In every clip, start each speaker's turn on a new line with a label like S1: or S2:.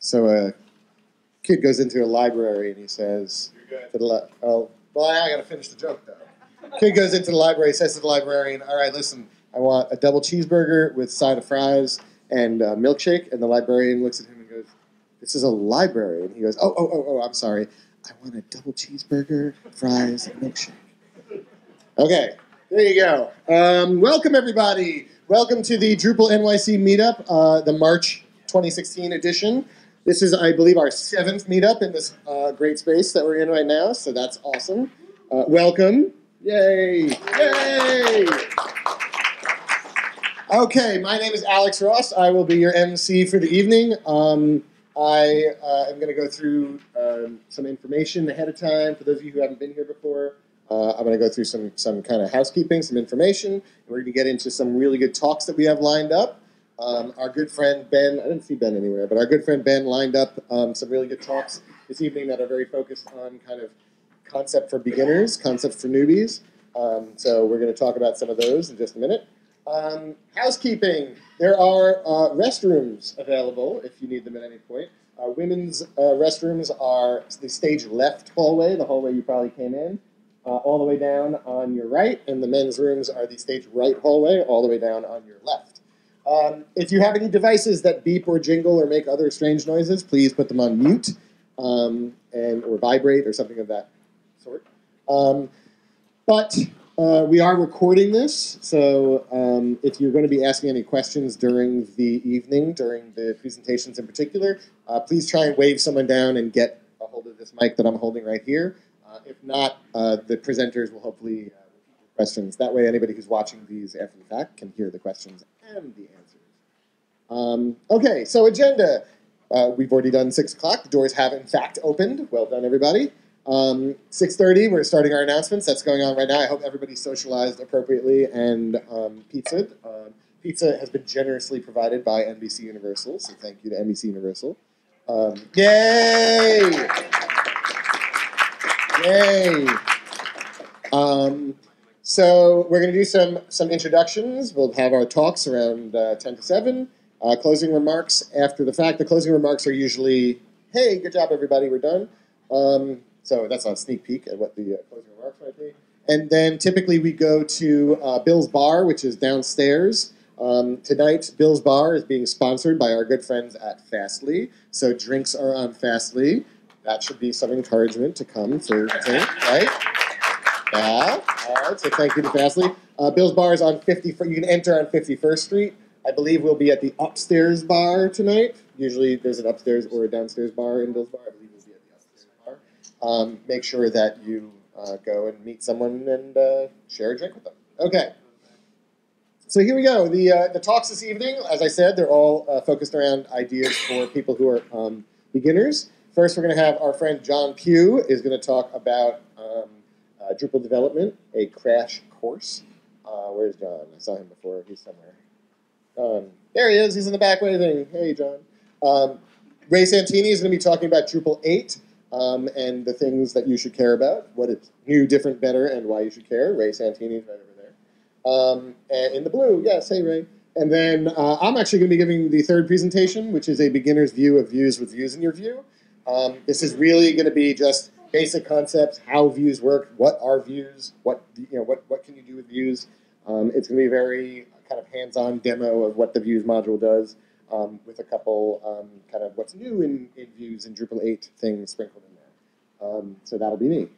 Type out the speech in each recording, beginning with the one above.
S1: So a kid goes into a library and he says, to the li- "Oh, well, I gotta finish the joke though." Kid goes into the library, says to the librarian, "All right, listen, I want a double cheeseburger with side of fries and a milkshake." And the librarian looks at him and goes, "This is a library." And he goes, "Oh, oh, oh, oh, I'm sorry. I want a double cheeseburger, fries, and milkshake." Okay, there you go. Um, welcome everybody. Welcome to the Drupal NYC meetup, uh, the March 2016 edition. This is, I believe, our seventh meetup in this uh, great space that we're in right now, so that's awesome. Uh, welcome. Yay! Yay! Okay, my name is Alex Ross. I will be your MC for the evening. Um, I uh, am going to go through um, some information ahead of time for those of you who haven't been here before. Uh, I'm going to go through some some kind of housekeeping, some information. And we're going to get into some really good talks that we have lined up. Um, our good friend Ben, I didn't see Ben anywhere, but our good friend Ben lined up um, some really good talks this evening that are very focused on kind of concept for beginners, concept for newbies. Um, so we're going to talk about some of those in just a minute. Um, housekeeping. There are uh, restrooms available if you need them at any point. Uh, women's uh, restrooms are the stage left hallway, the hallway you probably came in, uh, all the way down on your right, and the men's rooms are the stage right hallway, all the way down on your left. Um, if you have any devices that beep or jingle or make other strange noises, please put them on mute um, and or vibrate or something of that sort. Um, but uh, we are recording this, so um, if you're going to be asking any questions during the evening, during the presentations in particular, uh, please try and wave someone down and get a hold of this mic that I'm holding right here. Uh, if not, uh, the presenters will hopefully uh, repeat questions. That way, anybody who's watching these after the fact can hear the questions and the answers. Um, okay, so agenda. Uh, we've already done 6 o'clock. The doors have, in fact, opened. Well done, everybody. Um, 6.30, we're starting our announcements. That's going on right now. I hope everybody socialized appropriately and um, pizza. Um, pizza has been generously provided by NBC Universal, so thank you to NBC Universal. Um, yay! Yay! Um, so we're going to do some some introductions. We'll have our talks around uh, 10 to 7. Uh, closing remarks after the fact. The closing remarks are usually, hey, good job, everybody, we're done. Um, so that's a sneak peek at what the uh, closing remarks might be. And then typically we go to uh, Bill's Bar, which is downstairs. Um, tonight, Bill's Bar is being sponsored by our good friends at Fastly. So drinks are on Fastly. That should be some encouragement to come for drink, right? Yeah. All right. So thank you to Fastly. Uh, Bill's Bar is on 50. You can enter on 51st Street. I believe we'll be at the upstairs bar tonight. Usually there's an upstairs or a downstairs bar in Bill's Bar. I believe we'll be at the upstairs bar. Um, make sure that you uh, go and meet someone and uh, share a drink with them. Okay. So here we go. The uh, the talks this evening, as I said, they're all uh, focused around ideas for people who are um, beginners. First, we're going to have our friend John Pugh is going to talk about um, uh, Drupal development, a crash course. Uh, where's John? I saw him before. He's somewhere. Um, there he is. He's in the back waving. Hey, John. Um, Ray Santini is going to be talking about Drupal 8 um, and the things that you should care about, what it's new, different, better, and why you should care. Ray Santini is right over there. Um, and in the blue, yes, hey, Ray. And then uh, I'm actually going to be giving the third presentation, which is a beginner's view of views with views in your view. Um, this is really going to be just basic concepts, how views work, what are views, what you know, what what can you do with views. Um, it's going to be very kind of hands-on demo of what the views module does, um, with a couple um, kind of what's new in, in views and Drupal 8 things sprinkled in there. Um, so that'll be me.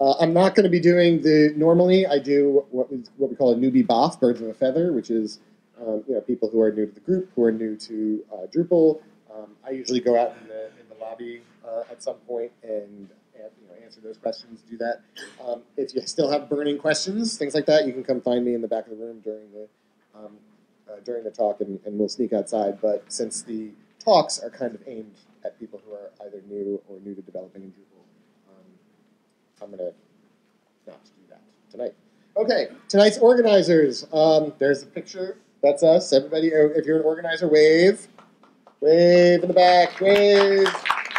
S1: Uh, I'm not going to be doing the normally. I do what we what we call a newbie BoF, birds of a feather, which is um, you know people who are new to the group, who are new to uh, Drupal. Um, I usually go out in the in the lobby uh, at some point and, answer those questions. Do that. Um, if you still have burning questions, things like that, you can come find me in the back of the room during the um, uh, during the talk, and, and we'll sneak outside. But since the talks are kind of aimed at people who are either new or new to developing in Drupal, um, I'm gonna not do that tonight. Okay, tonight's organizers. Um, there's a picture. That's us. Everybody, uh, if you're an organizer, wave. Wave in the back. Wave.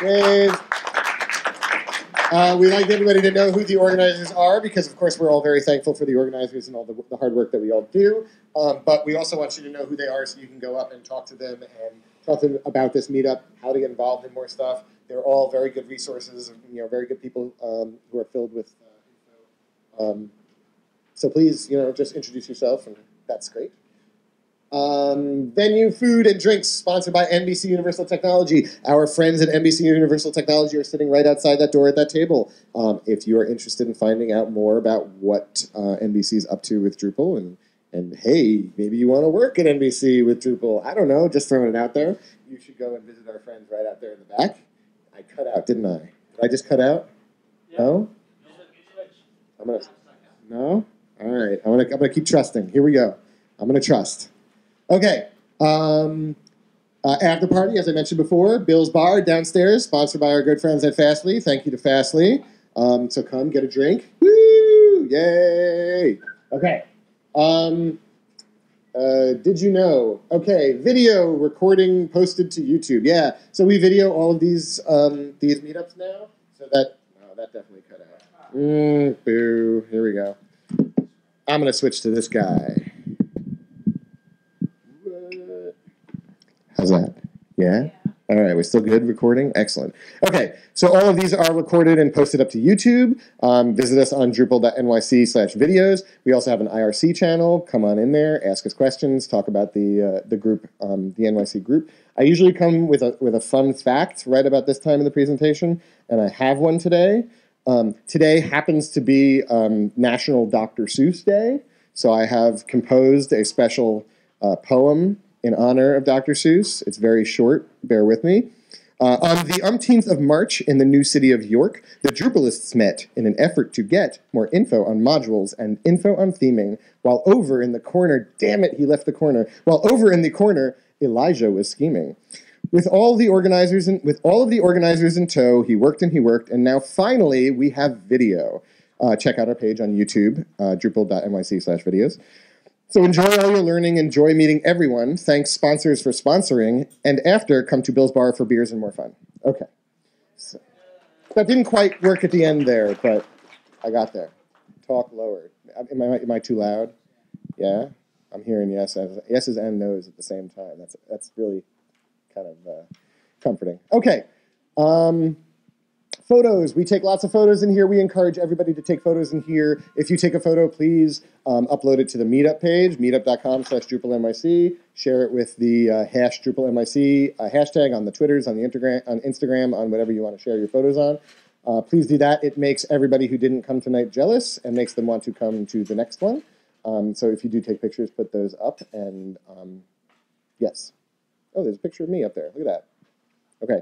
S1: Wave. Uh, we like everybody to know who the organizers are because, of course, we're all very thankful for the organizers and all the, the hard work that we all do. Um, but we also want you to know who they are so you can go up and talk to them and talk to them about this meetup, how to get involved in more stuff. They're all very good resources, you know, very good people um, who are filled with uh, info. Um, so please, you know, just introduce yourself, and that's great. Um, venue, food, and drinks, sponsored by NBC Universal Technology. Our friends at NBC Universal Technology are sitting right outside that door at that table. Um, if you are interested in finding out more about what uh, NBC is up to with Drupal, and and hey, maybe you want to work at NBC with Drupal, I don't know, just throwing it out there. You should go and visit our friends right out there in the back. I cut out, didn't I? Did I just cut out? No. I'm gonna. No. All right. I'm gonna. I'm gonna keep trusting. Here we go. I'm gonna trust. Okay. Um, uh, after party, as I mentioned before, Bill's Bar downstairs, sponsored by our good friends at Fastly. Thank you to Fastly. Um, so come get a drink. Woo! Yay! Okay. Um, uh, did you know? Okay, video recording posted to YouTube. Yeah, so we video all of these um, these meetups now. So that oh, that definitely cut out. Mm, boo. Here we go. I'm gonna switch to this guy. How's that? Yeah? All right, we're still good recording? Excellent. Okay, so all of these are recorded and posted up to YouTube. Um, visit us on drupal.nyc slash videos. We also have an IRC channel. Come on in there, ask us questions, talk about the uh, the group, um, the NYC group. I usually come with a, with a fun fact right about this time in the presentation, and I have one today. Um, today happens to be um, National Dr. Seuss Day, so I have composed a special uh, poem in honor of Dr. Seuss. It's very short, bear with me. Uh, on the umpteenth of March in the new city of York, the Drupalists met in an effort to get more info on modules and info on theming, while over in the corner, damn it, he left the corner, while over in the corner, Elijah was scheming. With all the organizers in, with all of the organizers in tow, he worked and he worked, and now finally we have video. Uh, check out our page on YouTube, uh, drupal.nyc slash videos. So enjoy all your learning, enjoy meeting everyone. Thanks sponsors for sponsoring, and after, come to Bill's Bar for beers and more fun. Okay. So, that didn't quite work at the end there, but I got there. Talk lower. Am I, am I too loud? Yeah? I'm hearing yes, yeses and nos at the same time. That's, that's really kind of uh, comforting. Okay. Um, photos. We take lots of photos in here. We encourage everybody to take photos in here. If you take a photo, please um, upload it to the meetup page, meetup.com slash DrupalNYC. Share it with the uh, hash DrupalNYC uh, hashtag on the Twitters, on the Instagram, on Instagram, on whatever you want to share your photos on. Uh, please do that. It makes everybody who didn't come tonight jealous and makes them want to come to the next one. Um, so if you do take pictures, put those up. And um, yes. Oh, there's a picture of me up there. Look at that. Okay.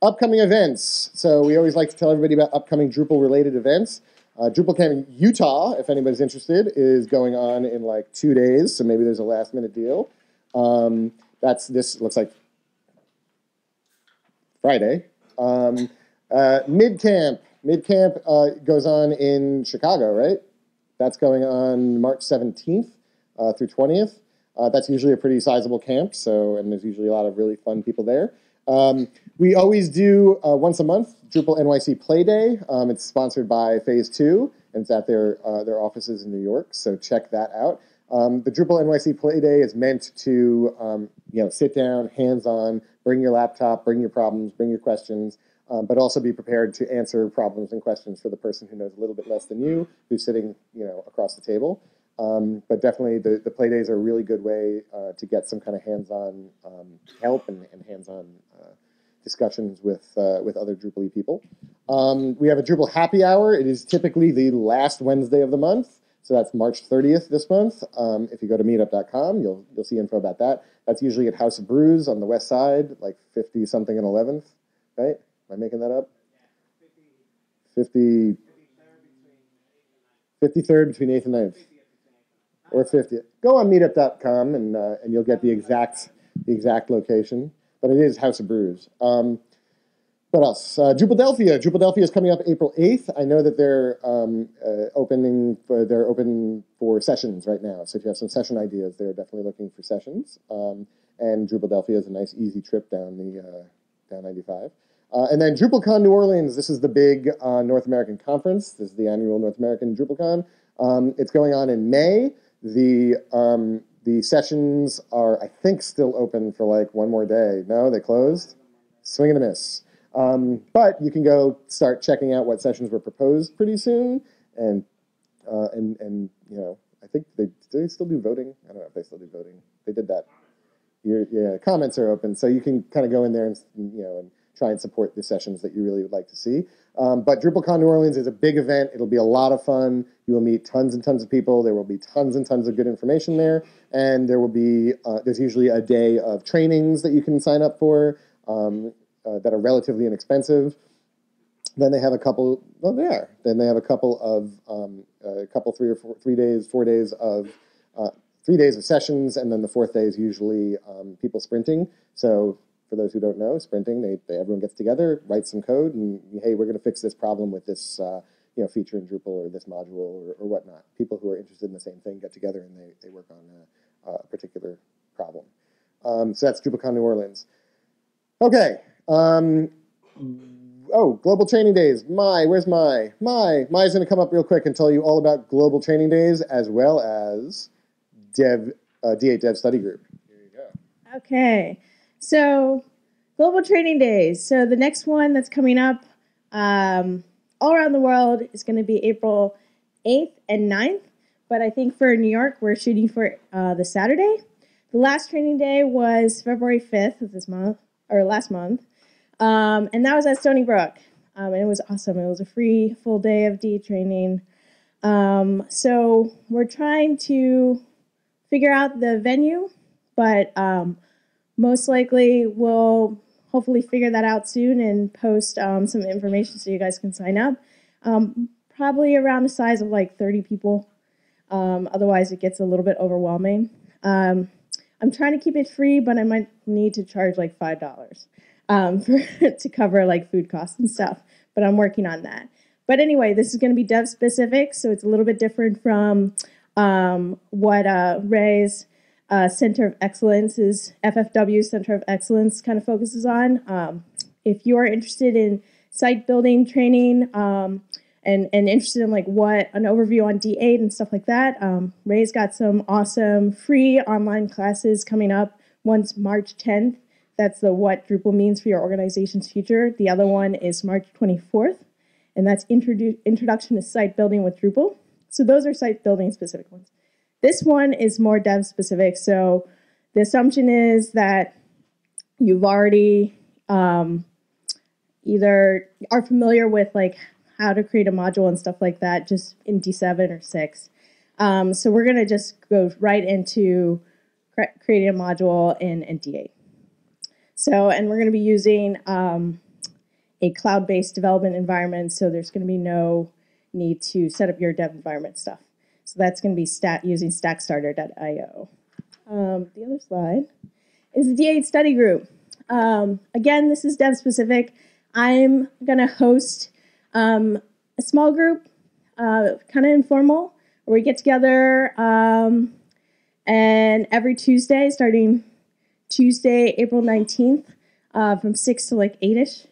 S1: Upcoming events. So we always like to tell everybody about upcoming Drupal related events. Uh, DrupalCamp Utah, if anybody's interested, is going on in like two days. So maybe there's a last minute deal. Um, that's this looks like Friday. Um, uh, MidCamp. MidCamp uh, goes on in Chicago, right? That's going on March 17th uh, through 20th. Uh, that's usually a pretty sizable camp, so and there's usually a lot of really fun people there. Um, we always do uh, once a month Drupal NYC Play Day. Um, it's sponsored by Phase Two, and it's at their uh, their offices in New York. So check that out. Um, the Drupal NYC Play Day is meant to um, you know sit down, hands on, bring your laptop, bring your problems, bring your questions. Um, but also be prepared to answer problems and questions for the person who knows a little bit less than you, who's sitting, you know, across the table. Um, but definitely, the, the play days are a really good way uh, to get some kind of hands-on um, help and, and hands-on uh, discussions with uh, with other Drupal people. Um, we have a Drupal happy hour. It is typically the last Wednesday of the month, so that's March 30th this month. Um, if you go to meetup.com, you'll you'll see info about that. That's usually at House of Brews on the west side, like 50 something and 11th, right? Am I making that up? 50. 53rd between 8th and 9th or 50th. Go on meetup.com and uh, and you'll get the exact the exact location. But it is House of Brews. Um, what else? Uh, Drupadelphia. Drupadelphia is coming up April 8th. I know that they're um, uh, opening for, they're open for sessions right now. So if you have some session ideas, they're definitely looking for sessions. Um, and Drupadelphia is a nice easy trip down the uh, down 95. Uh, and then DrupalCon New Orleans. This is the big uh, North American conference. This is the annual North American DrupalCon. Um, it's going on in May. The um, the sessions are, I think, still open for like one more day. No, they closed. Swing and a miss. Um, but you can go start checking out what sessions were proposed pretty soon, and uh, and and you know, I think they do they still do voting. I don't know if they still do voting. They did that. Your yeah, comments are open, so you can kind of go in there and you know and try and support the sessions that you really would like to see. Um, but DrupalCon New Orleans is a big event. It'll be a lot of fun. You will meet tons and tons of people. There will be tons and tons of good information there, and there will be uh, there's usually a day of trainings that you can sign up for um, uh, that are relatively inexpensive. Then they have a couple. Well, there. Then they have a couple of um, a couple three or four three days, four days of uh, three days of sessions, and then the fourth day is usually um, people sprinting. So for those who don't know, sprinting, they, they everyone gets together, writes some code, and hey, we're going to fix this problem with this uh, you know feature in Drupal or this module or, or whatnot. People who are interested in the same thing get together and they, they work on a, a particular problem. Um, so that's DrupalCon New Orleans. Okay. Um, oh, Global Training Days. My, where's my? My, Mai's going to come up real quick and tell you all about Global Training Days as well as Dev uh, D8 Dev Study Group. Here you go.
S2: Okay. So, Global Training Days. So, the next one that's coming up um, all around the world is going to be April 8th and 9th. But I think for New York, we're shooting for uh, the Saturday. The last training day was February 5th of this month, or last month. Um, and that was at Stony Brook. Um, and it was awesome. It was a free full day of D training. Um, so we're trying to figure out the venue, but um, most likely we'll hopefully figure that out soon and post um, some information so you guys can sign up. Um, probably around the size of like 30 people. Um, otherwise, it gets a little bit overwhelming. Um, I'm trying to keep it free, but I might need to charge like five dollars um, to cover like food costs and stuff. But I'm working on that. But anyway, this is going to be dev specific, so it's a little bit different from um, what uh, Ray's uh, Center of Excellence is FFW Center of Excellence kind of focuses on. Um, if you are interested in site building training um, and, and interested in like what an overview on D8 and stuff like that, um, Ray's got some awesome free online classes coming up. One's March 10th. That's the what Drupal means for your organization's future. The other one is March 24th, and that's introdu- introduction to site building with Drupal. So those are site building specific ones. This one is more dev specific. So the assumption is that you've already um, either are familiar with like how to create a module and stuff like that just in D7 or 6. Um, so we're going to just go right into cre- creating a module in, in D8. So, and we're going to be using um, a cloud-based development environment, so there's going to be no need to set up your dev environment stuff. That's going to be stat using stackstarter.io. Um, the other slide is the D8 study group. Um, again, this is dev specific. I'm going to host um, a small group, uh, kind of informal, where we get together um, and every Tuesday, starting Tuesday, April 19th, uh, from 6 to like 8 ish.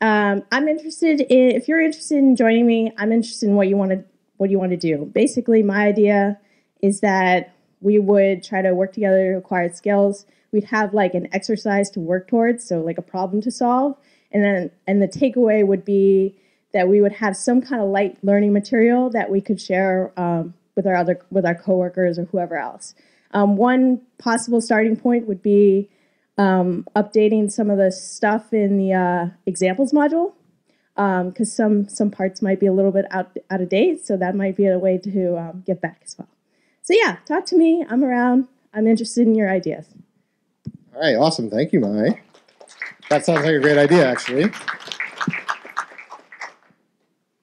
S2: Um, I'm interested in, if you're interested in joining me, I'm interested in what you want to what do you want to do? Basically, my idea is that we would try to work together to acquire skills. We'd have like an exercise to work towards, so like a problem to solve, and then and the takeaway would be that we would have some kind of light learning material that we could share um, with our other with our coworkers or whoever else. Um, one possible starting point would be um, updating some of the stuff in the uh, examples module because um, some some parts might be a little bit out out of date. So that might be a way to um, get back as well. So yeah, talk to me. I'm around. I'm interested in your ideas.
S1: All right, awesome. Thank you, Mai. That sounds like a great idea, actually.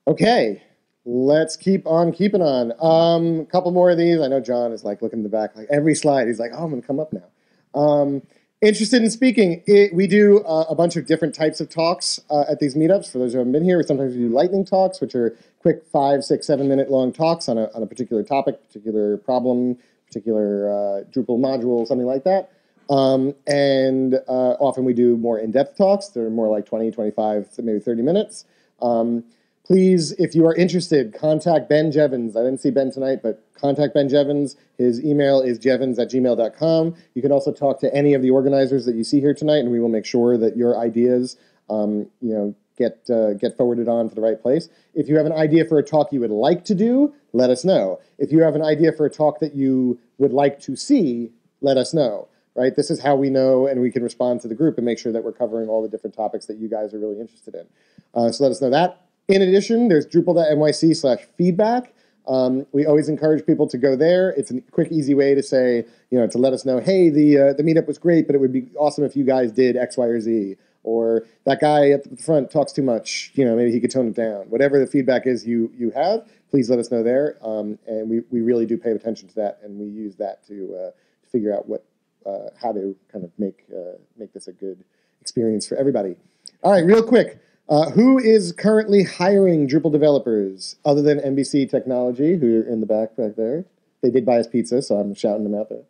S1: Okay, let's keep on keeping on. Um, a couple more of these. I know John is like looking in the back, like every slide. He's like, "Oh, I'm to come up now." Um, interested in speaking, it, we do uh, a bunch of different types of talks uh, at these meetups. For those who haven't been here, we sometimes do lightning talks, which are quick five, six, seven minute long talks on a, on a particular topic, particular problem, particular uh, Drupal module, something like that. Um, and uh, often we do more in-depth talks. They're more like 20, 25, maybe 30 minutes. Um, please, if you are interested, contact Ben Jevons. I didn't see Ben tonight, but contact Ben Jevons. His email is jevons at gmail.com. You can also talk to any of the organizers that you see here tonight, and we will make sure that your ideas, um, you know, get uh, get forwarded on to the right place. If you have an idea for a talk you would like to do, let us know. If you have an idea for a talk that you would like to see, let us know. Right? This is how we know and we can respond to the group and make sure that we're covering all the different topics that you guys are really interested in. Uh, so let us know that. In addition, there's Drupal.nyc slash feedback. Um, we always encourage people to go there. It's a quick, easy way to say, you know, to let us know, hey, the uh, the meetup was great, but it would be awesome if you guys did X, Y, or Z. Or that guy at the front talks too much. You know, maybe he could tone it down. Whatever the feedback is you you have, please let us know there. Um, and we, we really do pay attention to that, and we use that to uh, figure out what uh, how to kind of make uh, make this a good experience for everybody. All right, real quick. Uh, who is currently hiring Drupal developers other than NBC Technology, who are in the back back there? They did buy us pizza, so I'm shouting them out there.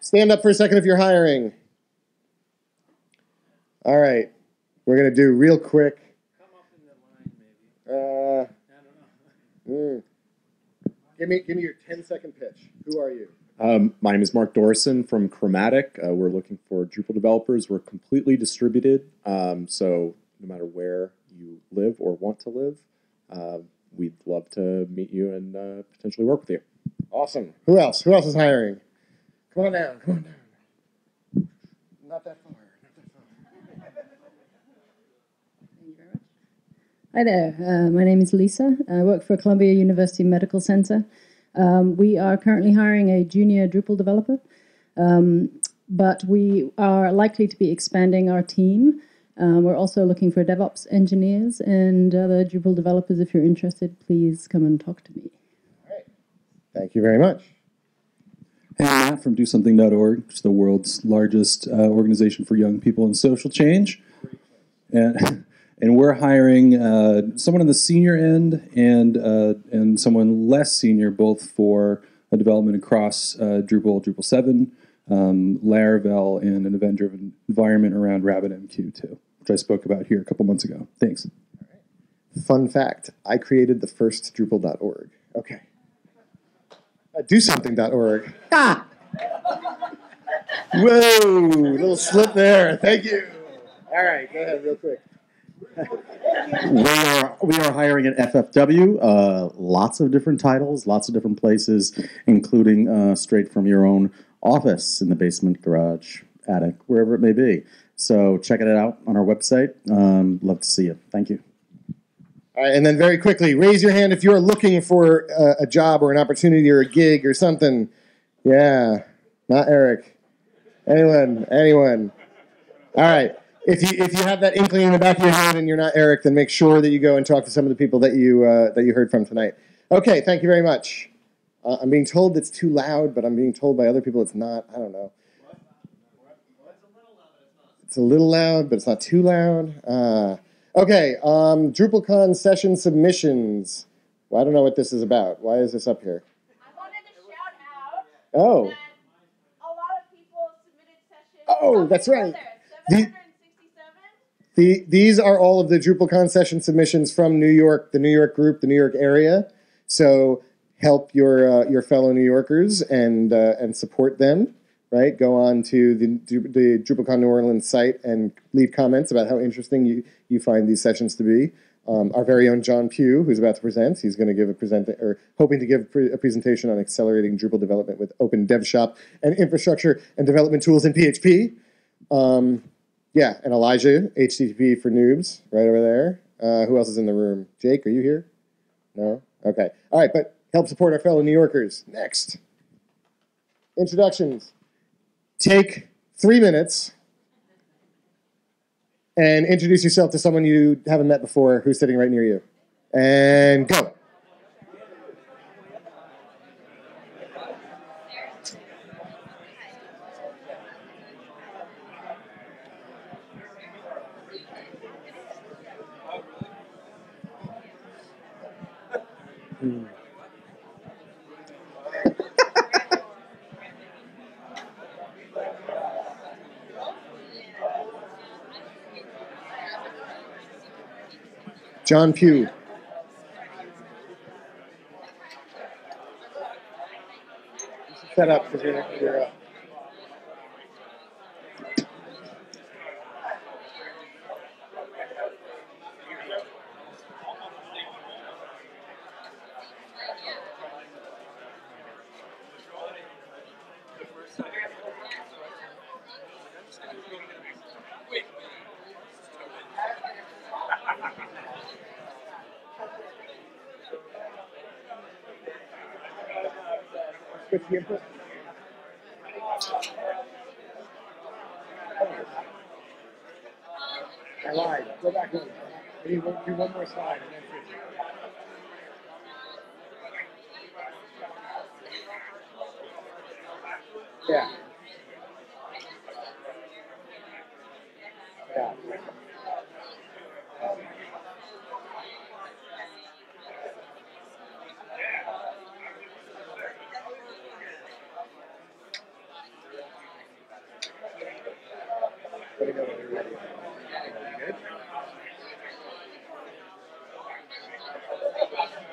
S1: Stand up for a second if you're hiring. All right, we're gonna do real quick. Uh, mm. Give me give me your 10 second pitch. Who are you?
S3: Um, my name is Mark Dorison from Chromatic. Uh, we're looking for Drupal developers. We're completely distributed, um, so no matter where you live or want to live, uh, we'd love to meet you and uh, potentially work with you.
S1: Awesome. Who else? Who else is hiring? Come on down. Come on down. Not that far. Not that far.
S4: Hi there, uh, my name is Lisa. I work for Columbia University Medical Center. Um, we are currently hiring a junior Drupal developer, um, but we are likely to be expanding our team. Um, we're also looking for DevOps engineers and other Drupal developers. If you're interested, please come and talk to me. All right.
S1: Thank you very much.
S5: Hey, Matt from DoSomething.org, is the world's largest uh, organization for young people in social change. And, and we're hiring uh, someone on the senior end and, uh, and someone less senior, both for development across uh, Drupal, Drupal 7, um, Laravel, and an event driven environment around RabbitMQ, too, which I spoke about here a couple months ago. Thanks.
S1: Fun fact I created the first Drupal.org. Okay. Uh, DoSomething.org. Ah! Whoa! Little slip there. Thank you. All right, go ahead, real quick.
S6: we are we are hiring at FFW. Uh, lots of different titles, lots of different places, including uh, straight from your own office in the basement, garage, attic, wherever it may be. So check it out on our website. Um, love to see you. Thank you.
S1: All right, and then very quickly, raise your hand if you're looking for a, a job or an opportunity or a gig or something. Yeah, not Eric. Anyone? Anyone? All right. If you if you have that inkling in the back of your head and you're not Eric, then make sure that you go and talk to some of the people that you uh, that you heard from tonight. Okay, thank you very much. Uh, I'm being told it's too loud, but I'm being told by other people it's not. I don't know. It's a little loud, but it's not too loud. Uh, okay, um, DrupalCon session submissions. Well, I don't know what this is about. Why is this up here?
S2: I wanted to shout out
S1: Oh,
S2: that a lot of people submitted sessions.
S1: Oh, that's right. The- the, these are all of the DrupalCon session submissions from New York, the New York group, the New York area. So help your uh, your fellow New Yorkers and uh, and support them. Right, go on to the the DrupalCon New Orleans site and leave comments about how interesting you you find these sessions to be. Um, our very own John Pugh, who's about to present, he's going to give a present or hoping to give pre- a presentation on accelerating Drupal development with Open DevShop and infrastructure and development tools in PHP. Um, yeah, and Elijah, HTTP for noobs, right over there. Uh, who else is in the room? Jake, are you here? No? Okay. All right, but help support our fellow New Yorkers. Next. Introductions. Take three minutes and introduce yourself to someone you haven't met before who's sitting right near you. And go. John Pugh. Set up because you're, you're up. Switch the input. I lied. Go back one. We do one more slide and then switch. Yeah. Yeah. Let me know when you're ready. Good?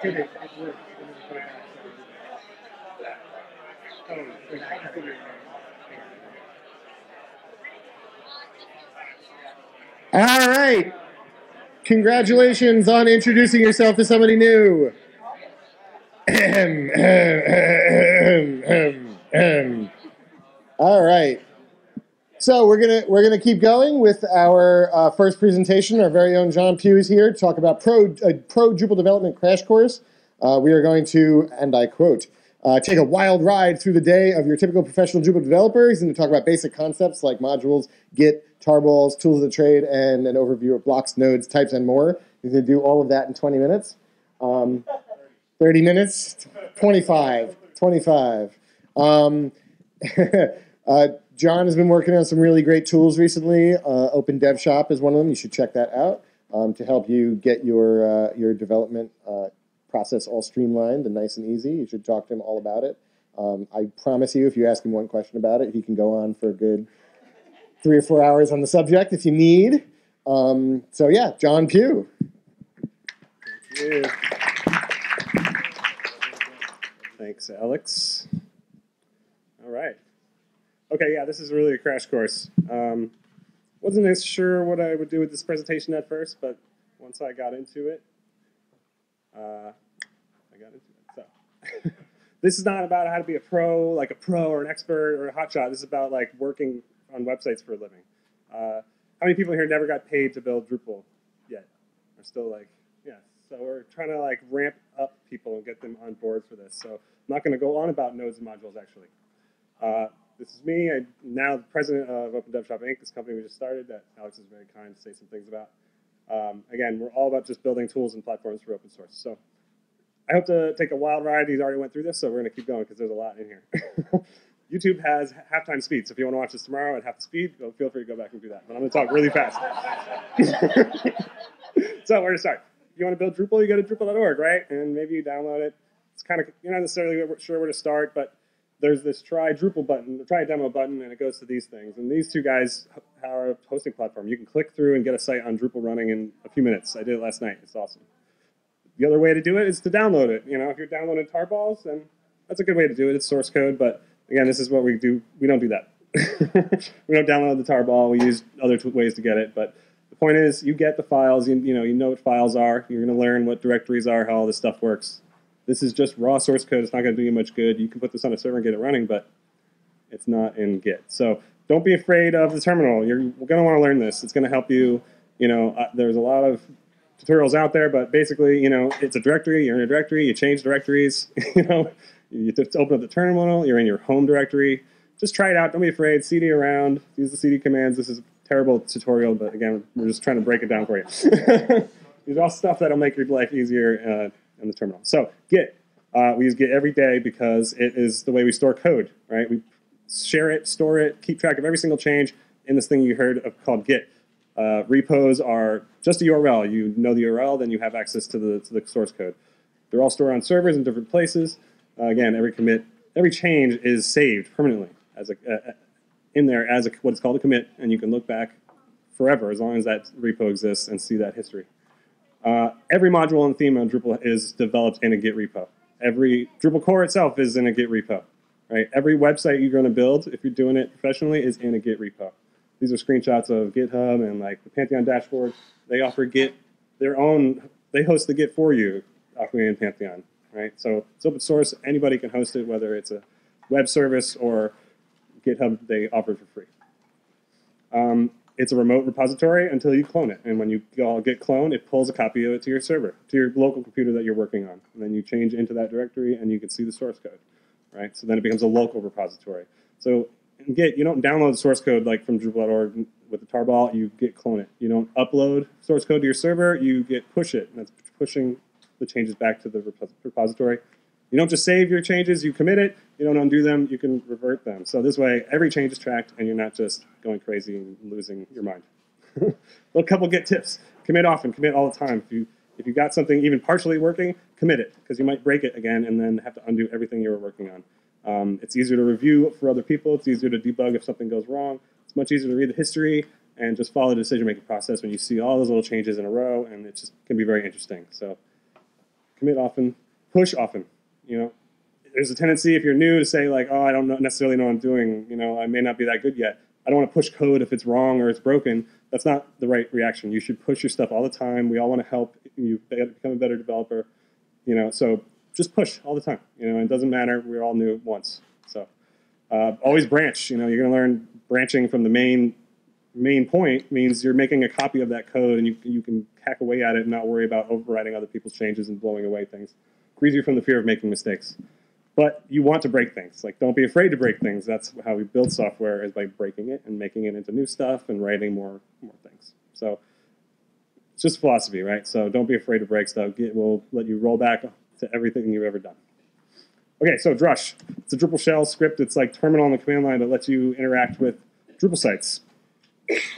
S1: Did it, it worked. Let me put it back. Oh, wait, I can figure it out. All right. Congratulations on introducing yourself to somebody new. All right. So we're gonna we're gonna keep going with our uh, first presentation. Our very own John Pugh is here to talk about pro a pro Drupal development crash course. Uh, we are going to, and I quote, uh, take a wild ride through the day of your typical professional Drupal developer. He's going to talk about basic concepts like modules, Git, tarballs, tools of the trade, and an overview of blocks, nodes, types, and more. He's going to do all of that in 20 minutes. Um, 30 minutes, 25, 25. Um, uh, John has been working on some really great tools recently. Uh, Open Dev Shop is one of them. You should check that out um, to help you get your uh, your development uh, process all streamlined and nice and easy. You should talk to him all about it. Um, I promise you, if you ask him one question about it, he can go on for a good three or four hours on the subject if you need. Um, so yeah, John Pugh.
S7: Thank you. Thanks, Alex. All right. Okay, yeah, this is really a crash course. Um, wasn't as sure what I would do with this presentation at first, but once I got into it, uh, I got it. So, this is not about how to be a pro, like a pro or an expert or a hotshot. This is about like working on websites for a living. Uh, how many people here never got paid to build Drupal yet? Are still like, yeah. So we're trying to like ramp up people and get them on board for this. So I'm not going to go on about nodes and modules actually. Uh, this is me. I'm now the president of Open Dev Shop Inc., this company we just started that Alex is very kind to say some things about. Um, again, we're all about just building tools and platforms for open source. So I hope to take a wild ride. He's already went through this, so we're going to keep going because there's a lot in here. YouTube has halftime speed, so if you want to watch this tomorrow at half the speed, feel free to go back and do that. But I'm going to talk really fast. so where to start? If you want to build Drupal, you go to Drupal.org, right? And maybe you download it. It's kind of you're not necessarily sure where to start, but there's this try Drupal button, try demo button, and it goes to these things. And these two guys are a hosting platform. You can click through and get a site on Drupal running in a few minutes. I did it last night. It's awesome. The other way to do it is to download it. You know, if you're downloading tarballs, then that's a good way to do it. It's source code, but again, this is what we do. We don't do that. we don't download the tarball. We use other ways to get it. But the point is, you get the files. You, you know, you know what files are. You're going to learn what directories are, how all this stuff works. This is just raw source code. It's not going to do you much good. You can put this on a server and get it running, but it's not in Git. So don't be afraid of the terminal. You're going to want to learn this. It's going to help you. You know, uh, there's a lot of tutorials out there, but basically, you know, it's a directory. You're in a directory. You change directories. you know, you just open up the terminal. You're in your home directory. Just try it out. Don't be afraid. CD around. Use the CD commands. This is a terrible tutorial, but again, we're just trying to break it down for you. These are all stuff that'll make your life easier uh, in the terminal. So Git. Uh, we use Git every day because it is the way we store code, right? We share it, store it, keep track of every single change in this thing you heard of called Git. Uh, repos are just a URL. You know the URL, then you have access to the, to the source code. They're all stored on servers in different places. Uh, again, every commit, every change is saved permanently as a, uh, in there as a, what is called a commit, and you can look back forever as long as that repo exists and see that history. Uh, every module and theme on Drupal is developed in a Git repo. Every Drupal core itself is in a Git repo. right? Every website you're going to build, if you're doing it professionally, is in a Git repo. These are screenshots of GitHub and like the Pantheon dashboard. They offer Git their own. They host the Git for you, Alchemy and Pantheon, right? So it's open source. Anybody can host it, whether it's a web service or GitHub. They offer for free. Um, it's a remote repository until you clone it. And when you git clone, it pulls a copy of it to your server, to your local computer that you're working on. And then you change into that directory and you can see the source code, right? So then it becomes a local repository. So in Git, you don't download source code like from Drupal.org with the tarball, you git clone it. You don't upload source code to your server, you get push it. And that's pushing the changes back to the repository. You don't just save your changes, you commit it, you don't undo them, you can revert them. So this way, every change is tracked and you're not just going crazy and losing your mind. a couple Git tips. Commit often, commit all the time. If you, if you got something even partially working, commit it, because you might break it again and then have to undo everything you were working on. Um, it's easier to review for other people, it's easier to debug if something goes wrong. It's much easier to read the history and just follow the decision-making process when you see all those little changes in a row, and it just can be very interesting. So commit often, push often you know, there's a tendency if you're new to say like, oh, I don't know, necessarily know what I'm doing. You know, I may not be that good yet. I don't want to push code if it's wrong or it's broken. That's not the right reaction. You should push your stuff all the time. We all want to help you become a better developer. You know, so just push all the time. You know, it doesn't matter. We're all new at once. So uh, always branch. You know, you're going to learn branching from the main main point means you're making a copy of that code and you, you can hack away at it and not worry about overriding other people's changes and blowing away things frees you from the fear of making mistakes. But you want to break things. Like, don't be afraid to break things. That's how we build software is by breaking it and making it into new stuff and writing more more things. So it's just philosophy, right? So don't be afraid to break stuff. Git will let you roll back to everything you've ever done. Okay, so Drush. It's a Drupal shell script. It's like terminal on the command line that lets you interact with Drupal sites.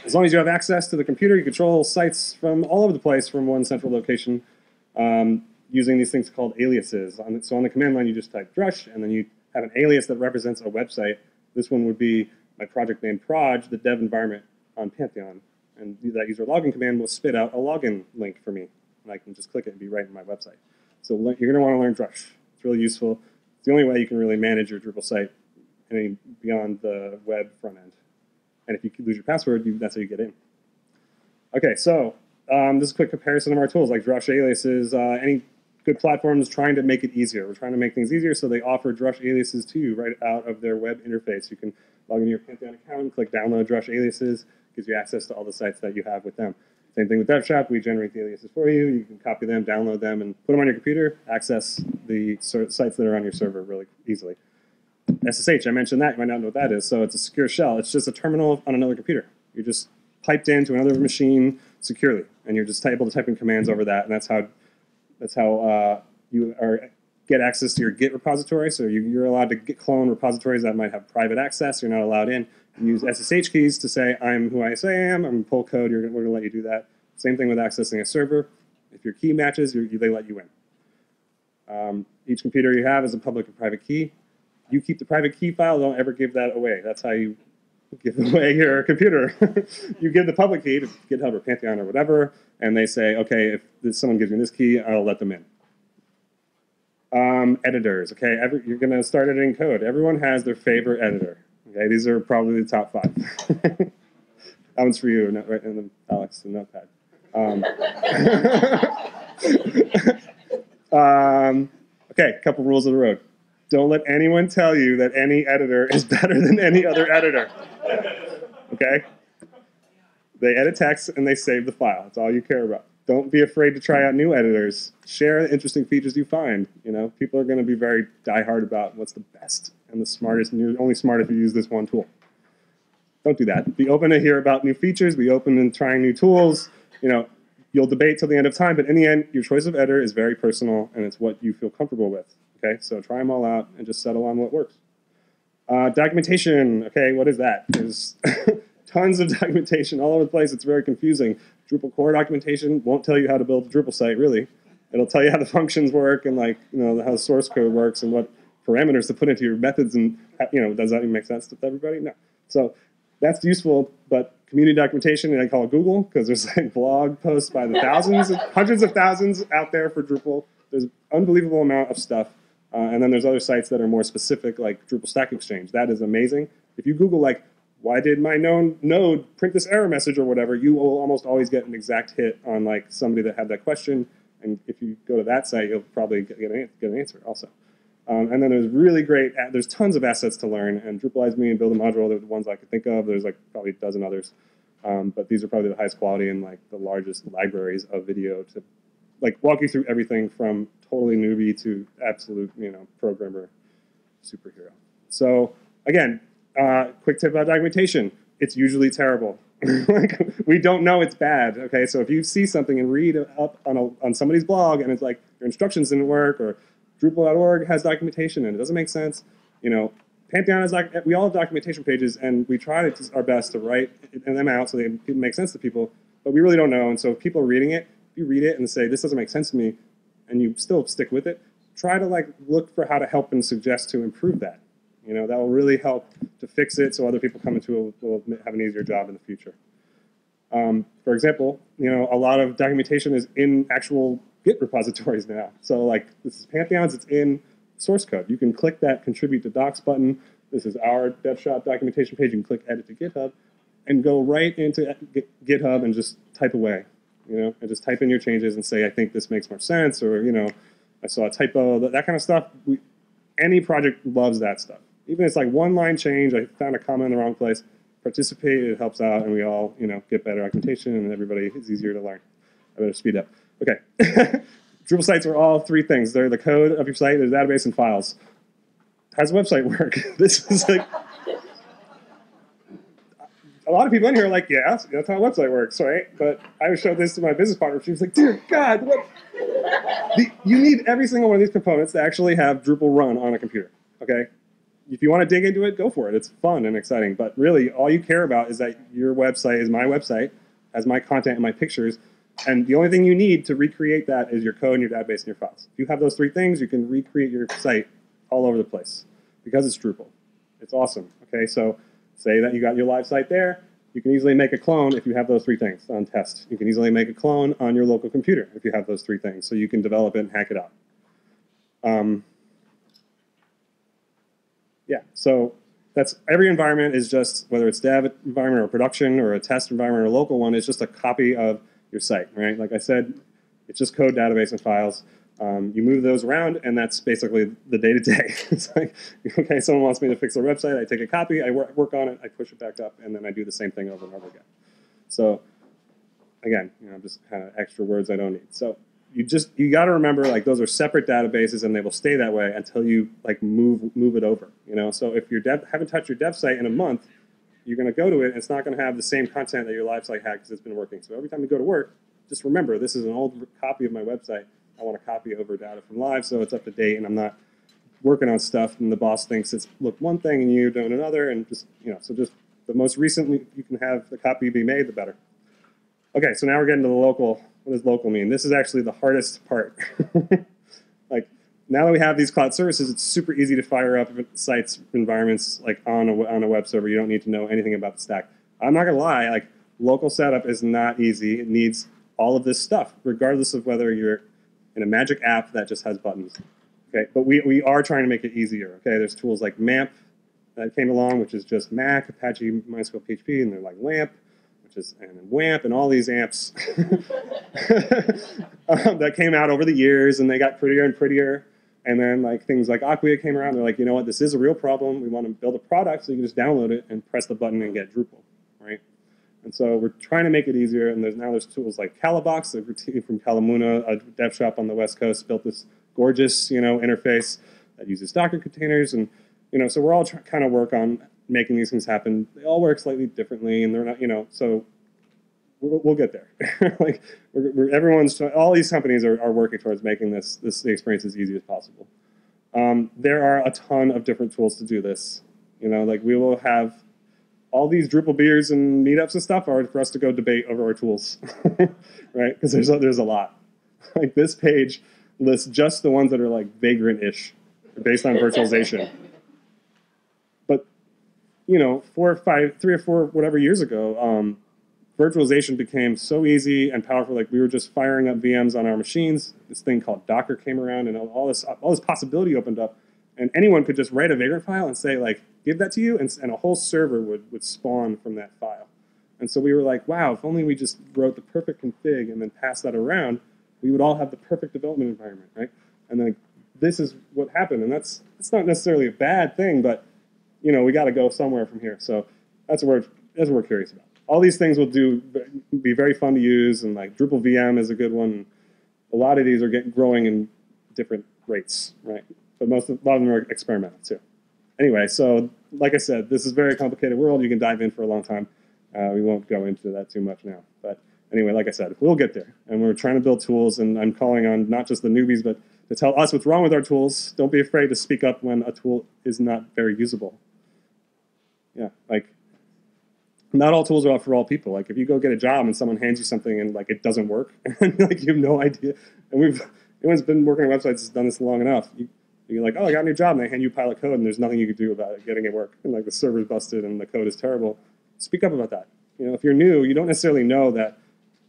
S7: As long as you have access to the computer, you control sites from all over the place from one central location. Um, using these things called aliases. So on the command line, you just type drush, and then you have an alias that represents a website. This one would be my project name proj, the dev environment on Pantheon. And that user login command will spit out a login link for me. And I can just click it and be right in my website. So you're going to want to learn drush. It's really useful. It's the only way you can really manage your Drupal site any beyond the web front end. And if you lose your password, you, that's how you get in. Okay, so um, this is a quick comparison of our tools, like Drush aliases. Uh, any good platforms trying to make it easier. We're trying to make things easier, so they offer Drush aliases to you right out of their web interface. You can log into your Pantheon account, click download Drush aliases, gives you access to all the sites that you have with them. Same thing with DevShop, we generate the aliases for you. You can copy them, download them, and put them on your computer, access the sites that are on your server really easily. SSH, I mentioned that, you might not know what that is. So it's a secure shell. It's just a terminal on another computer. You're just piped into another machine securely, and you're just able to type in commands over that, and that's how that's how uh, you are get access to your Git repository. So you, are allowed to get clone repositories that might have private access. You're not allowed in. You use SSH keys to say I'm who I say I am. I'm pull code. You're, we're going to let you do that. Same thing with accessing a server. If your key matches, they let you in. Um, each computer you have is a public and private key. You keep the private key file. Don't ever give that away. That's how you give away your computer. you give the public key to GitHub or Pantheon or whatever, and they say, okay, if someone gives me this key, I'll let them in. Um, editors, okay, Every, you're going to start editing code. Everyone has their favorite editor. Okay, these are probably the top five. that one's for you, not right in the Alex, the notepad. Um, um, okay, couple rules of the road. Don't let anyone tell you that any editor is better than any other editor. Okay? They edit text and they save the file. That's all you care about. Don't be afraid to try out new editors. Share the interesting features you find. You know, people are going to be very diehard about what's the best and the smartest, and you're only smart if you use this one tool. Don't do that. Be open to hear about new features. Be open to trying new tools. You know, you'll debate till the end of time, but in the end, your choice of editor is very personal and it's what you feel comfortable with. Okay, so try them all out and just settle on what works. Uh, documentation, okay, what is that? There's tons of documentation all over the place. It's very confusing. Drupal core documentation won't tell you how to build a Drupal site, really. It'll tell you how the functions work and like, you know, how the source code works and what parameters to put into your methods and, you know, does that even make sense to everybody? No. So that's useful, but community documentation, and I call it Google because there's like blog posts by the thousands, hundreds of thousands out there for Drupal. There's an unbelievable amount of stuff Uh, and then there's other sites that are more specific, like Drupal Stack Exchange. That is amazing. If you Google like, why did my known node print this error message or whatever, you will almost always get an exact hit on like somebody that had that question. And if you go to that site, you'll probably get an, get an answer also. Um, and then there's really great, there's tons of assets to learn. And Drupalize Me and Build a Module are the ones I could think of. There's like probably a dozen others. Um, but these are probably the highest quality and like the largest libraries of video to like walk you through everything from totally newbie to absolute, you know, programmer superhero. So again, uh, quick tip about documentation. It's usually terrible. like, we don't know it's bad. Okay, so if you see something and read up on, a, on somebody's blog and it's like your instructions didn't work or Drupal.org has documentation and it doesn't make sense, you know, Pantheon has like we all have documentation pages and we try to, our best to write them out so they make sense to people, but we really don't know. And so if people are reading it, you read it and say this doesn't make sense to me, and you still stick with it, try to like look for how to help and suggest to improve that. You know, that will really help to fix it so other people coming to it will have an easier job in the future. Um, for example, you know, a lot of documentation is in actual Git repositories now. So like this is Pantheon's, it's in source code. You can click that contribute to docs button. This is our DevShop documentation page. You can click edit to GitHub and go right into GitHub and just type away, you know, and just type in your changes and say, I think this makes more sense, or, you know, I saw a typo, that, that kind of stuff. We, any project loves that stuff. Even if it's like one line change, I found a comment in the wrong place, participate, it helps out, and we all, you know, get better documentation, and everybody is easier to learn. I better speed up. Okay. Drupal sites are all three things. They're the code of your site, the database, and files. How's a website work? this is like a lot of people in here are like, yeah, that's how a website works, right? But I showed this to my business partner. She was like, dear God, what? The, you need every single one of these components to actually have Drupal run on a computer, okay? If you want to dig into it, go for it. It's fun and exciting. But really, all you care about is that your website is my website, has my content and my pictures, and the only thing you need to recreate that is your code and your database and your files. If you have those three things, you can recreate your site all over the place because it's Drupal. It's awesome. Okay, so say that you got your live site there. You can easily make a clone if you have those three things on test. You can easily make a clone on your local computer if you have those three things. So you can develop it and hack it up. Um, yeah, so that's every environment is just, whether it's dev environment or production or a test environment or a local one, it's just a copy of your site, right? Like I said, it's just code, database, and files. Um, you move those around, and that's basically the day to day. It's like, okay, someone wants me to fix their website, I take a copy, I work, work on it, I push it back up, and then I do the same thing over and over again. So, again, you know, just kind of extra words I don't need. So you just you got to remember like those are separate databases, and they will stay that way until you like move move it over. You know, so if you haven't touched your dev site in a month, you're going to go to it, and it's not going to have the same content that your live site had because it's been working. So every time you go to work, just remember this is an old copy of my website. I want to copy over data from live so it's up to date, and I'm not working on stuff and the boss thinks it's look one thing and you're doing another, and just you know, so just the most recent you can have the copy be made, the better. Okay, so now we're getting to the local. What does local mean? This is actually the hardest part. like now that we have these cloud services, it's super easy to fire up sites, environments like on a, on a web server. You don't need to know anything about the stack. I'm not gonna lie, like local setup is not easy. It needs all of this stuff, regardless of whether you're in a magic app that just has buttons. Okay, but we, we are trying to make it easier. Okay, there's tools like MAMP that came along, which is just Mac, Apache, MySQL, PHP, and they're like LAMP, which is and WAMP, and all these amps um, that came out over the years, and they got prettier and prettier. And then like things like Acquia came around. They're like, you know what, this is a real problem. We want to build a product so you can just download it and press the button and get Drupal, right? And so we're trying to make it easier. And there's now there's tools like Kalabox, that from Kalamuna, a dev shop on the West Coast, built this gorgeous, you know, interface that uses Docker containers. And you know, so we're all trying kind of work on making these things happen. They all work slightly differently, and they're not, you know, so we'll, we'll get there. like we're, we're, everyone's all these companies are, are working towards making this this experience as easy as possible. Um, there are a ton of different tools to do this. You know, like we will have all these Drupal beers and meetups and stuff are for us to go debate over our tools, right? Because there's a, there's a lot. Like this page lists just the ones that are like vagrant-ish, based on virtualization. But you know, four or five, three or four, whatever years ago, um, virtualization became so easy and powerful. Like we were just firing up VMs on our machines. This thing called Docker came around, and all- all this all this possibility opened up. And anyone could just write a Vagrant file and say like, give that to you, and, and a whole server would would spawn from that file. And so we were like, wow, if only we just wrote the perfect config and then passed that around, we would all have the perfect development environment, right? And then this is what happened, and that's it's not necessarily a bad thing, but you know we got to go somewhere from here. So that's what we're that's what we're curious about. All these things will do be very fun to use, and like Drupal VM is a good one. A lot of these are getting growing in different rates, right? But most of, a lot of them are experimental too. Anyway, so like I said, this is a very complicated world. You can dive in for a long time. Uh, we won't go into that too much now, but anyway, like I said, we'll get there. And we're trying to build tools, and I'm calling on not just the newbies, but to tell us what's wrong with our tools. Don't be afraid to speak up when a tool is not very usable. Yeah, like not all tools are for all people. Like if you go get a job and someone hands you something and like it doesn't work, and like you have no idea. And we've anyone's been working on websites has done this long enough. You, you're like, oh, I got a new job, and they hand you pilot code, and there's nothing you can do about it getting it work, and like the server's busted and the code is terrible. Speak up about that. You know, if you're new, you don't necessarily know that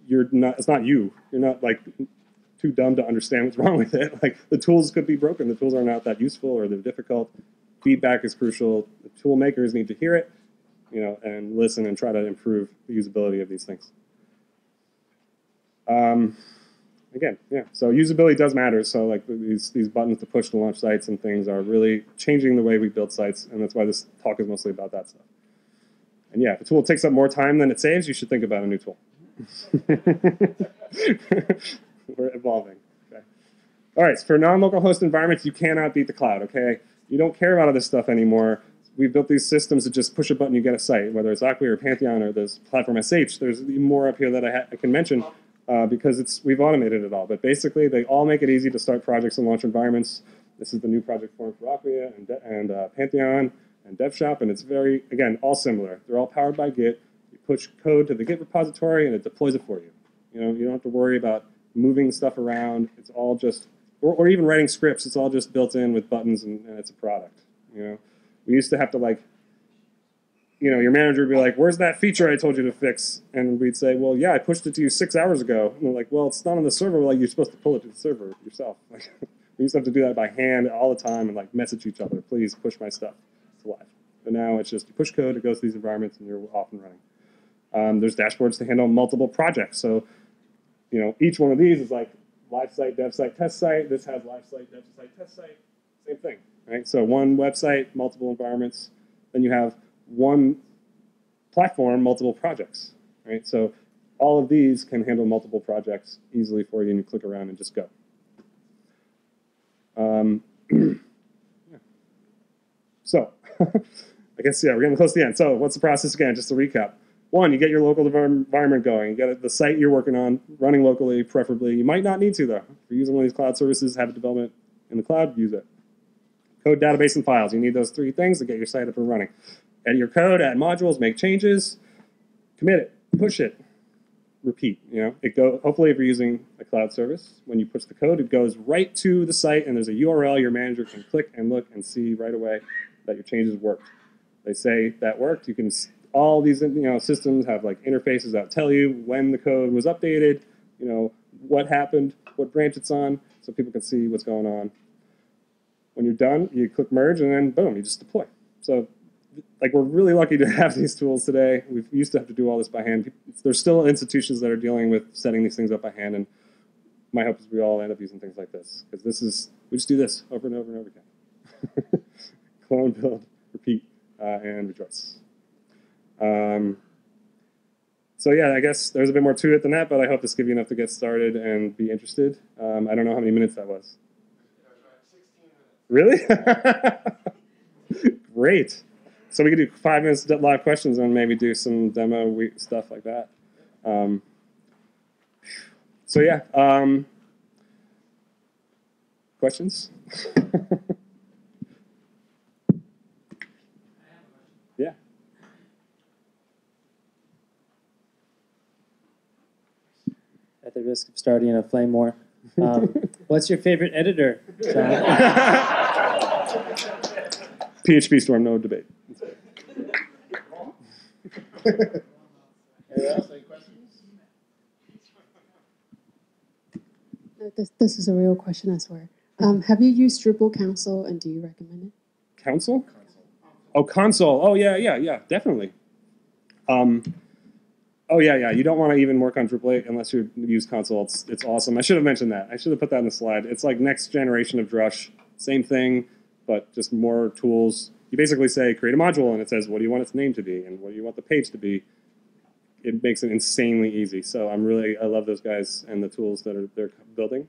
S7: you're not. It's not you. You're not like too dumb to understand what's wrong with it. Like the tools could be broken. The tools are not that useful or they're difficult. Feedback is crucial. The tool makers need to hear it, you know, and listen and try to improve the usability of these things. Um, again, yeah. So usability does matter. So like these these buttons to push to launch sites and things are really changing the way we build sites, and that's why this talk is mostly about that stuff. And yeah, if a tool takes up more time than it saves, you should think about a new tool. We're evolving. Okay. All right. So for non-local host environments, you cannot beat the cloud. Okay. You don't care about all this stuff anymore. We've built these systems to just push a button, you get a site, whether it's Acquia or Pantheon or this platform SH. There's more up here that I, I can mention uh, because it's we've automated it all. But basically, they all make it easy to start projects and launch environments. This is the new project form for Acquia and, and uh, Pantheon and DevShop, and it's very again all similar. They're all powered by Git. You push code to the Git repository, and it deploys it for you. You know, you don't have to worry about moving stuff around. It's all just, or, or even writing scripts. It's all just built in with buttons, and, and it's a product. You know, we used to have to like, you know, your manager would be like, "Where's that feature I told you to fix?" And we'd say, "Well, yeah, I pushed it to you six hours ago." And they're like, "Well, it's not on the server. Like, you're supposed to pull it to the server yourself." Like, we used to have to do that by hand all the time and like message each other, "Please push my stuff to live." But now it's just you push code, it goes to these environments, and you're off and running. Um, there's dashboards to handle multiple projects. So, you know, each one of these is like live site, dev site, test site. This has live site, dev site, test site. Same thing, right? So one website, multiple environments. Then you have one platform, multiple projects, right? So all of these can handle multiple projects easily for you, and you click around and just go. Um. So, I guess yeah, we're getting close to the end. So, what's the process again? Just to recap. One, you get your local environment going. You get the site you're working on running locally, preferably. You might not need to though. If you're using one of these cloud services, have a development in the cloud, use it. Code, database, and files. You need those three things to get your site up and running. Edit your code, add modules, make changes, commit it, push it, repeat. You know, it go. Hopefully, if you're using a cloud service, when you push the code, it goes right to the site, and there's a URL your manager can click and look and see right away that your changes worked. They say that worked. You can all these you know systems have like interfaces that tell you when the code was updated, you know what happened, what branch it's on, so people can see what's going on. When you're done, you click merge, and then boom, you just deploy. So like we're really lucky to have these tools today. We used to have to do all this by hand. There's still institutions that are dealing with setting these things up by hand, and my hope is we all end up using things like this because this is we just do this over and over and over again. Clone, build, repeat, uh, and rejoice. Um, so yeah, I guess there's a bit more to it than that, but I hope this gives you enough to get started and be interested. Um, I don't know how many minutes that was. Really? Great. So we could do five minutes of live questions and maybe do some demo we- stuff like that. Um, so yeah, um, questions? yeah.
S8: at the risk of starting a flame war. Um, what's your favorite editor?
S7: PHP Storm, no debate.
S9: This, this is a real question, I swear. Um, have you used Drupal Council and do you recommend it?
S7: Council? Oh, console. Oh, yeah, yeah, yeah, definitely. Um, oh, yeah, yeah. You don't want to even work on Drupal 8 unless you use console. It's, it's awesome. I should have mentioned that. I should have put that in the slide. It's like next generation of Drush. Same thing, but just more tools you basically say create a module, and it says what do you want its name to be and what do you want the page to be. It makes it insanely easy. So I'm really I love those guys and the tools that are they're building,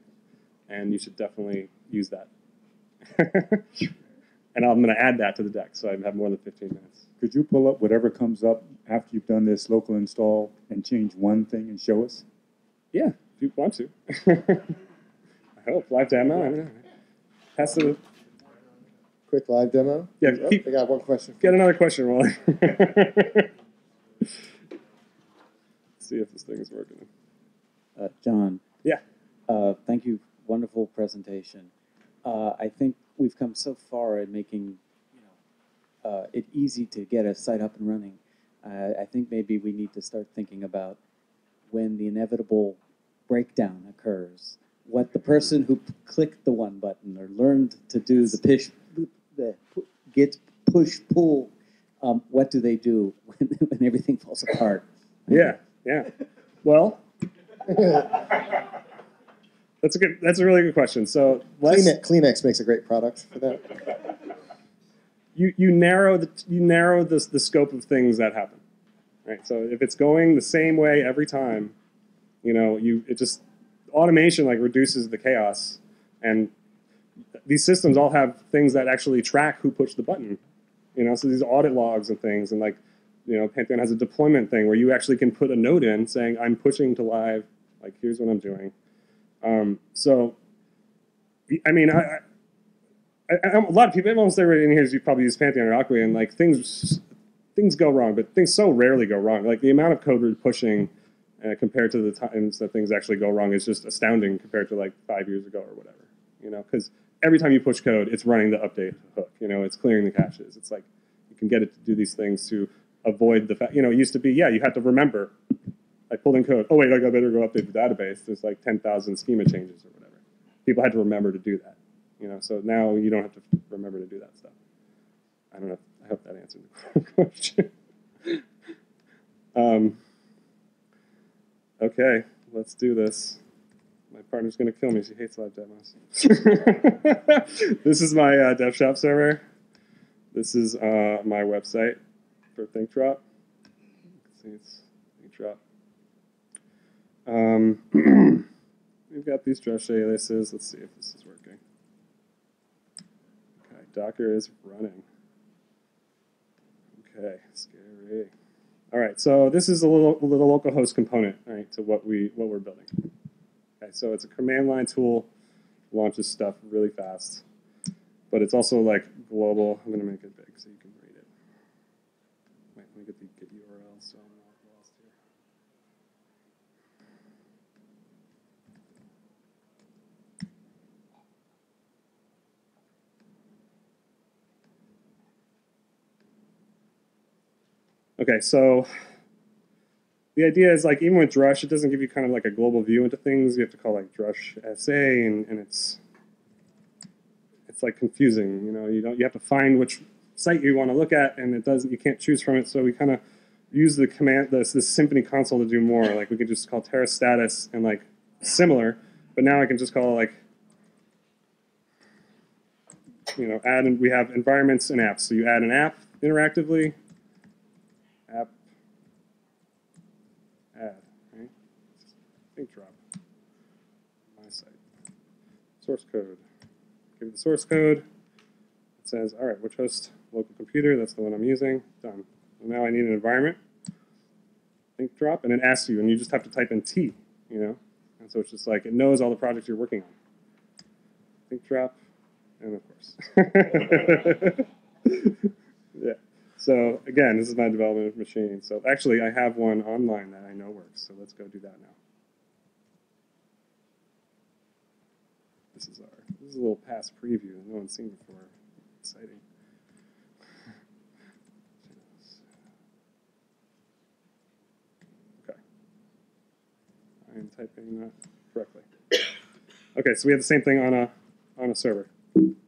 S7: and you should definitely use that. and I'm going to add that to the deck, so I have more than 15 minutes.
S10: Could you pull up whatever comes up after you've done this local install and change one thing and show us?
S7: Yeah, if you want to. I hope live demo. I don't know. Pass the
S1: Quick live demo.
S7: Yeah,
S1: Oh,
S7: keep-
S1: I got one question.
S7: get another question while see if this thing is working.
S11: Uh, John.
S7: Yeah.
S11: Uh, thank you. Wonderful presentation. Uh, I think we've come so far in making you know, uh, it easy to get a site up and running. Uh, I think maybe we need to start thinking about when the inevitable breakdown occurs. What the person who clicked the one button or learned to do the push, the pu- git push pull, um, what do they do when, when everything falls apart?
S7: Yeah, yeah. Well, that's a good. That's a really good question. So let's
S1: Kleenex, Kleenex makes a great product for that.
S7: you you narrow the you narrow the the scope of things that happen, right? So if it's going the same way every time, you know, you it just automation like reduces the chaos, and these systems all have things that actually track who pushed the button, you know. So these audit logs and things, and like you know, Pantheon has a deployment thing where you actually can put a note in saying I'm pushing to live, like here's what I'm doing. Um, so, I mean, I, I I, a lot of people, almost everybody in here has probably used Pantheon or Acquia, and like things, things go wrong, but things so rarely go wrong. Like the amount of code we're pushing uh, compared to the times that things actually go wrong is just astounding compared to like five years ago or whatever. You know, because every time you push code, it's running the update hook. You know, it's clearing the caches. It's like you can get it to do these things to avoid the fact. You know, it used to be yeah, you had to remember. I pulled in code. Oh wait, I better go update the database. There's like ten thousand schema changes or whatever. People had to remember to do that. You know, so now you don't have to remember to do that stuff. I don't know. I hope that answered the question. um, okay, let's do this. Partner's gonna kill me. She hates live demos. this is my uh, dev shop server. This is uh, my website for ThinkDrop. See, it's ThinkDrop. Um, we've got these Drush aliases. Let's see if this is working. Okay, Docker is running. Okay, scary. All right, so this is a little, little localhost component, right, to what we what we're building. Okay, so it's a command line tool, launches stuff really fast, but it's also like global. I'm gonna make it big so you can read it. Wait, let me get the get URL so I'm not lost here. Okay, so the idea is like even with Drush, it doesn't give you kind of like a global view into things. You have to call like Drush SA, and, and it's it's like confusing. You know, you don't you have to find which site you want to look at, and it doesn't. You can't choose from it. So we kind of use the command this this Symfony console to do more. Like we could just call Terra status and like similar, but now I can just call like you know add and we have environments and apps. So you add an app interactively, app add, right? Think drop. My site. Source code. Give it the source code. It says, all right, which host local computer? That's the one I'm using. Done. And now I need an environment. Think drop, and it asks you, and you just have to type in T, you know? And so it's just like, it knows all the projects you're working on. Think drop, and of course. yeah. So again, this is my development machine. So actually, I have one online that I know works. So let's go do that now. This is our. This is a little past preview no one's seen before. Exciting. Okay. I am typing that correctly. Okay, so we have the same thing on a on a server.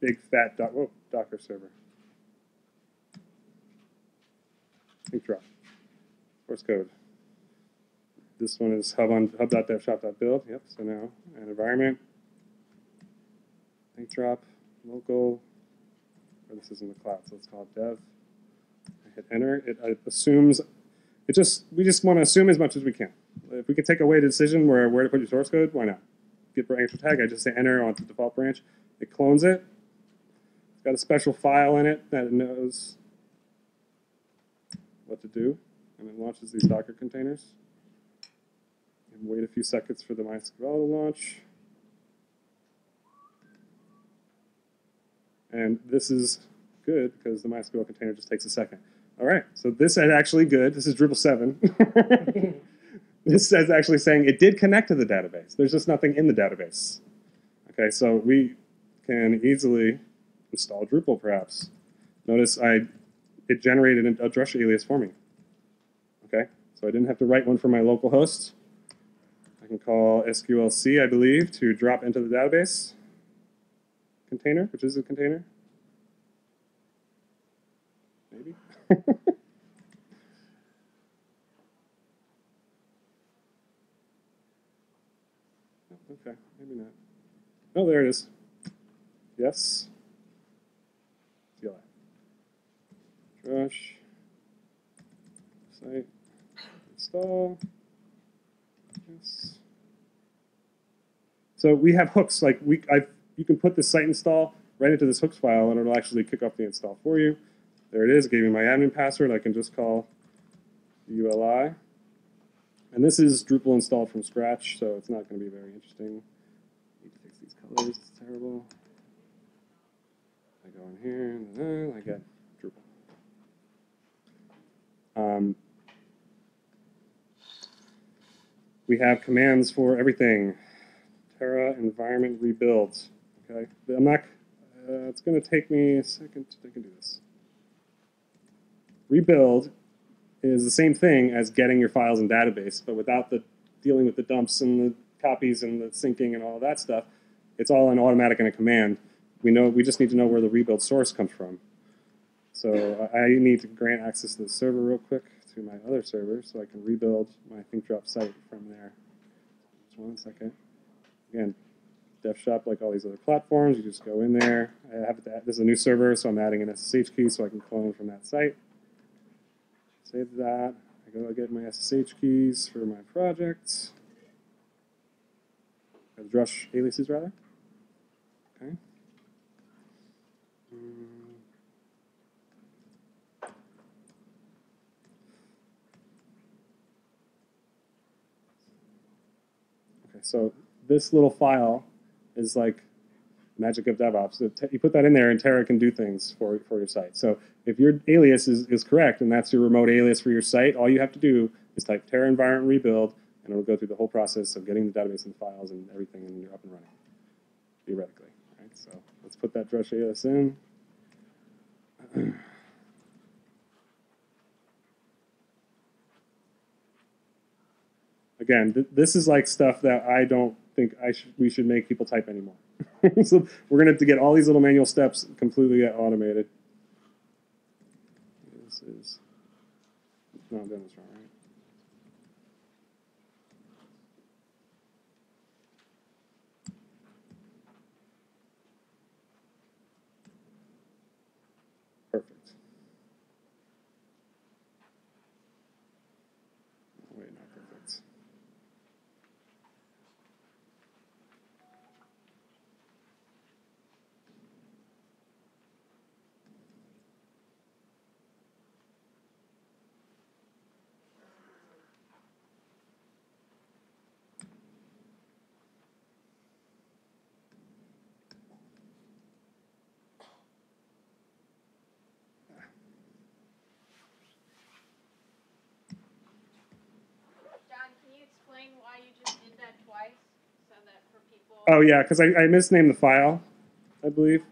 S7: Big fat doc, whoa, Docker server. Think drop. Source code. This one is hub on hub.devshop.build. Yep. So now an environment. Drop local. Or this is in the cloud, so let's call it dev. I hit enter. It assumes. It just we just want to assume as much as we can. If we can take away the decision where where to put your source code, why not? Git branch tag. I just say enter onto the default branch. It clones it. It's got a special file in it that it knows what to do, and it launches these Docker containers. And wait a few seconds for the MySQL to launch. And this is good because the MySQL container just takes a second. All right, so this is actually good. This is Drupal 7. this is actually saying it did connect to the database. There's just nothing in the database. Okay, so we can easily install Drupal perhaps. Notice I it generated a Drush alias for me. Okay, so I didn't have to write one for my local host. I can call SQLC, I believe, to drop into the database container, which is a container. Maybe. okay, maybe not. Oh, there it is. Yes. CLI. Drush. Site. Install. Yes. So we have hooks. Like we, I, you can put this site install right into this hooks file, and it'll actually kick off the install for you. There it is. It gave me my admin password. I can just call ULI. And this is Drupal installed from scratch, so it's not going to be very interesting. Need to fix these colors. It's terrible. I go in here, and then I get Drupal. Um, we have commands for everything. Terra environment rebuild. Okay, I'm not. Uh, it's going to take me a second to do this. Rebuild is the same thing as getting your files in database, but without the dealing with the dumps and the copies and the syncing and all that stuff. It's all an automatic and a command. We know we just need to know where the rebuild source comes from. So I need to grant access to the server real quick to my other server so I can rebuild my ThinkDrop site from there. Just one second. Again, DevShop, like all these other platforms, you just go in there. I have to, this is a new server, so I'm adding an SSH key so I can clone from that site. Save that. I go get my SSH keys for my project. Uh, Drush aliases, rather. Mm. Okay, so this little file is like magic of DevOps. You put that in there, and Terra can do things for, for your site. So if your alias is, is correct, and that's your remote alias for your site, all you have to do is type Terra environment rebuild, and it'll go through the whole process of getting the database and the files and everything, and you're up and running, theoretically. Right? So let's put that Drush alias in. Again, th this is like stuff that I don't think I should, we should make people type anymore. so we're going to have to get all these little manual steps completely automated. This is, no, I'm doing this wrong, right? Perfect. Wait, not perfect.
S12: John, can you explain why you just did that twice? So that for people.
S7: Oh yeah, because I, I misnamed the file, I believe.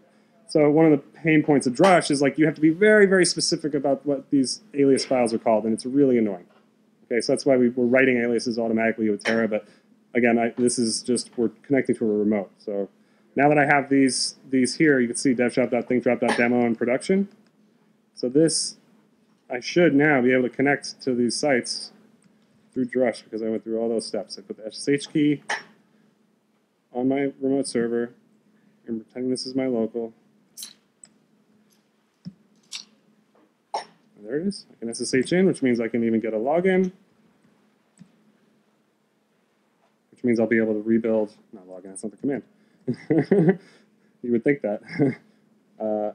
S7: So one of the pain points of Drush is like you have to be very, very specific about what these alias files are called, and it's really annoying. Okay, so that's why we, we're writing aliases automatically with Terra, but again, I, this is just we're connecting to a remote. So now that I have these these here, you can see devshop.thinkdrop.demo in production. So this, I should now be able to connect to these sites through Drush because I went through all those steps. I put the SSH key on my remote server and pretending this is my local. And there it is. I can SSH in, which means I can even get a login. Which means I'll be able to rebuild, not login, that's not the command. you would think that. uh,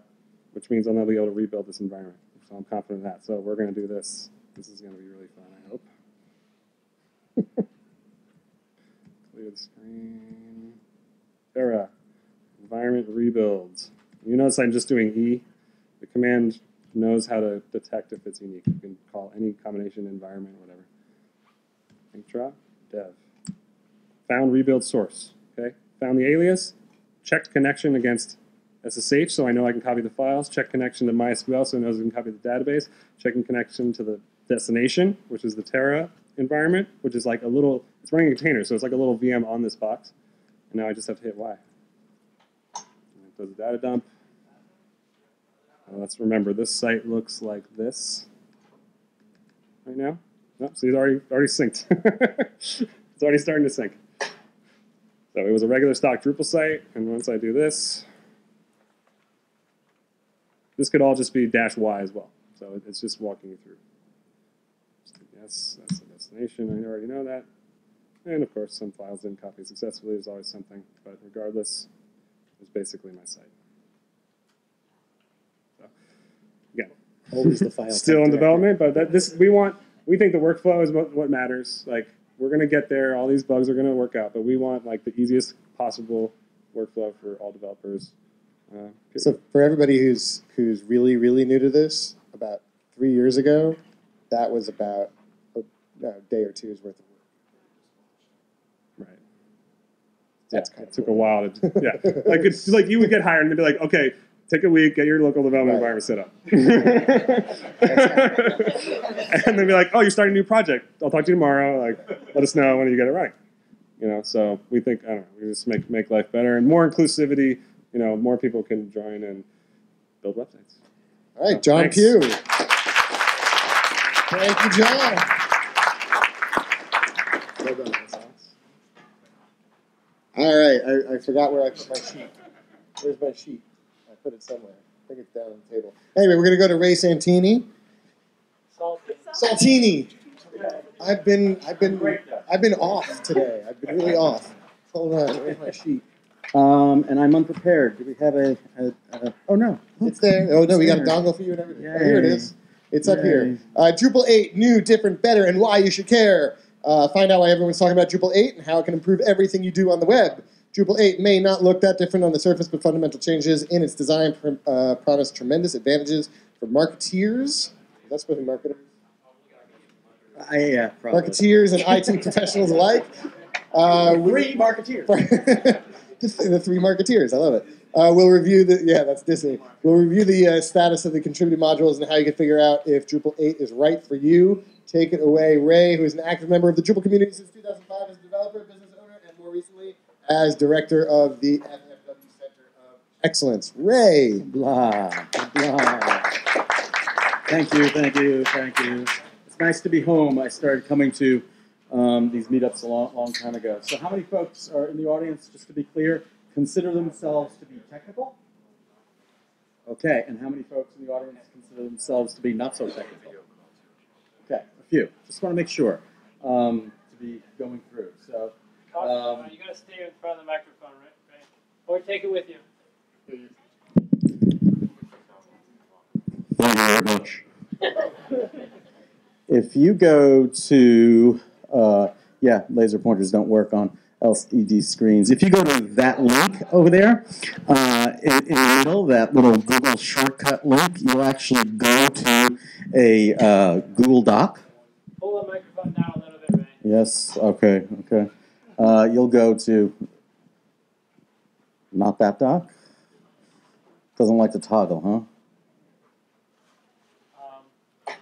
S7: which means I'll now be able to rebuild this environment. So I'm confident in that. So we're going to do this. This is going to be really fun, I hope. Clear the screen. Era. Environment rebuilds. You notice I'm just doing E. The command knows how to detect if it's unique. You can call any combination environment whatever. Intra, dev. Found rebuild source. Okay. Found the alias. Checked connection against SSH, so I know I can copy the files. Check connection to MySQL, so it knows I can copy the database. Checking connection to the destination, which is the Terra environment, which is like a little, it's running a container, so it's like a little VM on this box. And now I just have to hit Y. It does a data dump. Now let's remember, this site looks like this right now. Oh, so it's already, already synced. it's already starting to sync. So it was a regular stock Drupal site, and once I do this, this could all just be dash Y as well. So it's just walking you through. Yes, that's the destination. I already know that. And of course, some files didn't copy successfully. There's always something. But regardless, it's basically my site. So, again,
S13: Always the file
S7: still in development, but that, this we want. We think the workflow is what, what matters. Like we're gonna get there. All these bugs are gonna work out, but we want like the easiest possible workflow for all developers. Uh,
S1: So for everybody who's who's really really new to this, about three years ago, that was about a, a day or two's worth of work.
S7: Right. Yeah, it took a while to. Yeah, like it's like you would get hired and they'd be like, okay, take a week, get your local development environment set up, and they'd be like, oh, you're starting a new project. I'll talk to you tomorrow. Like, let us know when you get it right. You know, so we think I don't know, we just make make life better and more inclusivity. You know, more people can join and build websites.
S1: All right,
S7: So,
S1: John
S7: thanks.
S1: Pugh. Thank you, John. Well done, Alex. All right, I, I forgot where I put my sheet. Where's my sheet? I put it somewhere. I think it's down on the table. Anyway, we're gonna go to Ray Santini. Saltini. I've been I've been I've been off today. I've been really off. Hold on, where's my sheet?
S6: Um, and I'm unprepared. Do we have a, a, a oh no.
S1: It's there. Oh no, we got a dongle for you and everything. Oh, here it is. It's up here. Uh, Drupal 8, new, different, better, and why you should care. Uh, find out why everyone's talking about Drupal 8 and how it can improve everything you do on the web. Drupal 8 may not look that different on the surface, but fundamental changes in its design pr- uh, promise tremendous advantages for marketeers. That's supposed to be marketers.
S6: I, yeah, probably.
S1: Marketeers and IT professionals alike. Uh,
S13: Three marketeers.
S1: the three marketeers. I love it. Uh, we'll review the yeah, that's Disney. We'll review the uh, status of the contributed modules and how you can figure out if Drupal 8 is right for you. Take it away, Ray, who is an active member of the Drupal community since 2005 as a developer, business owner, and more recently as director of the FFW Center of Excellence. Ray.
S6: Blah, blah. Thank you, thank you, thank you. It's nice to be home. I started coming to um, these meetups a long, long time ago. So, how many folks are in the audience, just to be clear, consider themselves to be technical? Okay, and how many folks in the audience consider themselves to be not so technical? Few. Just want to make sure um, to be going through. So, um,
S8: you gotta stay in front of the microphone, right? right? Or take it with you.
S6: Thank you very much. If you go to, uh, yeah, laser pointers don't work on LCD screens. If you go to that link over there, uh, in, in the middle, that little Google shortcut link, you'll actually go to a uh, Google Doc.
S8: Pull the microphone down a little bit, Ray.
S6: Yes, okay, okay. Uh, you'll go to, not that doc? Doesn't like to toggle, huh?
S8: Um,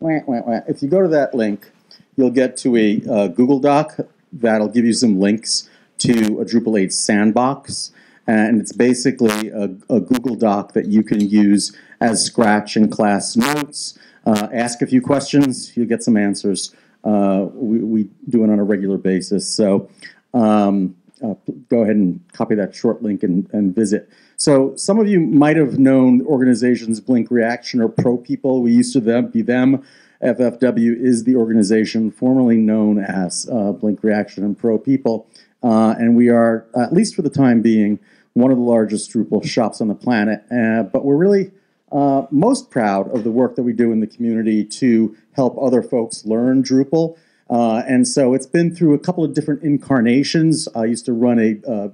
S6: Wah, wah, wah. If you go to that link, you'll get to a uh, Google Doc that'll give you some links to a Drupal 8 sandbox. And it's basically a, a Google Doc that you can use as Scratch and class notes. Uh, ask a few questions, you'll get some answers. Uh, we, we do it on a regular basis. So um, uh, go ahead and copy that short link and, and visit. So some of you might have known organizations Blink Reaction or Propeople. We used to them, be them. FFW is the organization formerly known as uh, Blink Reaction and Propeople. Uh, and we are, at least for the time being, one of the largest Drupal shops on the planet. Uh, but we're really uh, most proud of the work that we do in the community to help other folks learn Drupal. Uh, and so it's been through a couple of different incarnations. I used to run a uh,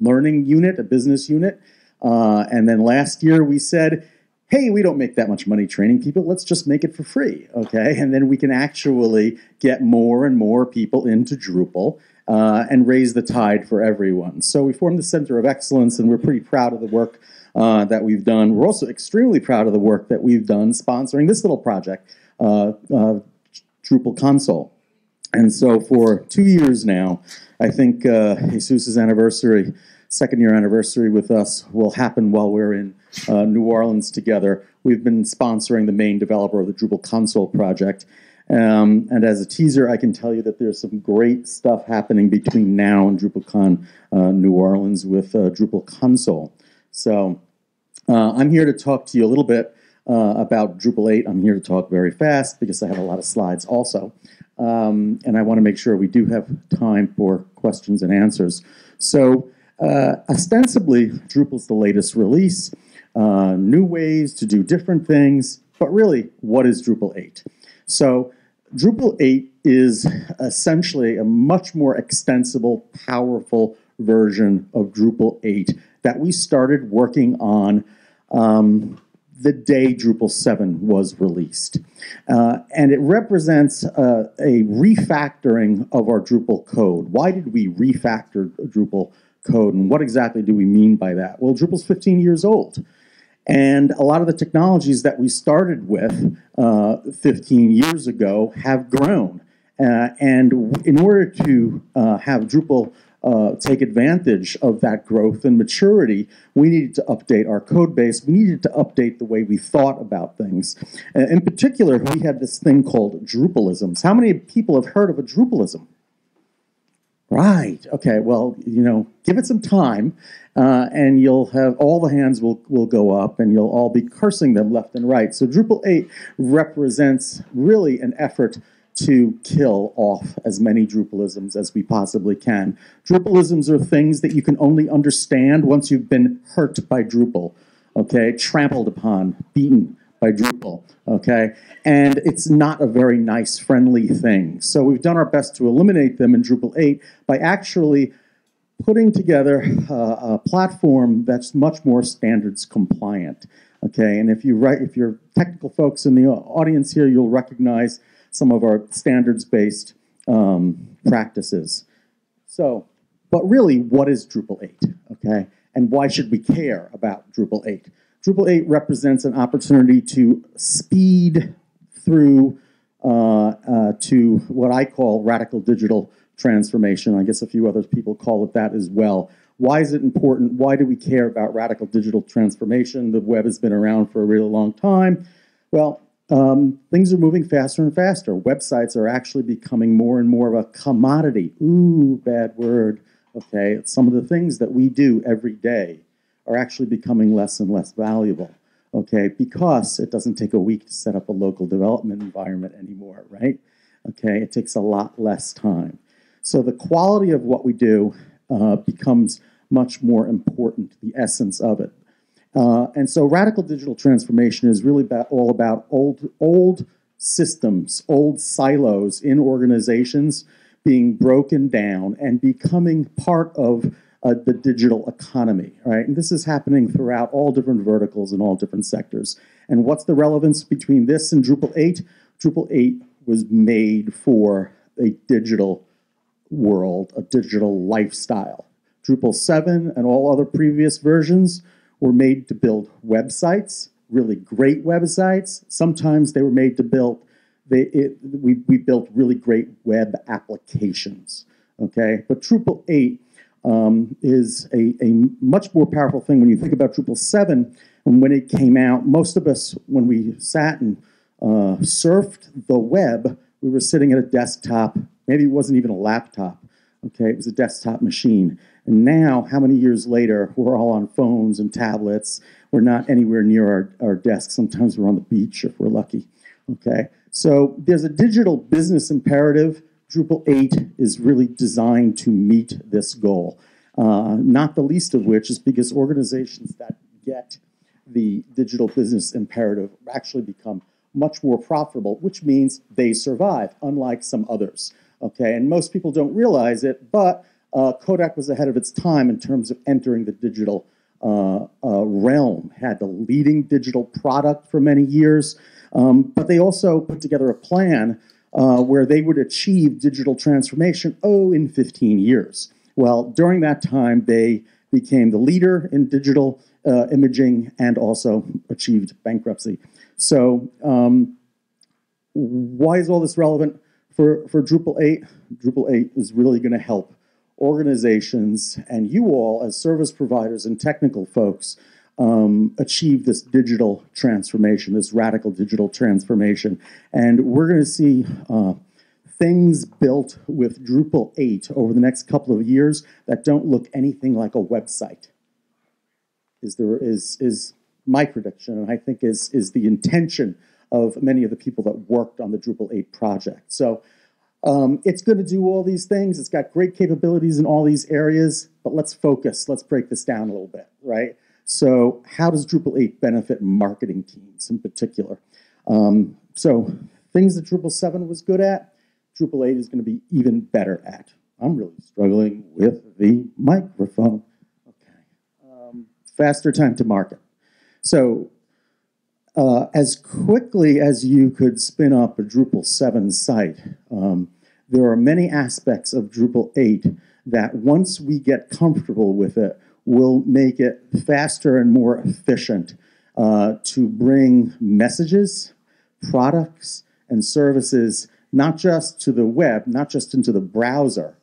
S6: learning unit, a business unit. Uh, and then last year we said, hey, we don't make that much money training people. Let's just make it for free, okay? And then we can actually get more and more people into Drupal uh, and raise the tide for everyone. So we formed the Center of Excellence, and we're pretty proud of the work uh, that we've done. We're also extremely proud of the work that we've done sponsoring this little project, uh, uh Drupal Console. And so for two years now, I think uh, Jesus' anniversary, second year anniversary with us, will happen while we're in uh, New Orleans together. We've been sponsoring the main developer of the Drupal Console project. Um, and as a teaser, I can tell you that there's some great stuff happening between now and DrupalCon uh, New Orleans with uh, Drupal Console. So uh, I'm here to talk to you a little bit uh, about Drupal 8. I'm here to talk very fast because I have a lot of slides also. Um, and I want to make sure we do have time for questions and answers. So uh, ostensibly, Drupal's the latest release, uh, new ways to do different things, but really, what is Drupal 8? So Drupal 8 is essentially a much more extensible, powerful version of Drupal 8 that we started working on um, the day Drupal 7 was released. Uh, and it represents uh, a refactoring of our Drupal code. Why did we refactor Drupal code, and what exactly do we mean by that? Well, Drupal's 15 years old. And a lot of the technologies that we started with uh, 15 years ago have grown. Uh, and in order to uh, have Drupal uh, take advantage of that growth and maturity, we needed to update our code base. We needed to update the way we thought about things. Uh, in particular, we had this thing called Drupalisms. How many people have heard of a Drupalism? Right. Okay. Well, you know, give it some time, uh, and you'll have all the hands will will go up, and you'll all be cursing them left and right. So Drupal 8 represents really an effort to kill off as many Drupalisms as we possibly can. Drupalisms are things that you can only understand once you've been hurt by Drupal, okay, trampled upon, beaten by Drupal, okay? And it's not a very nice, friendly thing. So we've done our best to eliminate them in Drupal 8 by actually putting together a platform that's much more standards compliant, okay? And if you write, if you're technical folks in the audience here, you'll recognize some of our standards-based um, practices. So, but really, what is Drupal 8, okay? And why should we care about Drupal 8? Drupal 8 represents an opportunity to speed through uh, uh, to what I call radical digital transformation. I guess a few other people call it that as well. Why is it important? Why do we care about radical digital transformation? The web has been around for a really long time. Well, um, things are moving faster and faster. Websites are actually becoming more and more of a commodity. Ooh, bad word. Okay, some of the things that we do every day are actually becoming less and less valuable. Okay, because it doesn't take a week to set up a local development environment anymore, right? Okay, it takes a lot less time. So the quality of what we do uh, becomes much more important, the essence of it. Uh, and so radical digital transformation is really about, all about old, old systems, old silos in organizations being broken down and becoming part of uh, the digital economy, right? And this is happening throughout all different verticals and all different sectors. And what's the relevance between this and Drupal 8? Drupal 8 was made for a digital world, a digital lifestyle. Drupal 7 and all other previous versions were made to build websites, really great websites. Sometimes they were made to build they, it, we, we built really great web applications. Okay, but Drupal 8 um, is a, a much more powerful thing when you think about Drupal 7. And when it came out, most of us, when we sat and uh, surfed the web, we were sitting at a desktop. Maybe it wasn't even a laptop. Okay, it was a desktop machine. And now, how many years later, we're all on phones and tablets. We're not anywhere near our, our desks. Sometimes we're on the beach if we're lucky. Okay, so there's a digital business imperative. Drupal 8 is really designed to meet this goal. Uh, not the least of which is because organizations that get the digital business imperative actually become much more profitable, which means they survive, unlike some others. Okay, and most people don't realize it, but uh, Kodak was ahead of its time in terms of entering the digital uh, uh, realm, had the leading digital product for many years, um, but they also put together a plan uh, where they would achieve digital transformation, oh, in 15 years. Well, during that time, they became the leader in digital uh, imaging and also achieved bankruptcy. So, um, why is all this relevant for, for Drupal 8? Drupal 8 is really going to help organizations and you all as service providers and technical folks um, achieve this digital transformation, this radical digital transformation. And we're going to see uh, things built with Drupal 8 over the next couple of years that don't look anything like a website. Is there is is my prediction, and I think is is the intention of many of the people that worked on the Drupal 8 project. So um, it's going to do all these things. It's got great capabilities in all these areas, but let's focus. Let's break this down a little bit, right? So, how does Drupal 8 benefit marketing teams in particular? Um, so, things that Drupal 7 was good at, Drupal 8 is going to be even better at. I'm really struggling with the microphone. Okay. Um, faster time to market. So, uh, as quickly as you could spin up a Drupal 7 site, um, there are many aspects of Drupal 8 that once we get comfortable with it, will make it faster and more efficient uh, to bring messages, products, and services not just to the web, not just into the browser,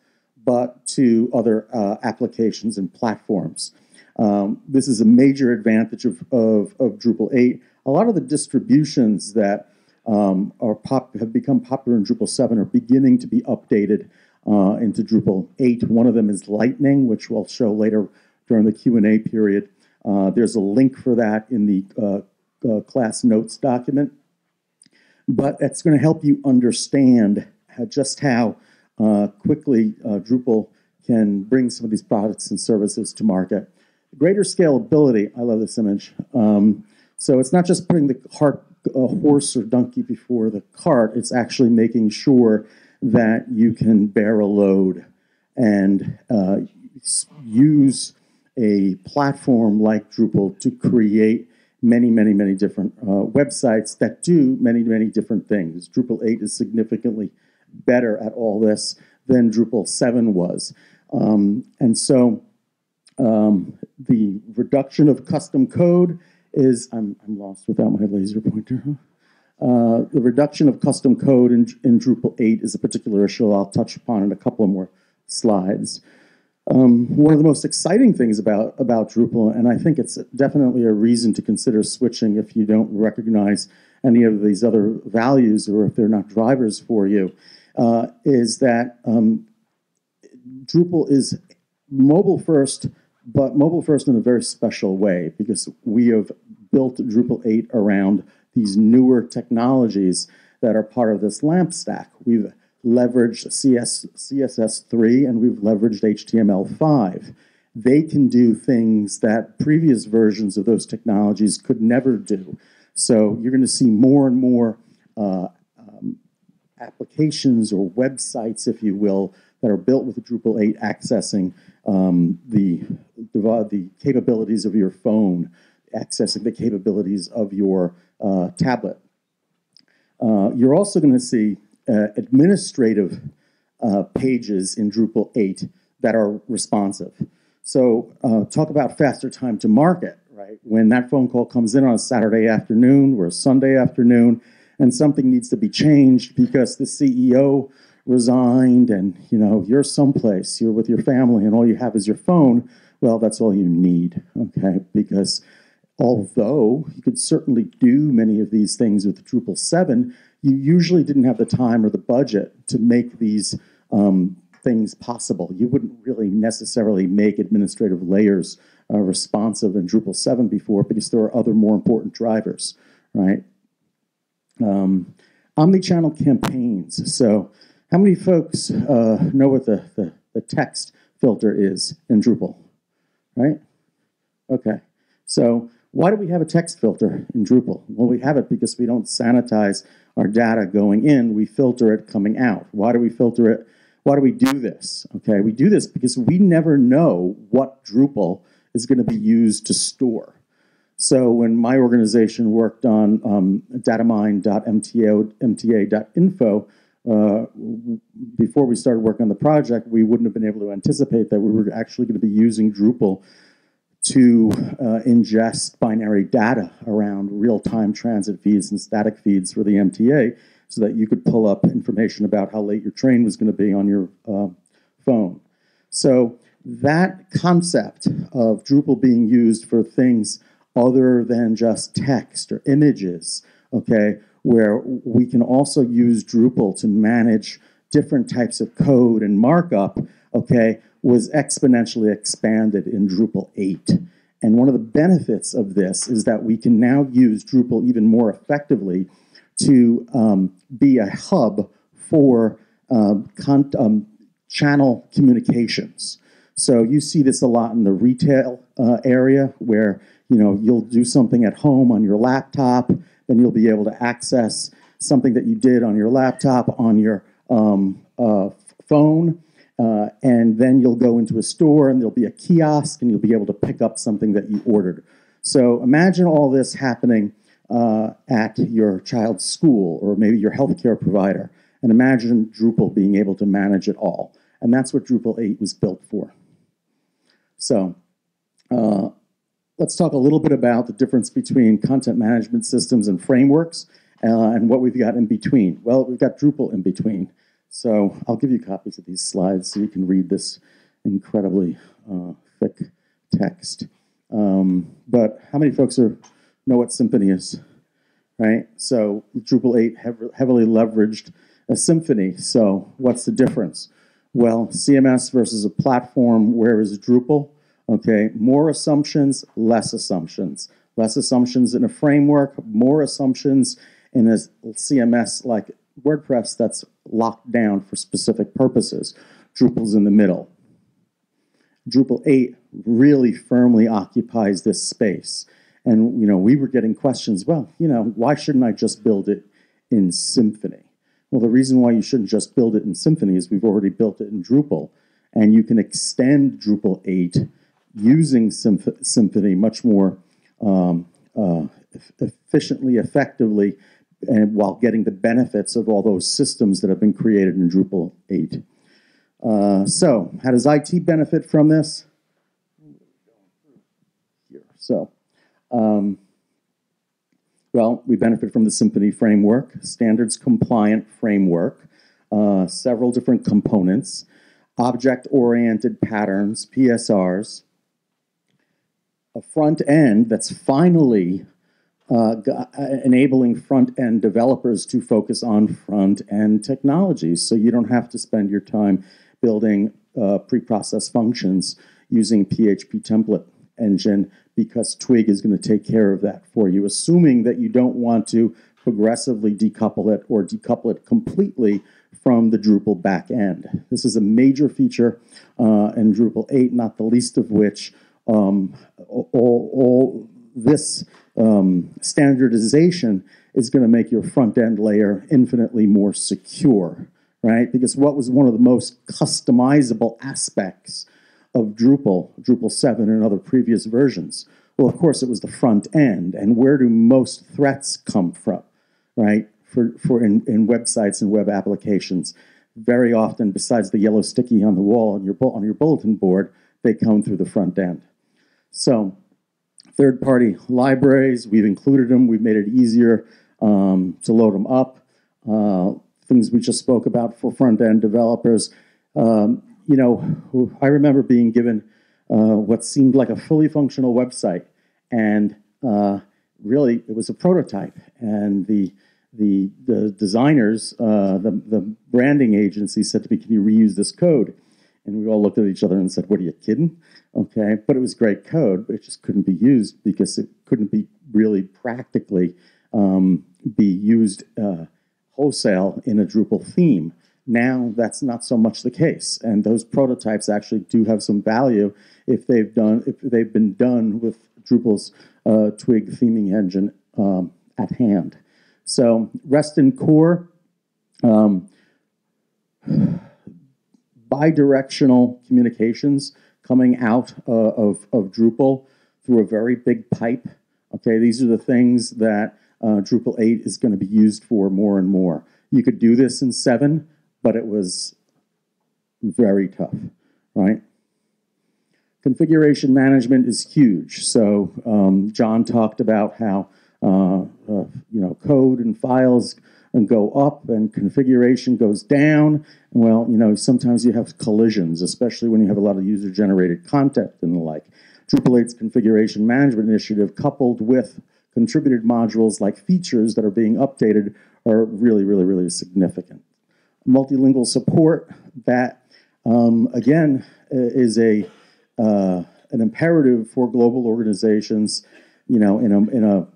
S6: but to other uh, applications and platforms. Um, this is a major advantage of, of, of Drupal 8 a lot of the distributions that um, are pop, have become popular in Drupal 7 are beginning to be updated uh, into Drupal 8. One of them is Lightning, which we'll show later during the Q&A period. Uh, there's a link for that in the uh, uh class notes document. But it's going to help you understand how, just how uh, quickly uh, Drupal can bring some of these products and services to market. Greater scalability, I love this image. Um, so it's not just putting the cart, horse or donkey before the cart, it's actually making sure that you can bear a load and uh, use a platform like Drupal to create many, many, many different uh, websites that do many, many different things. Drupal 8 is significantly better at all this than Drupal 7 was. Um, and so um, the reduction of custom code is I'm, I'm lost without my laser pointer. Uh, the reduction of custom code in, in Drupal 8 is a particular issue I'll touch upon in a couple of more slides. Um, one of the most exciting things about, about Drupal, and I think it's definitely a reason to consider switching if you don't recognize any of these other values or if they're not drivers for you, uh, is that um, Drupal is mobile first but mobile first in a very special way because we have built Drupal 8 around these newer technologies that are part of this LAMP stack. We've leveraged CS, CSS3 and we've leveraged HTML5. They can do things that previous versions of those technologies could never do. So you're going to see more and more uh, um, applications or websites, if you will, that are built with Drupal 8 accessing um, the, the capabilities of your phone, accessing the capabilities of your uh, tablet. Uh, you're also going to see uh, administrative uh, pages in Drupal 8 that are responsive. So uh, talk about faster time to market, right? When that phone call comes in on a Saturday afternoon or a Sunday afternoon, and something needs to be changed because the CEO resigned and you know you're someplace you're with your family and all you have is your phone well that's all you need okay? Because although you could certainly do many of these things with drupal 7 you usually didn't have the time or the budget to make these um, things possible. You wouldn't really necessarily make administrative layers uh, responsive in drupal 7 before because there are other more important drivers right? Um, omni-channel campaigns. So how many folks uh, know what the, the, the text filter is in Drupal? Right? Okay. So why do we have a text filter in Drupal? Well, we have it because we don't sanitize our data going in. We filter it coming out. Why do we filter it? Why do we do this? Okay, we do this because we never know what Drupal is going to be used to store. So when my organization worked on um, datamine.mta.info, uh, before we started working on the project, we wouldn't have been able to anticipate that we were actually going to be using Drupal to uh, ingest binary data around real-time transit feeds and static feeds for the MTA so that you could pull up information about how late your train was going to be on your uh, phone. So that concept of Drupal being used for things other than just text or images, okay, where we can also use Drupal to manage different types of code and markup, okay, was exponentially expanded in Drupal 8. And one of the benefits of this is that we can now use Drupal even more effectively to um, be a hub for um, um, channel communications. So you see this a lot in the retail uh, area where you know you'll do something at home on your laptop then you'll be able to access something that you did on your laptop, on your um, uh, phone, uh, and then you'll go into a store and there'll be a kiosk and you'll be able to pick up something that you ordered. So imagine all this happening uh, at your child's school or maybe your healthcare provider. And imagine Drupal being able to manage it all. And that's what Drupal 8 was built for. So uh, let's talk a little bit about the difference between content management systems and frameworks uh, and what we've got in between. Well, we've got Drupal in between. So I'll give you copies of these slides so you can read this incredibly uh, thick text. Um, but how many folks are, know what Symfony is? Right? So Drupal 8 hev heavily leveraged a Symfony. So what's the difference? Well, CMS versus a platform, where is Drupal? Okay, more assumptions, less assumptions. Less assumptions in a framework, more assumptions in a CMS like WordPress that's locked down for specific purposes. Drupal's in the middle. Drupal 8 really firmly occupies this space. And you know, we were getting questions, well, you know, why shouldn't I just build it in Symfony? Well, the reason why you shouldn't just build it in Symfony is we've already built it in Drupal. And you can extend Drupal 8 using Symph Symfony much more um, uh, efficiently, effectively, and while getting the benefits of all those systems that have been created in Drupal 8. Uh, so, how does IT benefit from this? Here. So, um, well, we benefit from the Symfony framework, standards compliant framework, uh, several different components, object oriented patterns, PSRs, a front end that's finally uh, uh, enabling front end developers to focus on front end technologies. So you don't have to spend your time building uh, pre-processed functions using PHP template engine because Twig is going to take care of that for you, assuming that you don't want to progressively decouple it or decouple it completely from the Drupal backend. This is a major feature uh, in Drupal 8, not the least of which um, all, all, this um, standardization is going to make your front end layer infinitely more secure, right? Because what was one of the most customizable aspects of Drupal, Drupal 7 and other previous versions? Well, of course, it was the front end. And where do most threats come from, right? For, for in, in websites and web applications, very often, besides the yellow sticky on the wall on your, on your bulletin board, they come through the front end. So third-party libraries, we've included them. We've made it easier um, to load them up. Uh, things we just spoke about for front end developers. Um, you know, I remember being given uh, what seemed like a fully functional website, and uh, really it was a prototype. And the the the designers, uh, the the branding agency said to me, "Can you reuse this code?" And we all looked at each other and said, "What are you kidding?" Okay, but it was great code, but it just couldn't be used because it couldn't be really practically um, be used uh, wholesale in a Drupal theme. Now that's not so much the case, and those prototypes actually do have some value if they've done if they've been done with Drupal's uh, Twig theming engine um, at hand. So REST and core, um, bidirectional communications coming out uh, of, of Drupal through a very big pipe. Okay, these are the things that uh, Drupal 8 is going to be used for more and more. You could do this in 7, but it was very tough, right? Configuration management is huge. So um, John talked about how uh, uh, you know code and files and go up and configuration goes down. Well, you know sometimes you have collisions, especially when you have a lot of user-generated content and the like. Drupal 8's configuration management initiative, coupled with contributed modules like features that are being updated, are really, really, really significant. Multilingual support that um, again is a uh, an imperative for global organizations. You know, in a in a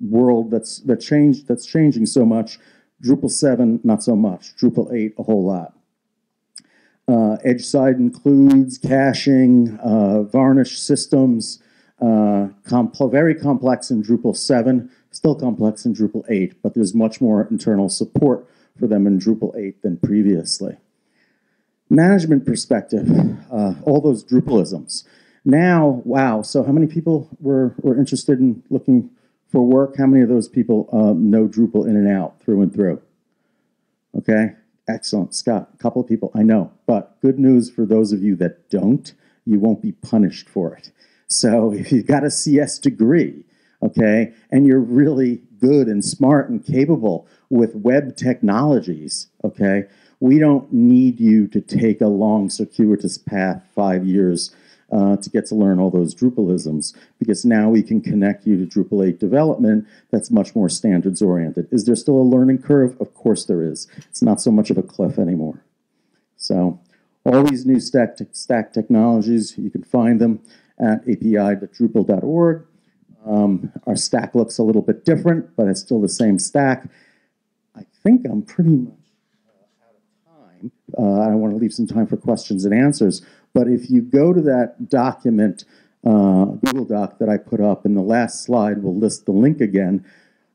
S6: world that's that changed that's changing so much. Drupal seven, not so much. Drupal eight, a whole lot. Uh, edge side includes caching, uh, varnish systems, uh, very complex in Drupal 7, still complex in Drupal 8, but there's much more internal support for them in Drupal 8 than previously management perspective, uh, all those Drupalisms. Now, wow, so how many people were, were interested in looking for work? How many of those people um, know Drupal in and out, through and through? Okay, excellent. Scott, a couple of people, I know. But good news for those of you that don't, you won't be punished for it. So if you've got a CS degree, okay, and you're really good and smart and capable with web technologies, okay, we don't need you to take a long, circuitous path, five years, uh, to get to learn all those Drupalisms, because now we can connect you to Drupal 8 development that's much more standards oriented. Is there still a learning curve? Of course there is. It's not so much of a cliff anymore. So all these new stack, te stack technologies, you can find them at api.drupal.org. Um, our stack looks a little bit different, but it's still the same stack. I think I'm pretty much uh, I want to leave some time for questions and answers. But if you go to that document, uh, Google Doc that I put up, and the last slide will list the link again,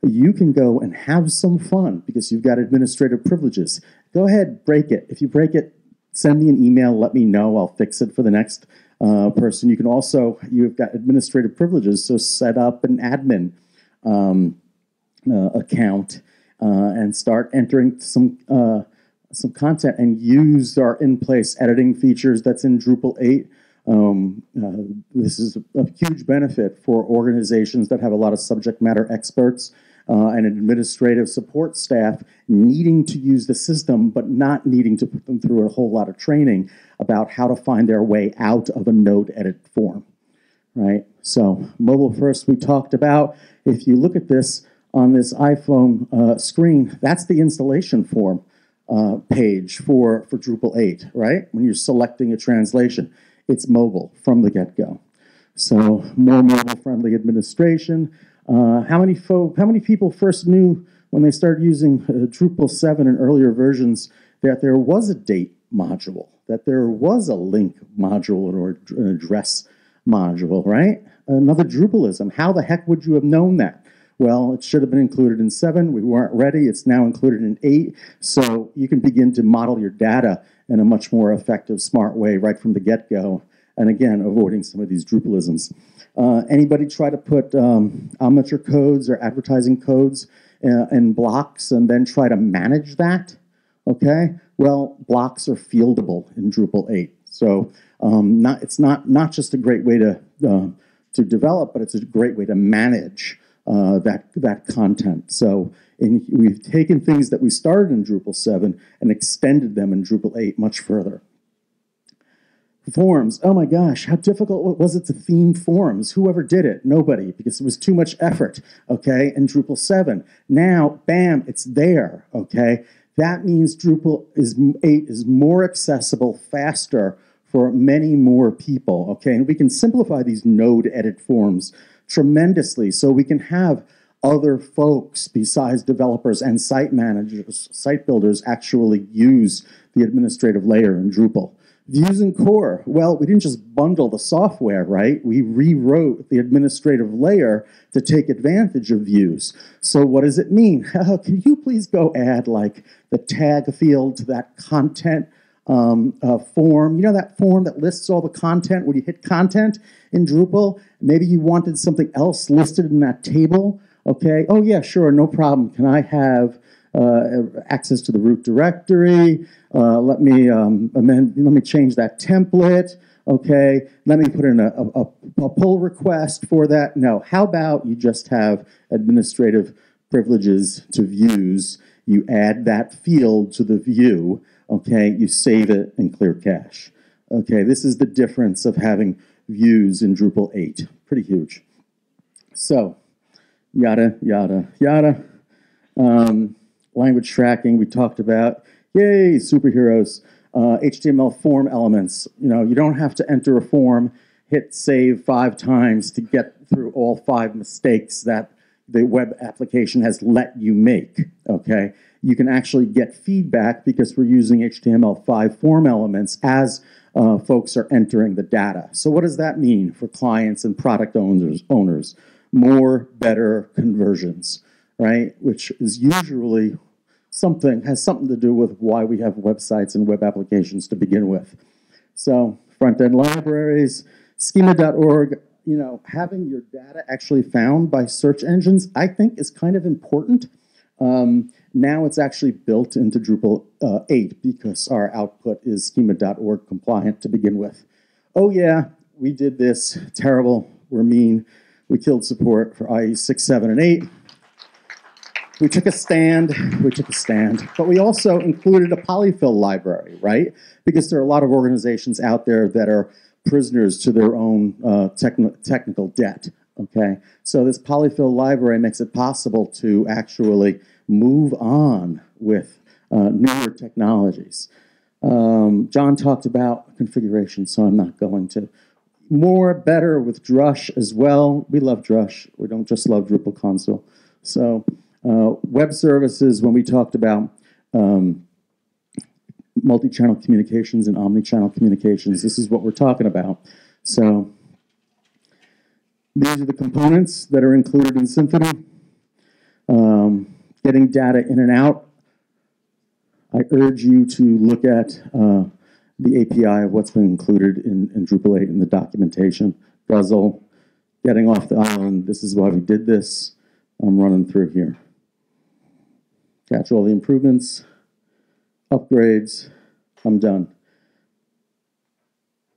S6: you can go and have some fun because you've got administrative privileges. Go ahead, break it. If you break it, send me an email, let me know. I'll fix it for the next uh, person. You can also, you've got administrative privileges, so set up an admin um, uh, account uh, and start entering some uh, some content and use our in-place editing features that's in Drupal 8. Um, uh, this is a huge benefit for organizations that have a lot of subject matter experts uh, and administrative support staff needing to use the system, but not needing to put them through a whole lot of training about how to find their way out of a node edit form, right? So mobile first we talked about. If you look at this on this iPhone uh, screen, that's the installation form uh, page for, for Drupal 8, right? When you're selecting a translation, it's mobile from the get-go. So more mobile-friendly administration. Uh, how many folk, how many people first knew when they started using uh, Drupal 7 and earlier versions that there was a date module, that there was a link module or an address module, right? Another Drupalism. How the heck would you have known that? Well, it should have been included in seven. We weren't ready. It's now included in eight. So you can begin to model your data in a much more effective, smart way right from the get-go. And again, avoiding some of these Drupalisms. Uh, anybody try to put um, Omniture codes or advertising codes uh, in blocks and then try to manage that? Okay, well, blocks are fieldable in Drupal 8. So um, not, it's not, not just a great way to, uh, to develop, but it's a great way to manage uh, that, that content. So in, we've taken things that we started in Drupal 7 and extended them in Drupal 8 much further. Forms. Oh my gosh, how difficult was it to theme forms? Whoever did it? Nobody, because it was too much effort, okay? In Drupal 7. Now, bam, it's there, okay? That means Drupal is 8 is more accessible, faster for many more people, okay? And we can simplify these node edit forms tremendously so we can have other folks besides developers and site managers, site builders actually use the administrative layer in Drupal. Views and core. Well, we didn't just bundle the software, right? We rewrote the administrative layer to take advantage of views. So what does it mean? Can you please go add like the tag field to that content um, uh, form? You know that form that lists all the content when you hit content in Drupal? Maybe you wanted something else listed in that table. Okay, oh yeah, sure, no problem. Can I have uh, access to the root directory? Uh, let me um, amend, let me change that template. Okay, let me put in a, a, a pull request for that. No, how about you just have administrative privileges to views? You add that field to the view. Okay, you save it and clear cache. Okay, this is the difference of having views in Drupal 8. Pretty huge. So, yada, yada, yada. Um, language tracking, we talked about. Yay, superheroes. Uh, HTML form elements. You know, you don't have to enter a form, hit save five times to get through all five mistakes that the web application has let you make, okay? You can actually get feedback because we're using HTML5 form elements as uh, folks are entering the data. So what does that mean for clients and product owners? owners? More, better conversions, right? Which is usually something, has something to do with why we have websites and web applications to begin with. So front-end libraries, schema.org, you know, having your data actually found by search engines, I think is kind of important. Um, now it's actually built into Drupal uh, 8 because our output is schema.org compliant to begin with. Oh yeah, we did this, terrible, we're mean. We killed support for IE 6, 7, and 8 we took a stand, we took a stand, but we also included a polyfill library, right? Because there are a lot of organizations out there that are prisoners to their own uh, techn technical debt, okay? So this polyfill library makes it possible to actually move on with uh, newer technologies. Um, John talked about configuration, so I'm not going to. More, better with Drush as well. We love Drush. We don't just love Drupal console. So uh, web services, when we talked about um, multi-channel communications and omni-channel communications, this is what we're talking about. So these are the components that are included in Symfony. Um, getting data in and out. I urge you to look at uh, the API of what's been included in, in Drupal 8 in the documentation. Guzzle, getting off the island, this is why we did this. I'm running through here catch all the improvements, upgrades, I'm done.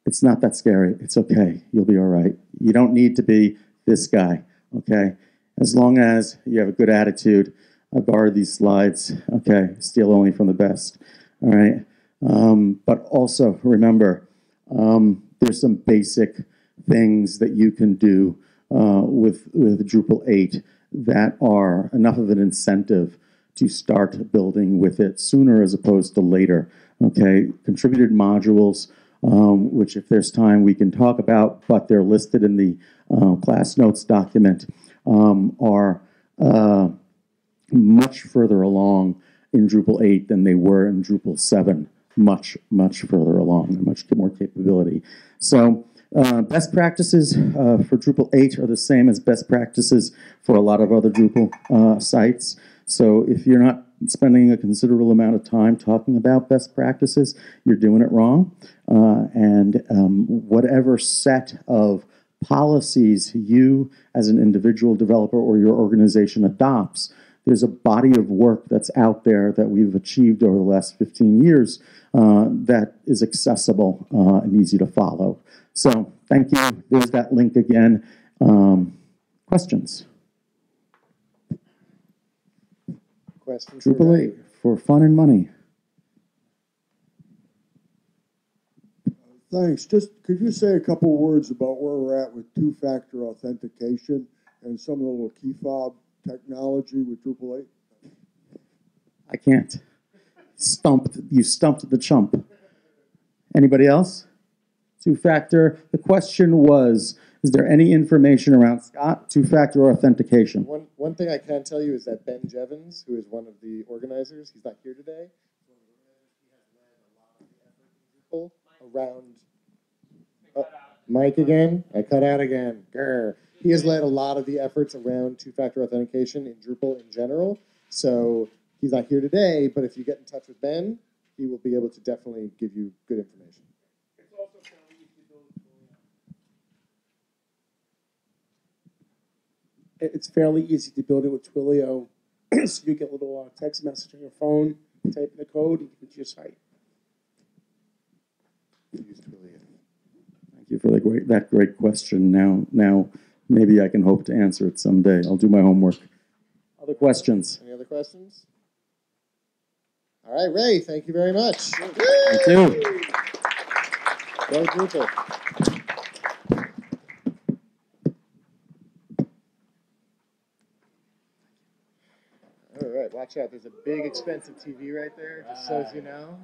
S6: It's not that scary. It's okay. You'll be all right. You don't need to be this guy, okay? As long as you have a good attitude. I borrowed these slides, okay? Steal only from the best, all right? Um, but also remember, um, there's some basic things that you can do uh, with, with Drupal 8 that are enough of an incentive to start building with it sooner as opposed to later. Okay, contributed modules, um, which if there's time we can talk about, but they're listed in the uh, class notes document, um, are uh, much further along in Drupal 8 than they were in Drupal 7. Much, much further along, and much more capability. So uh, best practices uh, for Drupal 8 are the same as best practices for a lot of other Drupal uh, sites. So if you're not spending a considerable amount of time talking about best practices, you're doing it wrong. Uh, and um, whatever set of policies you as an individual developer or your organization adopts, there's a body of work that's out there that we've achieved over the last 15 years uh, that is accessible uh, and easy to follow. So thank you. There's that link again. Um, questions?
S1: question for
S6: Drupal 8 for fun and money.
S13: Thanks. Just, could you say a couple words about where we're at with two-factor authentication and some of the little key fob technology with Drupal 8?
S6: I can't. Stumped. You stumped the chump. Anybody else? Two factor. The question was Is there any information around Scott two factor authentication?
S1: One, one thing I can tell you is that Ben Jeavons, who is one of the organizers, he's not here today. People Around oh, Mike again. I cut out again. Grr. He has led a lot of the efforts around two-factor authentication in Drupal in general. So he's not here today, but if you get in touch with Ben, he will be able to definitely give you good information.
S14: It's fairly easy to build it with Twilio. so you get a little uh, text message on your phone, type in the code, and give it to your site.
S6: Thank you for the great, that great question. Now, now maybe I can hope to answer it someday. I'll do my homework. Other questions?
S1: Any other questions? All right, Ray, thank you very much.
S6: Thank you.
S1: Go Drupal. All right, watch out. There's a big, expensive TV right there, just so as you know.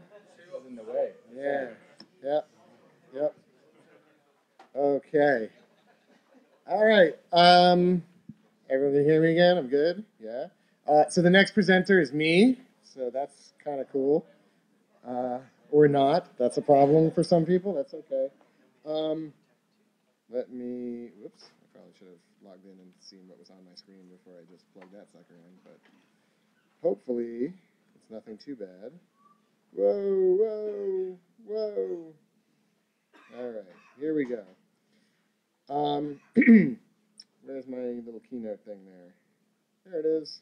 S3: in the way.
S1: Yeah. Yep. Yep. Okay. All right. Um, everyone can hear me again? I'm good. Yeah. Uh, so the next presenter is me. So that's kind of cool. Uh, or not. That's a problem for some people. That's okay. Um, let me. Whoops. I probably should have logged in and seen what was on my screen before I just plugged that sucker in. But hopefully, it's nothing too bad. Whoa, whoa, whoa. All right, here we go. Um, where's my little keynote thing there? There it is.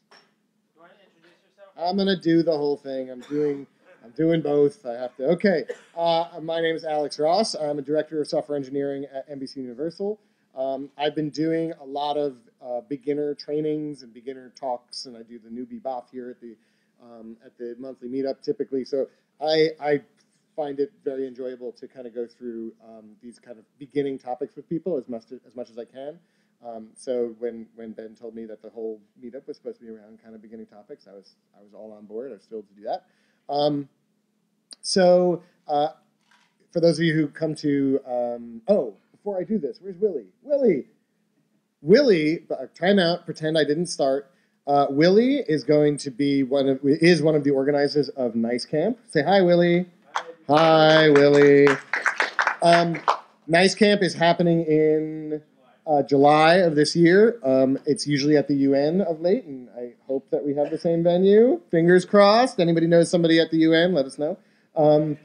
S1: I'm gonna do the whole thing. I'm doing, I'm doing both. I have to. Okay. Uh, my name is Alex Ross. I'm a director of software engineering at NBC Universal. Um, I've been doing a lot of uh, beginner trainings and beginner talks, and I do the newbie BoF here at the um, at the monthly meetup typically. So I, I find it very enjoyable to kind of go through um, these kind of beginning topics with people as much as much as I can. Um, so when when Ben told me that the whole meetup was supposed to be around kind of beginning topics, I was I was all on board. I was thrilled to do that. Um, so uh, for those of you who come to um, oh before I do this, where's Willie? Willie, Willie, uh, time out. Pretend I didn't start. Uh, Willie is going to be one of is one of the organizers of Nice Camp. Say hi, Willie. Hi, Willie. Um, nice Camp is happening in uh, July of this year. Um, it's usually at the UN of late, and I hope that we have the same venue. Fingers crossed. Anybody knows somebody at the UN? Let us know. Um,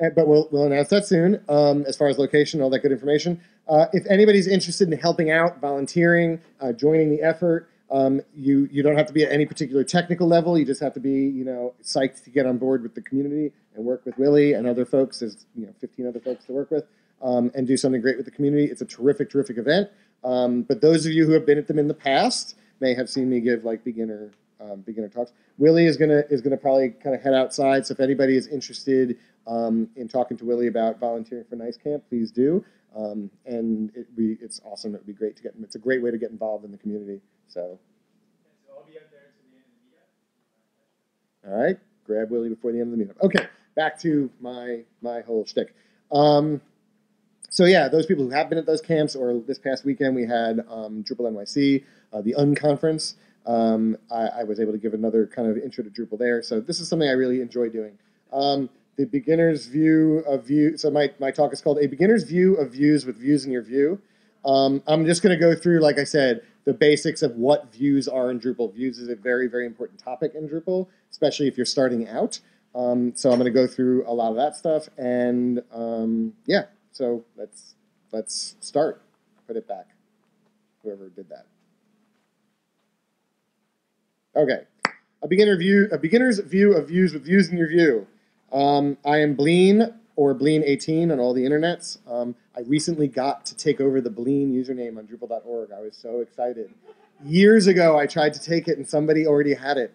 S1: eh, but we'll, we'll announce that soon um, as far as location, all that good information. Uh, if anybody's interested in helping out, volunteering, uh, joining the effort, um, you you don't have to be at any particular technical level. You just have to be you know psyched to get on board with the community and work with Willie and other folks. There's you know 15 other folks to work with um, and do something great with the community. It's a terrific, terrific event. Um, but those of you who have been at them in the past may have seen me give like beginner um, beginner talks. Willie is gonna is gonna probably kind of head outside. So if anybody is interested um, in talking to Willie about volunteering for Nice Camp, please do. Um, and it be it's awesome. It would be great to get. It's a great way to get involved in the community. So. All right, grab Willie before the end of the meetup. Okay, back to my my whole shtick. Um, so yeah, those people who have been at those camps, or this past weekend we had um, Drupal NYC, uh, the Unconference. Um, I, I was able to give another kind of intro to Drupal there. So this is something I really enjoy doing. Um, the beginner's view of view. So my, my talk is called a beginner's view of views with views in your view. Um, I'm just going to go through, like I said, the basics of what views are in Drupal. Views is a very, very important topic in Drupal, especially if you're starting out. Um, so I'm going to go through a lot of that stuff, and um, yeah. So let's let's start. Put it back. Whoever did that. Okay, a beginner view, a beginner's view of views with views in your view. Um, I am Bleen or Bleen18 on all the internets. Um, I recently got to take over the Bleen username on Drupal.org. I was so excited. Years ago, I tried to take it and somebody already had it.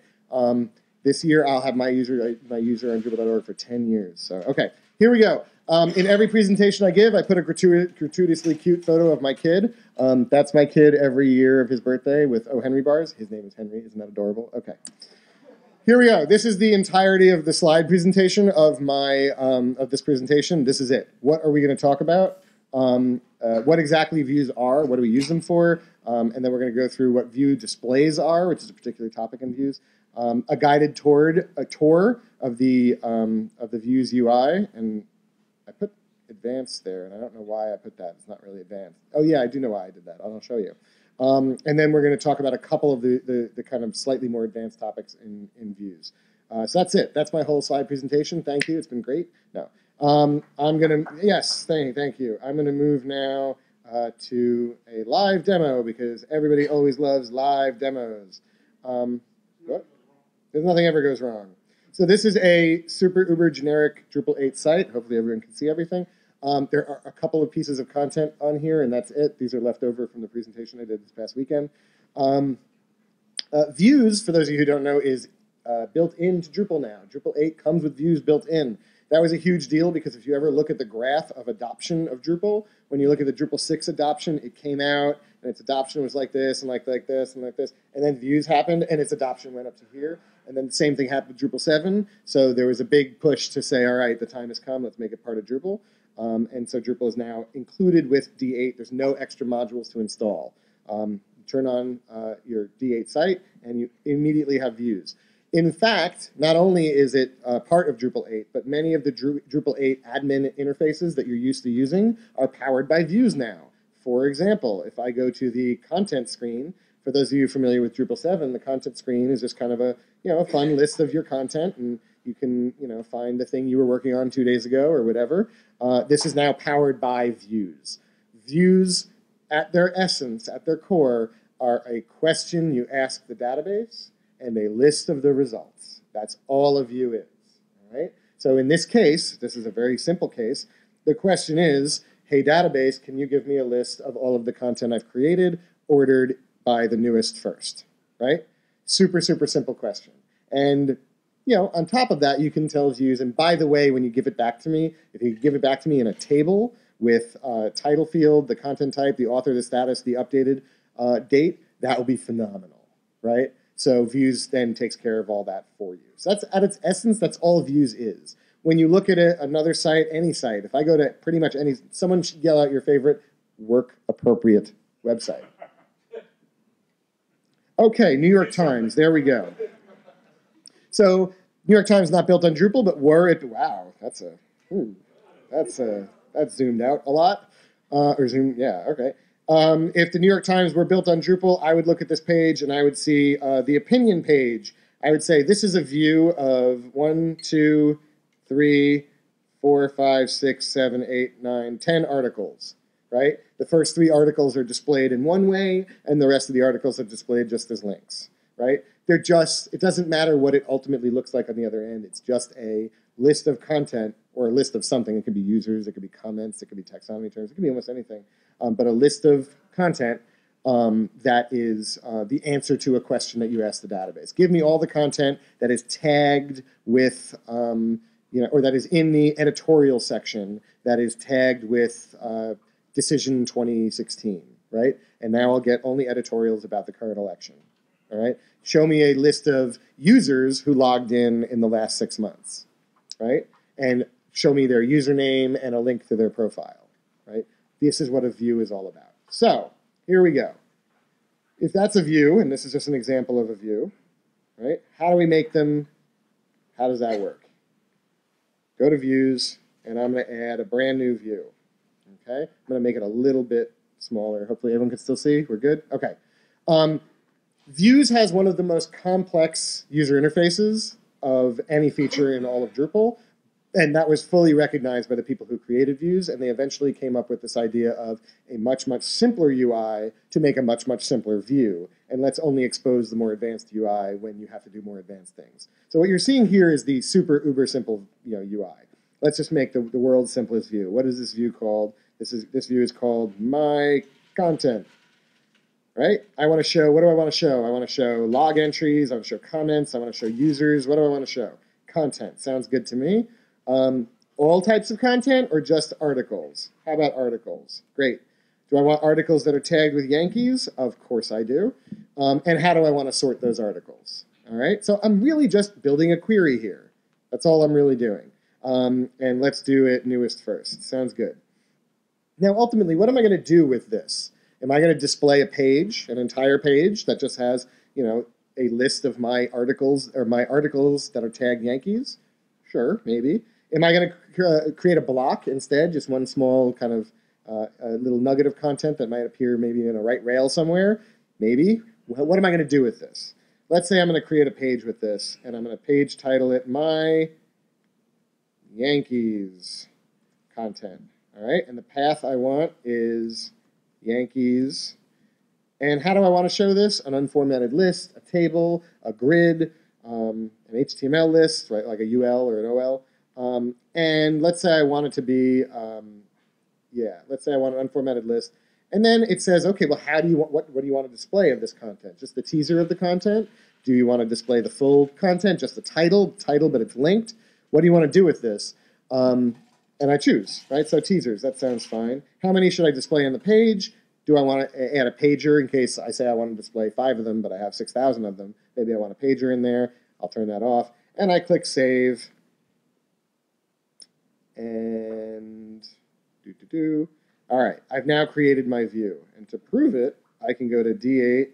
S1: This year, I'll have my user my user on Drupal.org for 10 years. So, okay, here we go. Um, in every presentation I give, I put a gratuit- gratuitously cute photo of my kid. Um, that's my kid every year of his birthday with O. Henry bars. His name is Henry. Isn't that adorable? Okay. Here we go. This is the entirety of the slide presentation of my um, of this presentation. This is it. What are we going to talk about? Um, uh, what exactly views are? What do we use them for? Um, and then we're going to go through what view displays are, which is a particular topic in views. Um, a guided tour, a tour of the um, of the views UI, and I put advanced there, and I don't know why I put that. It's not really advanced. Oh yeah, I do know why I did that. I'll show you. Um, and then we're going to talk about a couple of the, the, the, kind of slightly more advanced topics in, in views. Uh, so that's it. That's my whole slide presentation. Thank you. It's been great. No. Um, I'm going to, yes, thank, thank you. I'm going to move now uh, to a live demo because everybody always loves live demos. Um, what? There's nothing ever goes wrong. So this is a super uber generic Drupal 8 site. Hopefully everyone can see everything. Um, there are a couple of pieces of content on here, and that's it. These are left over from the presentation I did this past weekend. Um, uh, views, for those of you who don't know, is uh, built into Drupal now. Drupal 8 comes with views built in. That was a huge deal because if you ever look at the graph of adoption of Drupal, when you look at the Drupal 6 adoption, it came out and its adoption was like this and like like this and like this, and then views happened and its adoption went up to here. And then the same thing happened with Drupal 7. So there was a big push to say, all right, the time has come, let's make it part of Drupal. Um, and so Drupal is now included with D8. There's no extra modules to install. Um, turn on uh, your D8 site and you immediately have views. In fact, not only is it uh, part of Drupal 8, but many of the Dru Drupal 8 admin interfaces that you're used to using are powered by views now. For example, if I go to the content screen, for those of you familiar with Drupal 7, the content screen is just kind of a you know a fun list of your content, and you can you know find the thing you were working on two days ago or whatever. Uh, this is now powered by views. Views, at their essence, at their core, are a question you ask the database and a list of the results. That's all a view is. All right. So in this case, this is a very simple case. The question is, hey database, can you give me a list of all of the content I've created, ordered by the newest first? Right? Super, super simple question. And you know, on top of that, you can tell views. And by the way, when you give it back to me, if you give it back to me in a table with uh, title field, the content type, the author, the status, the updated uh, date, that will be phenomenal, right? So views then takes care of all that for you. So that's at its essence, that's all views is. When you look at a, another site, any site, if I go to pretty much any, someone should yell out your favorite work appropriate website. Okay, New York Times, there we go. So New York Times not built on Drupal, but were it? Wow, that's a, ooh, that's a that's zoomed out a lot, uh, or zoom. Yeah, okay. Um, if the New York Times were built on Drupal, I would look at this page and I would see uh, the opinion page. I would say this is a view of one, two, three, four, five, six, seven, eight, nine, ten articles. Right. The first three articles are displayed in one way, and the rest of the articles are displayed just as links. Right they're just, it doesn't matter what it ultimately looks like on the other end. It's just a list of content or a list of something. It could be users, it could be comments, it could be taxonomy terms, it could be almost anything. Um, but a list of content um, that is uh, the answer to a question that you ask the database. Give me all the content that is tagged with, um, you know, or that is in the editorial section that is tagged with uh, decision 2016, right? And now I'll get only editorials about the current election. All right. Show me a list of users who logged in in the last six months, right? And show me their username and a link to their profile, right? This is what a view is all about. So here we go. If that's a view, and this is just an example of a view, right? How do we make them? How does that work? Go to views, and I'm going to add a brand new view. Okay, I'm going to make it a little bit smaller. Hopefully everyone can still see. We're good. Okay. Um, Views has one of the most complex user interfaces of any feature in all of Drupal. And that was fully recognized by the people who created Views, and they eventually came up with this idea of a much, much simpler UI to make a much, much simpler view. And let's only expose the more advanced UI when you have to do more advanced things. So what you're seeing here is the super uber simple you know, UI. Let's just make the, the world's simplest view. What is this view called? This, is, this view is called My Content. right? I want to show, what do I want to show? I want to show log entries, I want to show comments, I want to show users. What do I want to show? Content. Sounds good to me. Um, all types of content or just articles? How about articles? Great. Do I want articles that are tagged with Yankees? Of course I do. Um, and how do I want to sort those articles? All right, so I'm really just building a query here. That's all I'm really doing. Um, and let's do it newest first. Sounds good. Now, ultimately, what am I going to do with this? Am I going to display a page, an entire page that just has, you know, a list of my articles or my articles that are tagged Yankees? Sure, maybe. Am I going to uh, create a block instead, just one small kind of uh, a little nugget of content that might appear maybe in a right rail somewhere? Maybe. What am I going to do with this? Let's say I'm going to create a page with this, and I'm going to page title it My Yankees Content. All right, and the path I want is Yankees. And how do I want to show this? An unformatted list, a table, a grid, um, an HTML list, right, like a UL or an OL. Um, and let's say I want it to be, um, yeah, let's say I want an unformatted list. And then it says, okay, well, how do you want, what, what do you want to display of this content? Just the teaser of the content? Do you want to display the full content, just the title, title, but it's linked? What do you want to do with this? Um, and I choose, right? So teasers, that sounds fine. How many should I display on the page? Do I want to add a pager in case I say I want to display five of them, but I have 6,000 of them? Maybe I want a pager in there. I'll turn that off. And I click save. And do, do, do. All right, I've now created my view. And to prove it, I can go to D8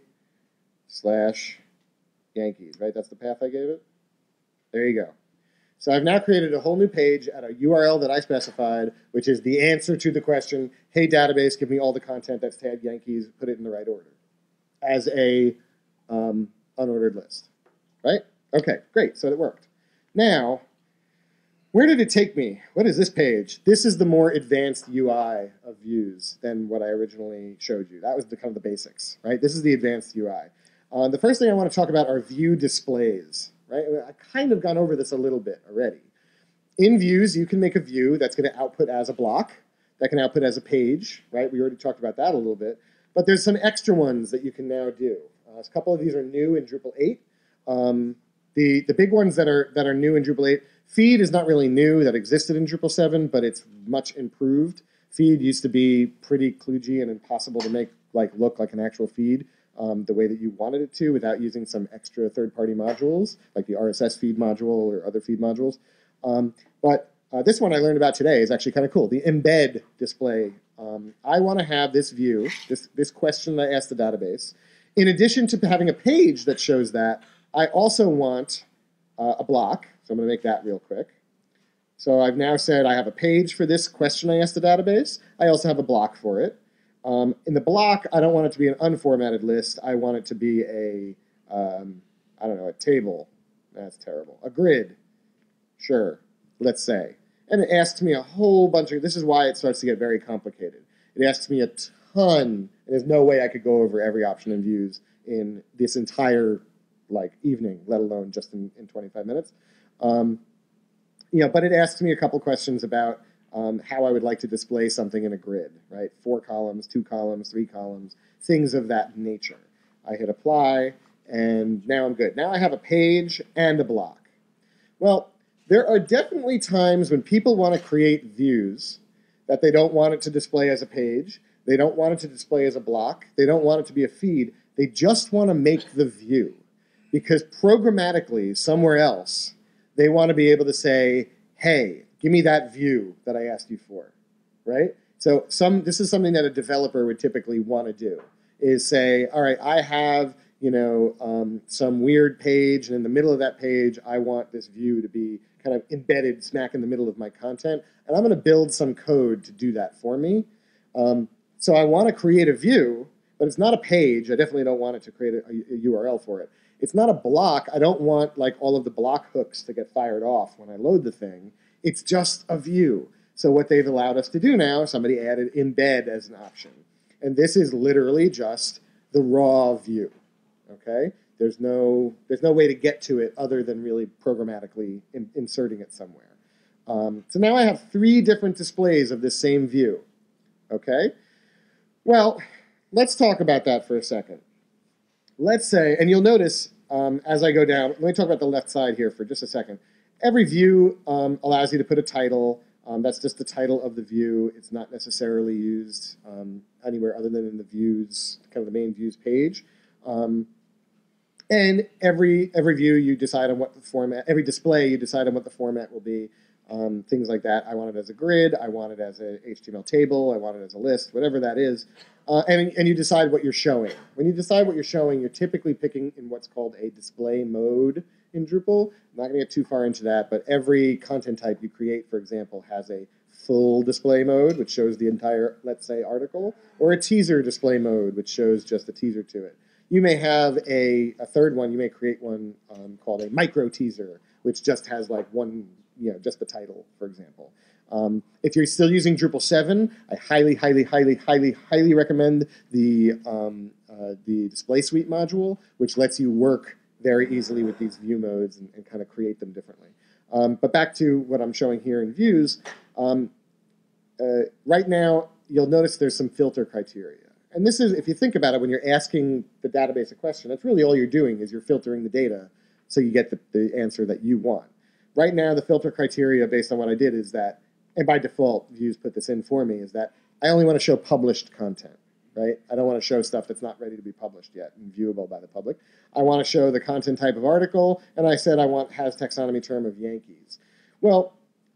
S1: slash Yankees, right? That's the path I gave it. There you go. So I've now created a whole new page at a URL that I specified, which is the answer to the question, hey database, give me all the content that's tagged Yankees, put it in the right order, as a um, unordered list, right? Okay, great, so it worked. Now, where did it take me? What is this page? This is the more advanced UI of views than what I originally showed you. That was the kind of the basics, right? This is the advanced UI. Uh, the first thing I want to talk about are view displays right? I've kind of gone over this a little bit already. In views, you can make a view that's going to output as a block, that can output as a page, right? We already talked about that a little bit. But there's some extra ones that you can now do. Uh, a couple of these are new in Drupal 8. Um, the, the big ones that are, that are new in Drupal 8, feed is not really new, that existed in Drupal 7, but it's much improved. Feed used to be pretty kludgy and impossible to make like look like an actual feed um, the way that you wanted it to without using some extra third-party modules like the RSS feed module or other feed modules. Um, but uh, this one I learned about today is actually kind of cool. The embed display. Um, I want to have this view, this, this question that I asked the database. In addition to having a page that shows that, I also want uh, a block. I'm going to make that real quick. So I've now said I have a page for this question I asked the database. I also have a block for it. Um, in the block, I don't want it to be an unformatted list. I want it to be a, um, I don't know, a table. That's terrible. A grid. Sure, let's say. And it asks me a whole bunch of, this is why it starts to get very complicated. It asks me a ton, and there's no way I could go over every option and views in this entire like evening, let alone just in, in 25 minutes. Um, you know, but it asks me a couple questions about um, how I would like to display something in a grid, right? Four columns, two columns, three columns, things of that nature. I hit apply, and now I'm good. Now I have a page and a block. Well, there are definitely times when people want to create views that they don't want it to display as a page, they don't want it to display as a block, they don't want it to be a feed, they just want to make the view. Because programmatically, somewhere else, they want to be able to say, hey, Give me that view that I asked you for, right? So some this is something that a developer would typically want to do is say, all right, I have you know um, some weird page, and in the middle of that page, I want this view to be kind of embedded smack in the middle of my content, and I'm going to build some code to do that for me. Um, so I want to create a view, but it's not a page. I definitely don't want it to create a, a, URL for it. It's not a block. I don't want like all of the block hooks to get fired off when I load the thing. It's just a view. So what they've allowed us to do now, somebody added embed as an option. And this is literally just the raw view. Okay? There's no, there's no way to get to it other than really programmatically in, inserting it somewhere. Um, so now I have three different displays of this same view. Okay? Well, let's talk about that for a second. Let's say, and you'll notice um, as I go down, let me talk about the left side here for just a second. Every view um, allows you to put a title. Um, that's just the title of the view. It's not necessarily used um, anywhere other than in the views, kind of the main views page. Um, and every every view you decide on what the format, every display you decide on what the format will be. Um, things like that. I want it as a grid. I want it as a HTML table. I want it as a list, whatever that is. Uh, and, and you decide what you're showing. When you decide what you're showing, you're typically picking in what's called a display mode in Drupal. I'm not going to get too far into that, but every content type you create, for example, has a full display mode, which shows the entire, let's say, article, or a teaser display mode, which shows just the teaser to it. You may have a, a third one, you may create one um, called a micro teaser, which just has like one, you know, just the title, for example. Um, if you're still using Drupal 7, I highly, highly, highly, highly, highly recommend the, um, uh, the Display Suite module, which lets you work very easily with these view modes and, and kind of create them differently. Um, but back to what I'm showing here in views, um, uh, right now you'll notice there's some filter criteria. And this is, if you think about it, when you're asking the database a question, that's really all you're doing is you're filtering the data so you get the, the answer that you want. Right now, the filter criteria based on what I did is that, and by default, Views put this in for me, is that I only want to show published content, right? I don't want to show stuff that's not ready to be published yet and viewable by the public. I want to show the content type of article, and I said I want has taxonomy term of Yankees. Well,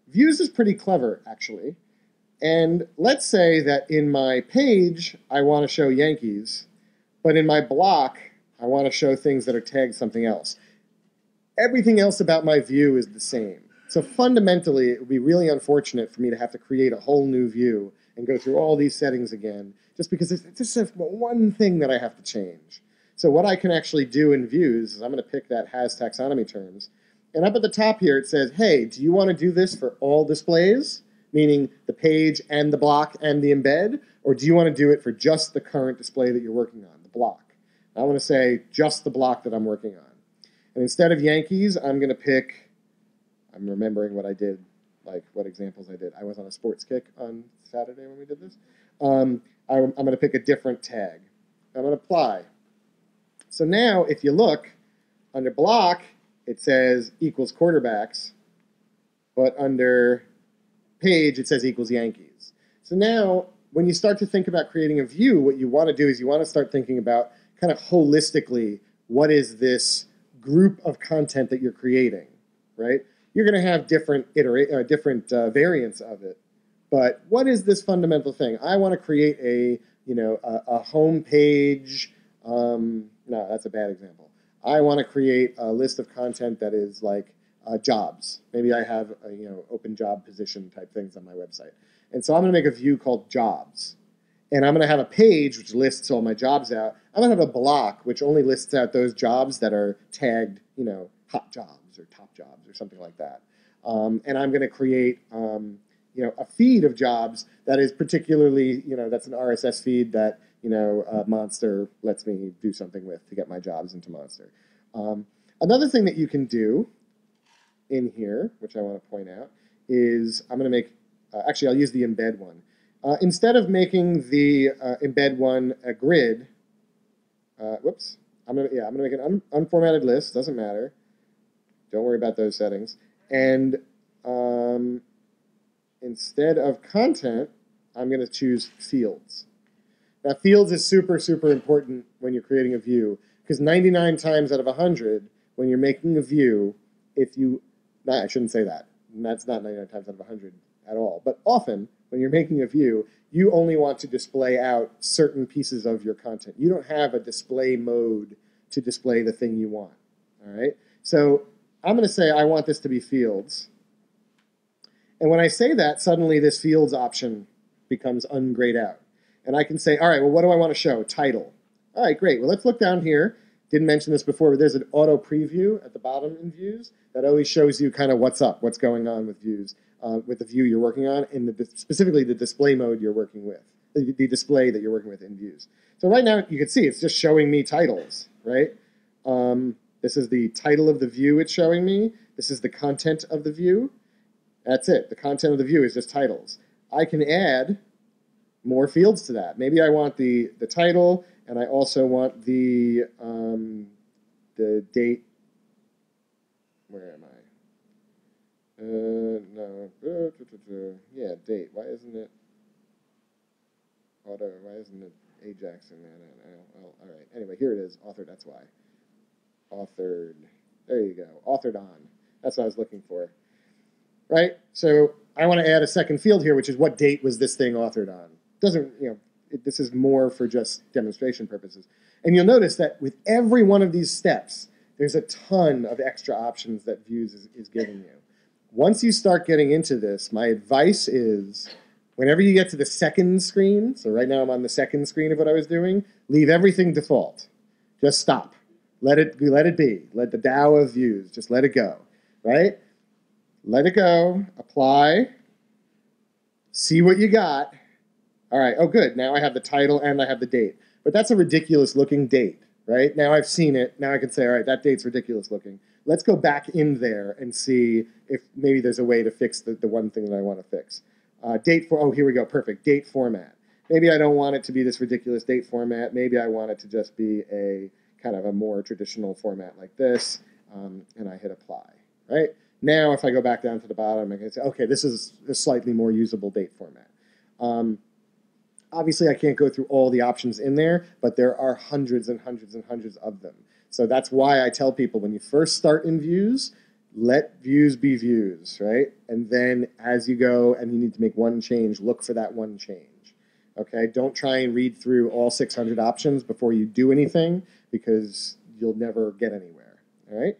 S1: Views is pretty clever, actually. And let's say that in my page, I want to show Yankees, but in my block, I want to show things that are tagged something else. Everything else about my view is the same. So fundamentally, it would be really unfortunate for me to have to create a whole new view and go through all these settings again, just because it's just one thing that I have to change. So what I can actually do in views is I'm going to pick that has taxonomy terms. And up at the top here, it says, hey, do you want to do this for all displays? Meaning the page and the block and the embed? Or do you want to do it for just the current display that you're working on, the block? I want to say just the block that I'm working on. And instead of Yankees, I'm going to pick, I'm remembering what I did, like what examples I did. I was on a sports kick on Saturday when we did this. Um, I, I'm going to pick a different tag. I'm going to apply. So now, if you look, under block, it says equals quarterbacks, but under page, it says equals Yankees. So now, when you start to think about creating a view, what you want to do is you want to start thinking about kind of holistically, what is this group of content that you're creating, right? You're going to have different iterate, uh, different uh, variants of it, but what is this fundamental thing? I want to create a, you know, a, a home page. Um, no, that's a bad example. I want to create a list of content that is like uh, jobs. Maybe I have a, you know open job position type things on my website, and so I'm going to make a view called jobs, and I'm going to have a page which lists all my jobs out. I'm going to have a block which only lists out those jobs that are tagged, you know, hot jobs or top jobs or something like that. Um, and I'm going to create, um, you know, a feed of jobs that is particularly, you know, that's an RSS feed that you know, uh, Monster lets me do something with to get my jobs into Monster. Um, another thing that you can do in here, which I want to point out, is I'm going to make, uh, actually I'll use the embed one. Uh, instead of making the uh, embed one a grid, uh, whoops, I'm gonna yeah I'm gonna make an un unformatted list. Doesn't matter. Don't worry about those settings. And um, instead of content, I'm gonna choose fields. Now, fields is super, super important when you're creating a view because 99 times out of 100, when you're making a view, if you, I shouldn't say that. That's not 99 times out of 100 at all. But often, when you're making a view, you only want to display out certain pieces of your content. You don't have a display mode to display the thing you want. All right. So I'm going to say I want this to be fields. And when I say that, suddenly this fields option becomes ungrayed out. And I can say, all right, well, what do I want to show? Title. All right, great. Well, let's look down here. Didn't mention this before, but there's an auto preview at the bottom in views that always shows you kind of what's up, what's going on with views, uh, with the view you're working on, and the, specifically the display mode you're working with, the, the, display that you're working with in views. So right now, you can see it's just showing me titles, right? Um, this is the title of the view it's showing me. This is the content of the view. That's it. The content of the view is just titles. I can add more fields to that. Maybe I want the the title, and I also want the um, the date. Where am I? Uh, no. Uh. Yeah, date. Why isn't it? Auto. Why isn't it Ajax in there? Well, all right. Anyway, here it is. Authored. That's why. Authored. There you go. Authored on. That's what I was looking for. Right. So I want to add a second field here, which is what date was this thing authored on? Doesn't you know? It, this is more for just demonstration purposes. And you'll notice that with every one of these steps, there's a ton of extra options that Views is, is giving you. Once you start getting into this, my advice is whenever you get to the second screen, so right now I'm on the second screen of what I was doing, leave everything default. Just stop. Let it let it be. Let the Tao of views, just let it go. Right? Let it go. Apply. See what you got. All right. Oh, good. Now I have the title and I have the date. But that's a ridiculous looking date, right? Now I've seen it. Now I can say, all right, that date's ridiculous looking. Let's go back in there and see if maybe there's a way to fix the, the one thing that I want to fix. Uh, date for, oh, here we go. Perfect. Date format. Maybe I don't want it to be this ridiculous date format. Maybe I want it to just be a kind of a more traditional format like this. Um, and I hit apply, right? Now, if I go back down to the bottom, I can say, okay, this is a slightly more usable date format. Um, obviously, I can't go through all the options in there, but there are hundreds and hundreds and hundreds of them. So that's why I tell people when you first start in views, let views be views, right? And then as you go and you need to make one change, look for that one change. Okay, don't try and read through all 600 options before you do anything because you'll never get anywhere. All right.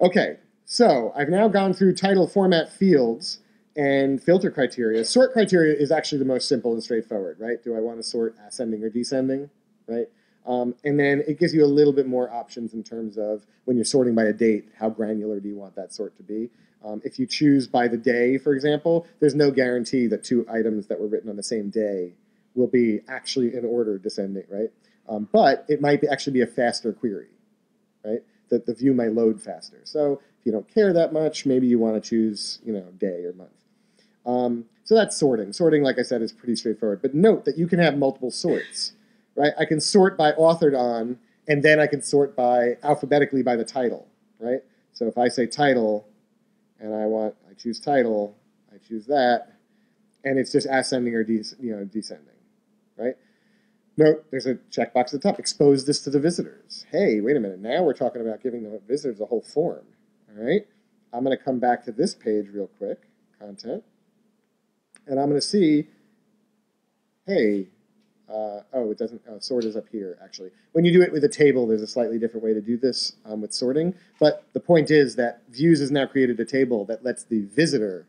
S1: Okay, so I've now gone through title format fields and filter criteria. Sort criteria is actually the most simple and straightforward, right? Do I want to sort ascending or descending, right? Um, and then it gives you a little bit more options in terms of when you're sorting by a date, how granular do you want that sort to be? Um, if you choose by the day, for example, there's no guarantee that two items that were written on the same day will be actually in order descending, right? Um, but it might be, actually be a faster query, right? That the view might load faster. So if you don't care that much, maybe you want to choose, you know, day or month. Um, so that's sorting. Sorting, like I said, is pretty straightforward. But note that you can have multiple sorts, right? I can sort by authored on, and then I can sort by alphabetically by the title, right? So if I say title, and I want, I choose title, I choose that, and it's just ascending or you know descending, right? Note, there's a checkbox at the top. Expose this to the visitors. Hey, wait a minute. Now we're talking about giving the visitors a whole form. All right. I'm going to come back to this page real quick, content, and I'm going to see, hey, uh, oh, it doesn't, oh, sort is up here, actually. When you do it with a table, there's a slightly different way to do this um, with sorting. But the point is that Views has now created a table that lets the visitor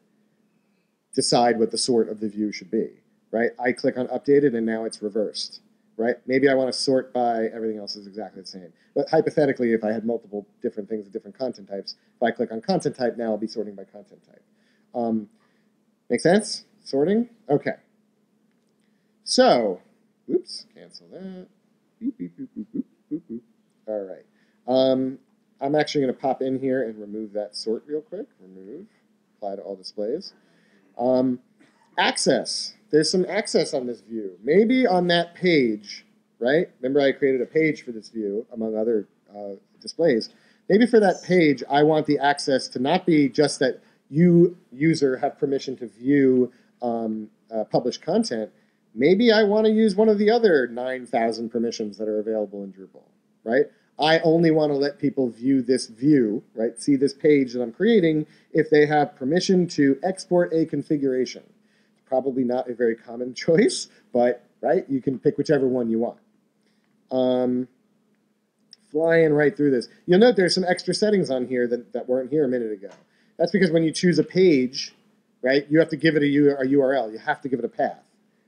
S1: decide what the sort of the view should be, right? I click on updated and now it's reversed, right? Maybe I want to sort by everything else is exactly the same. But hypothetically, if I had multiple different things with different content types, if I click on content type now, I'll be sorting by content type. Um, make sense? Sorting? Okay. So, oops, cancel that. Beep, beep, beep, beep, beep, beep, beep. All right. Um, I'm actually going to pop in here and remove that sort real quick. Remove, apply to all displays. Um, access. There's some access on this view. Maybe on that page, right? Remember I created a page for this view, among other uh, displays. Maybe for that page, I want the access to not be just that you, user, have permission to view um, uh, published content. Maybe I want to use one of the other 9,000 permissions that are available in Drupal, right? I only want to let people view this view, right? See this page that I'm creating if they have permission to export a configuration. It's probably not a very common choice, but right, you can pick whichever one you want. Um, flying right through this. You'll note there's some extra settings on here that, that weren't here a minute ago. That's because when you choose a page, right, you have to give it a URL. You have to give it a path.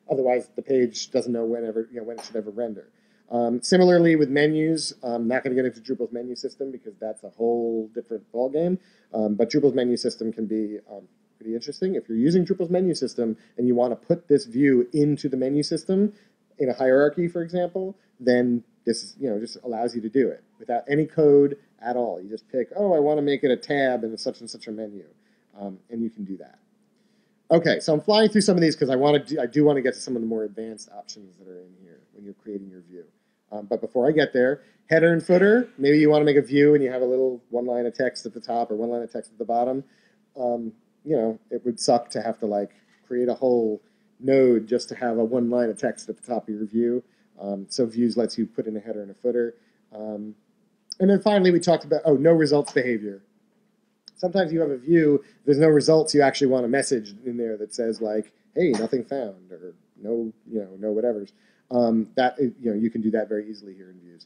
S1: Otherwise, the page doesn't know whenever, you know, when it should ever render. Um, similarly with menus, I'm not going to get into Drupal's menu system because that's a whole different ballgame. Um, but Drupal's menu system can be um, pretty interesting. If you're using Drupal's menu system and you want to put this view into the menu system in a hierarchy, for example, then this is, you know just allows you to do it without any code at all. You just pick, oh, I want to make it a tab in such and such a menu, um, and you can do that. Okay, so I'm flying through some of these because I want to. Do, I do want to get to some of the more advanced options that are in here when you're creating your view. Um, but before I get there, header and footer. Maybe you want to make a view and you have a little one line of text at the top or one line of text at the bottom. Um, you know, it would suck to have to like create a whole node just to have a one line of text at the top of your view. Um, so views lets you put in a header and a footer. Um, and then finally, we talked about oh, no results behavior sometimes you have a view, there's no results, you actually want a message in there that says like, hey, nothing found, or no, you know, no whatevers. Um, that you know, you can do that very easily here in views.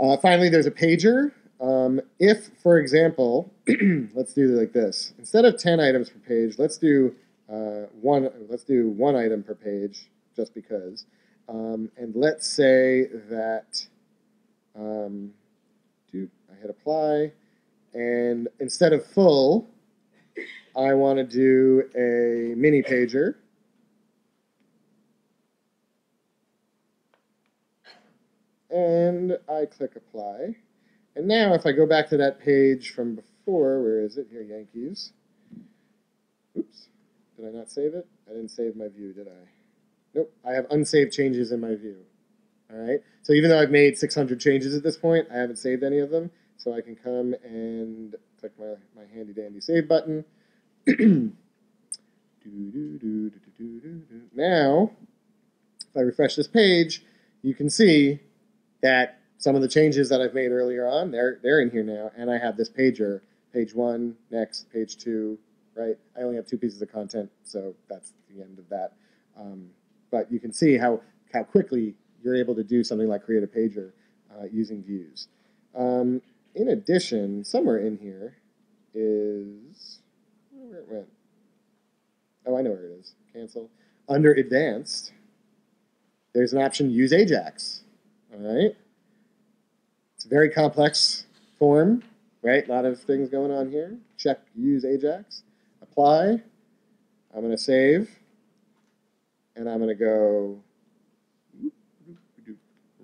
S1: Uh, finally, there's a pager. Um, if, for example, let's do it like this. Instead of 10 items per page, let's do uh, one. Let's do one item per page, just because. Um, and let's say that um, do I hit apply. And instead of full, I want to do a mini pager. And I click apply. And now if I go back to that page from before, where is it? Here, Yankees. Oops. Did I not save it? I didn't save my view, did I? Nope. I have unsaved changes in my view. All right. So even though I've made 600 changes at this point, I haven't saved any of them. So I can come and click my, my handy dandy save button. now, if I refresh this page, you can see that some of the changes that I've made earlier on, they're, they're in here now, and I have this pager, page one, next, page two, right? I only have two pieces of content, so that's the end of that. Um, but you can see how, how quickly you're able to do something like create a pager uh, using views. Um, in addition, somewhere in here is where it went. Oh, I know where it is. Cancel. Under advanced, there's an option use Ajax. All right. It's a very complex form, right? A lot of things going on here. Check use Ajax. Apply. I'm going to save. And I'm going to go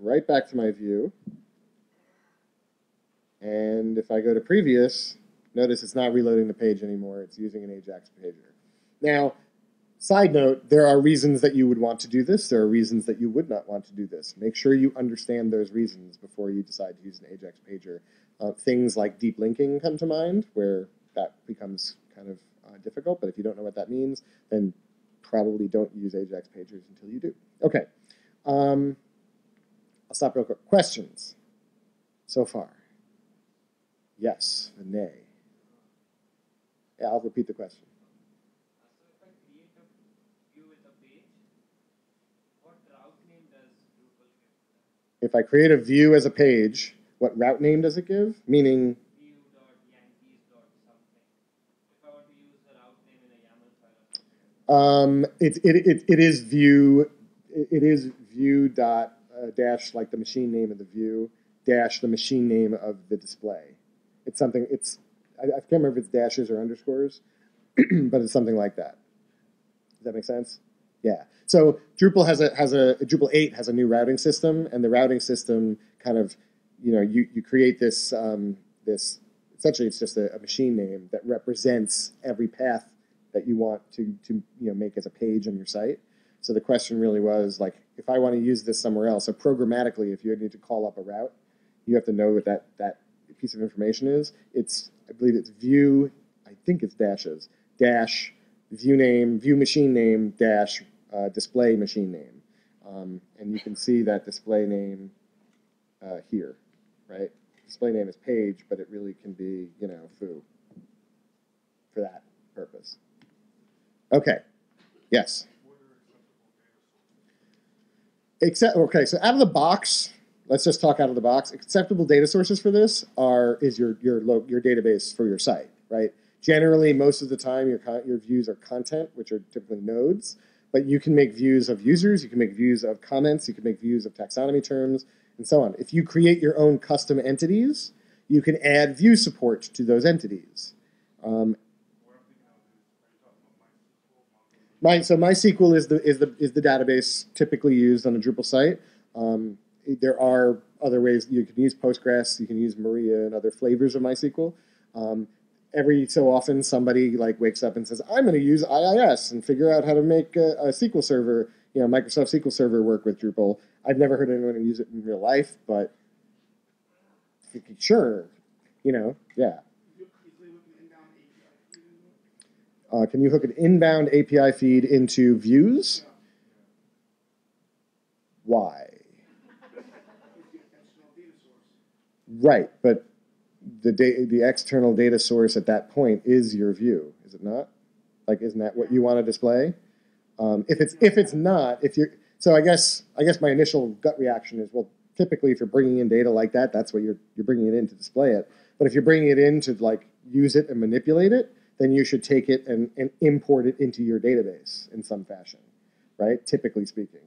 S1: right back to my view. And if I go to previous, notice it's not reloading the page anymore. It's using an Ajax pager. Now, side note, there are reasons that you would want to do this. There are reasons that you would not want to do this. Make sure you understand those reasons before you decide to use an Ajax pager. Uh, things like deep linking come to mind, where that becomes kind of uh, difficult. But if you don't know what that means, then probably don't use Ajax pagers until you do. Okay. Um, I'll stop real quick. Questions so far? Yes, a nay. Yeah, I'll repeat the question. If I create a view as a page, what route name does it give? Meaning. Um, it, it, it, it is view, it is view dot uh, dash like the machine name of the view dash the machine name of the display. It's something. It's I, I can't remember if it's dashes or underscores, but it's something like that. Does that make sense? Yeah. So Drupal has a has a Drupal eight has a new routing system, and the routing system kind of you know you you create this um, this essentially it's just a, a machine name that represents every path that you want to to you know make as a page on your site. So the question really was like, if I want to use this somewhere else, so programmatically, if you need to call up a route, you have to know that that piece of information is. It's I believe it's view. I think it's dashes dash view name view machine name dash uh, display machine name, um, and you can see that display name uh, here, right? Display name is page, but it really can be you know foo for that purpose. Okay. Yes. Except okay, so out of the box, let's just talk out of the box. Acceptable data sources for this are is your your your database for your site, right? Generally, most of the time, your your views are content, which are typically nodes. But you can make views of users, you can make views of comments, you can make views of taxonomy terms, and so on. If you create your own custom entities, you can add view support to those entities. Um, my, so MySQL is the is the is the database typically used on a Drupal site. Um, there are other ways you can use Postgres, you can use Maria and other flavors of MySQL. Um, every so often somebody like wakes up and says, "I'm going to use IIS and figure out how to make a, a SQL Server, you know, Microsoft SQL Server work with Drupal." I've never heard anyone use it in real life, but sure, you know, yeah. Uh, can you hook an inbound API feed into views? Why? Right, but the da- the external data source at that point is your view, is it not? Like, isn't that what you want to display? Um, if it's if it's not, if you're so, I guess I guess my initial gut reaction is well, typically if you're bringing in data like that, that's what you're you're bringing it in to display it. But if you're bringing it in to like use it and manipulate it, then you should take it and, and import it into your database in some fashion, right? Typically speaking,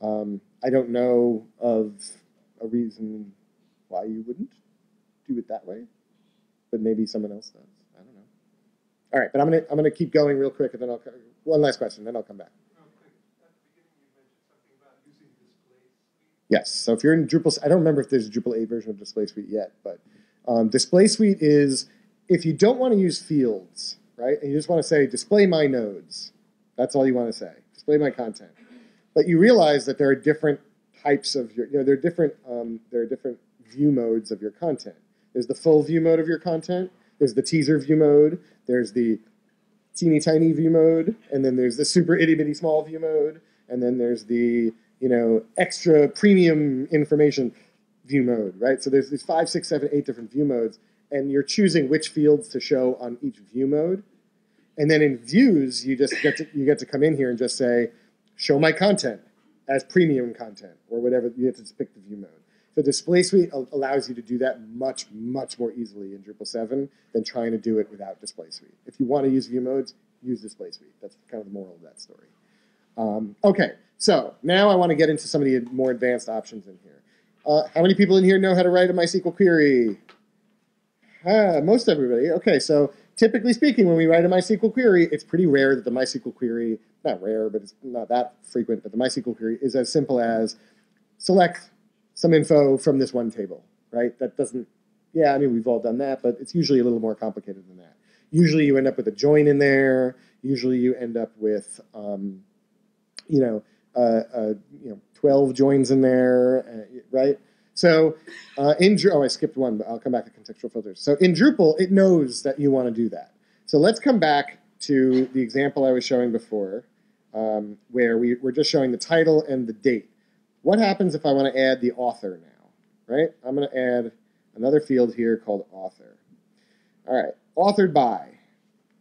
S1: um, I don't know of a reason why you wouldn't do it that way, but maybe someone else does. I don't know. All right, but I'm gonna I'm gonna keep going real quick, and then I'll one last question, then I'll come back. Yes. So if you're in Drupal, I don't remember if there's a Drupal 8 version of Display Suite yet, but um, Display Suite is if you don't want to use fields, right, and you just want to say display my nodes, that's all you want to say, display my content. But you realize that there are different types of your, you know, there are different, um, there are different view modes of your content. There's the full view mode of your content. There's the teaser view mode. There's the teeny tiny view mode, and then there's the super itty bitty small view mode, and then there's the you know extra premium information view mode, right? So there's these five, six, seven, eight different view modes, and you're choosing which fields to show on each view mode. And then in views, you just get to you get to come in here and just say, show my content as premium content or whatever. You have to just pick the view mode. The display suite allows you to do that much, much more easily in Drupal 7 than trying to do it without display suite. If you want to use view modes, use display suite. That's kind of the moral of that story. Um, okay, so now I want to get into some of the more advanced options in here. Uh, how many people in here know how to write a MySQL query? Ah, most everybody. Okay, so typically speaking, when we write a MySQL query, it's pretty rare that the MySQL query, not rare, but it's not that frequent, but the MySQL query is as simple as select some info from this one table, right? That doesn't, yeah, I mean, we've all done that, but it's usually a little more complicated than that. Usually you end up with a join in there. Usually you end up with, um, you know, uh, uh, you know, 12 joins in there, uh, right? So uh, in Dru- oh, I skipped one, but I'll come back to contextual filters. So in Drupal, it knows that you want to do that. So let's come back to the example I was showing before, um, where we, we're just showing the title and the date. What happens if I want to add the author now, right? I'm going to add another field here called author. All right, authored by.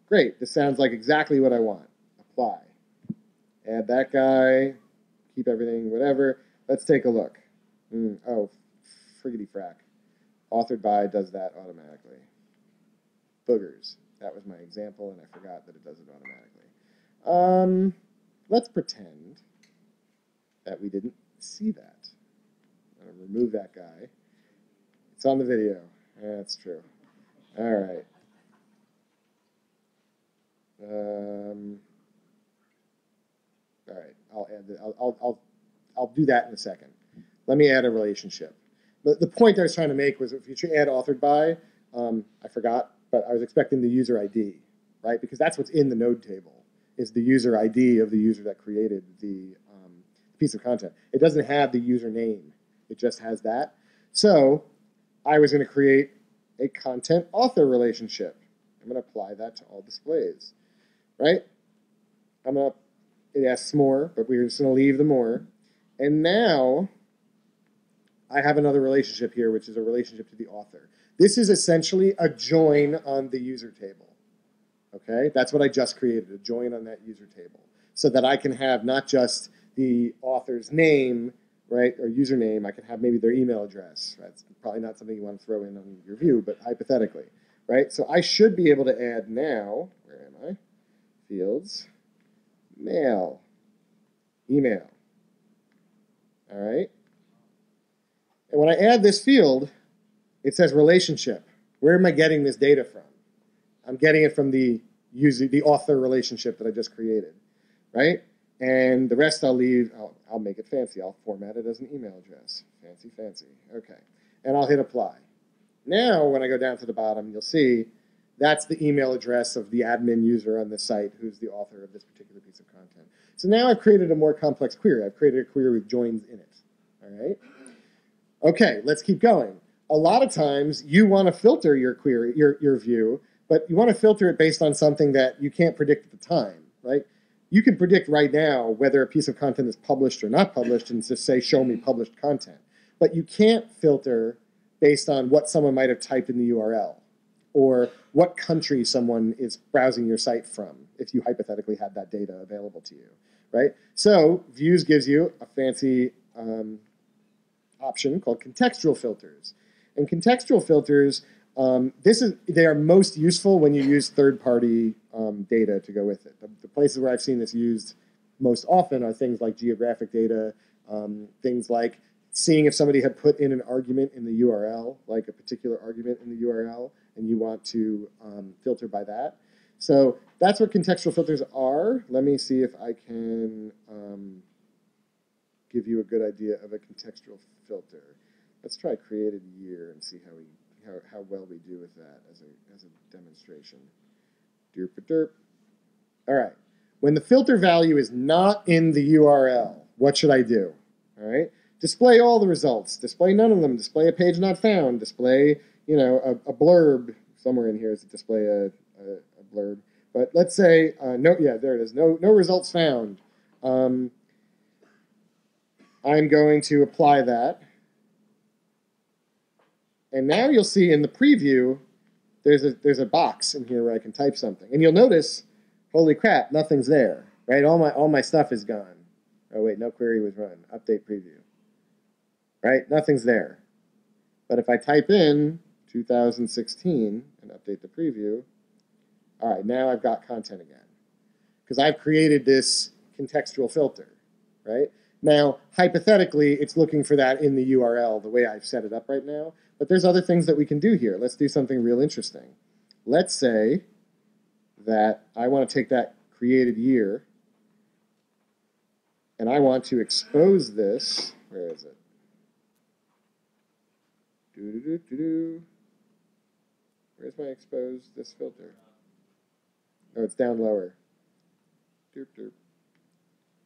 S1: Great, this sounds like exactly what I want. Apply. Add that guy, keep everything, whatever. Let's take a look. Mm, oh, friggity frack. Authored by does that automatically. Boogers. That was my example, and I forgot that it does it automatically. Um, let's pretend that we didn't see that. I'm going to remove that guy. It's on the video. That's true. All right. Um, all right, I'll add the, I'll, I'll, I'll, I'll do that in a second. Let me add a relationship. The, the point I was trying to make was if you add authored by, um, I forgot, but I was expecting the user ID, right? Because that's what's in the node table, is the user ID of the user that created the piece of content. It doesn't have the username, it just has that. So I was going to create a content author relationship. I'm going to apply that to all displays, right? I'm going to, it asks more, but we're just going to leave the more. And now I have another relationship here, which is a relationship to the author. This is essentially a join on the user table. Okay, that's what I just created, a join on that user table, so that I can have not just the author's name, right, or username, I can have maybe their email address. That's probably not something you want to throw in on your view, but hypothetically, right? So I should be able to add now, where am I? Fields, mail, email. All right. And when I add this field, it says relationship. Where am I getting this data from? I'm getting it from the user, the author relationship that I just created, right? And the rest I'll leave, I'll, I'll make it fancy. I'll format it as an email address. Fancy, fancy. Okay. And I'll hit apply. Now, when I go down to the bottom, you'll see That's the email address of the admin user on the site who's the author of this particular piece of content. So now I've created a more complex query. I've created a query with joins in it. All right. Okay, let's keep going. A lot of times you want to filter your query, your, your view, but you want to filter it based on something that you can't predict at the time, right? You can predict right now whether a piece of content is published or not published and just say, show me published content. But you can't filter based on what someone might have typed in the URL or what country someone is browsing your site from if you hypothetically had that data available to you, right? So Views gives you a fancy um, option called contextual filters. And contextual filters, um, this is they are most useful when you use third-party um, data to go with it. The, the, places where I've seen this used most often are things like geographic data, um, things like seeing if somebody had put in an argument in the URL, like a particular argument in the URL, and you want to um, filter by that. So that's what contextual filters are. Let me see if I can um, give you a good idea of a contextual filter. Let's try created year and see how we how, how well we do with that as a as a demonstration. Derp derp. All right. When the filter value is not in the URL, what should I do? All right. Display all the results. Display none of them. Display a page not found. Display, you know, a, a blurb. Somewhere in here is display a, a, a blurb. But let's say uh, no. Yeah, there it is. No no results found. Um, I'm going to apply that. And now you'll see in the preview, there's a, there's a box in here where I can type something. And you'll notice, holy crap, nothing's there, right? All my, all my stuff is gone. Oh wait, no query was run. Update preview. Right, nothing's there. But if I type in 2016 and update the preview, all right, now I've got content again. Because I've created this contextual filter, right? Now, hypothetically, it's looking for that in the URL the way I've set it up right now. But there's other things that we can do here. Let's do something real interesting. Let's say that I want to take that created year and I want to expose this. Where is it? Do do do do do. Where's my expose this filter? Oh, it's down lower. Doop doop.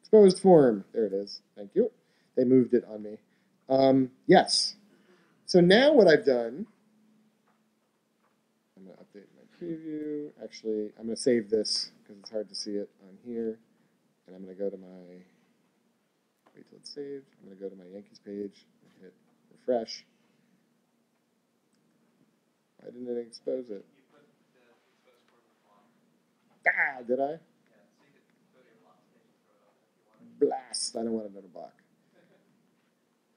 S1: Exposed form. There it is. Thank you. They moved it on me. Um, yes. So now what I've done, I'm going to update my preview. Actually, I'm going to save this because it's hard to see it on here. And I'm going to go to my, wait till it's saved. I'm going to go to my Yankees page and hit refresh. Why didn't it expose it? Ah, did I? Blast! I don't want another block.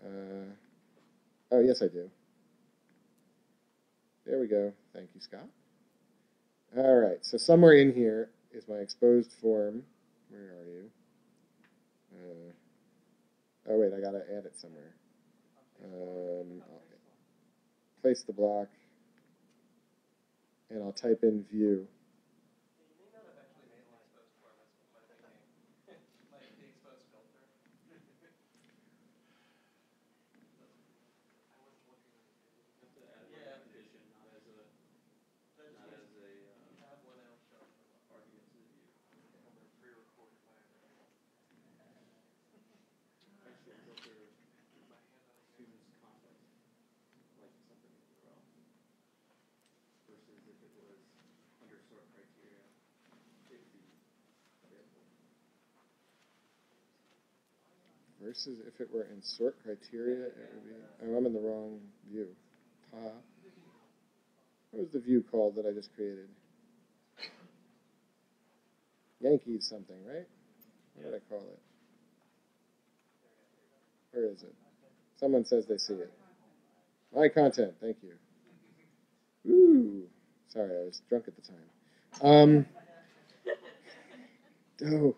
S1: Uh, oh, yes, I do. There we go. Thank you, Scott. All right, so somewhere in here is my exposed form. Where are you? Uh, oh, wait, I got to add it somewhere. Um, place the block, and I'll type in view. Versus if it were in sort criteria, it would be, oh, I'm in the wrong view. Ta. What was the view called that I just created? Yankees something, right? What did I call it? Where is it? Someone says they see it. My content, thank you. Ooh, sorry, I was drunk at the time. Um, oh,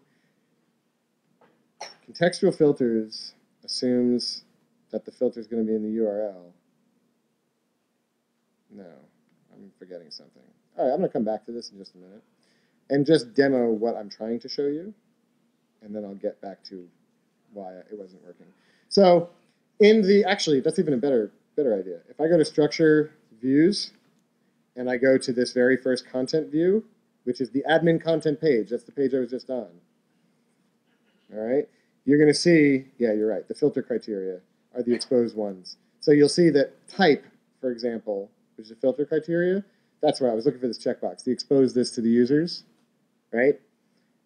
S1: Contextual filters assumes that the filter is going to be in the URL. No, I'm forgetting something. All right, I'm going to come back to this in just a minute and just demo what I'm trying to show you, and then I'll get back to why it wasn't working. So in the, actually, that's even a better, better idea. If I go to structure views, and I go to this very first content view, which is the admin content page. That's the page I was just on. All right. You're going to see, yeah, you're right. The filter criteria are the exposed ones. So you'll see that type, for example, which is a filter criteria, that's where I was looking for this checkbox. To expose this to the users, right?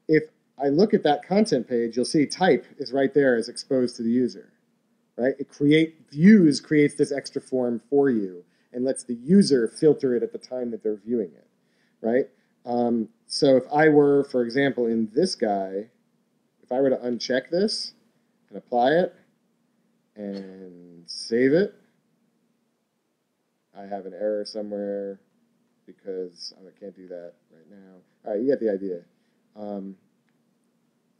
S1: If I look at that content page, you'll see type is right there as exposed to the user, right? It create views creates this extra form for you and lets the user filter it at the time that they're viewing it, right? Um, so if I were, for example, in this guy, if I were to uncheck this and apply it and save it, I have an error somewhere because I can't do that right now. All right, you get the idea um,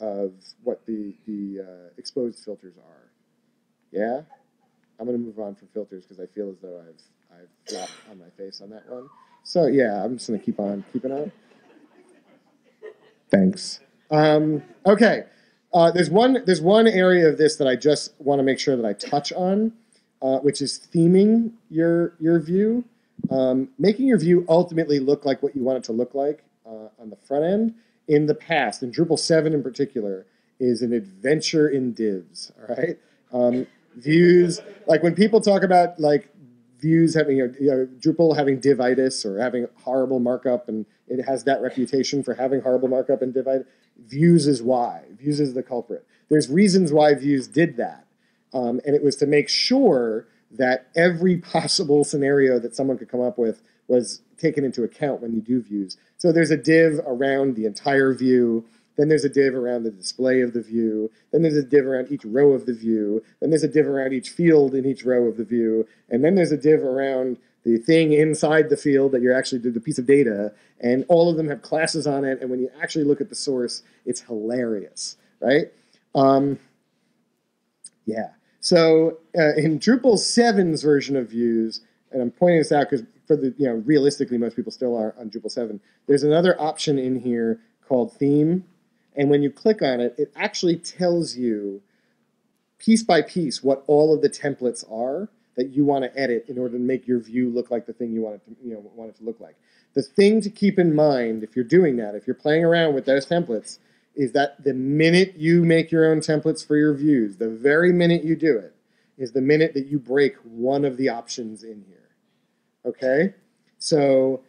S1: of what the, the uh, exposed filters are. Yeah? I'm going to move on from filters because I feel as though I've, I've flopped on my face on that one. So yeah, I'm just to keep on keeping on. Thanks. Um, okay. Uh, there's one there's one area of this that I just want to make sure that I touch on, uh, which is theming your your view, um, making your view ultimately look like what you want it to look like uh, on the front end. In the past, in Drupal 7 in particular, is an adventure in divs. All right, um, views like when people talk about like views having you know, Drupal having divitis or having horrible markup, and it has that reputation for having horrible markup and divitis. Views is why. Views is the culprit. There's reasons why views did that, um, and it was to make sure that every possible scenario that someone could come up with was taken into account when you do views. So there's a div around the entire view. Then there's a div around the display of the view. Then there's a div around each row of the view. Then there's a div around each field in each row of the view. And then there's a div around the thing inside the field that you're actually the piece of data. And all of them have classes on it. And when you actually look at the source, it's hilarious, right? Um, yeah. So uh, in Drupal 7's version of views, and I'm pointing this out because for the you know realistically most people still are on Drupal 7. There's another option in here called theme, and when you click on it, it actually tells you piece by piece what all of the templates are that you want to edit in order to make your view look like the thing you want it to you know want it to look like. The thing to keep in mind if you're doing that, if you're playing around with those templates, is that the minute you make your own templates for your views, the very minute you do it, is the minute that you break one of the options in here. Okay? So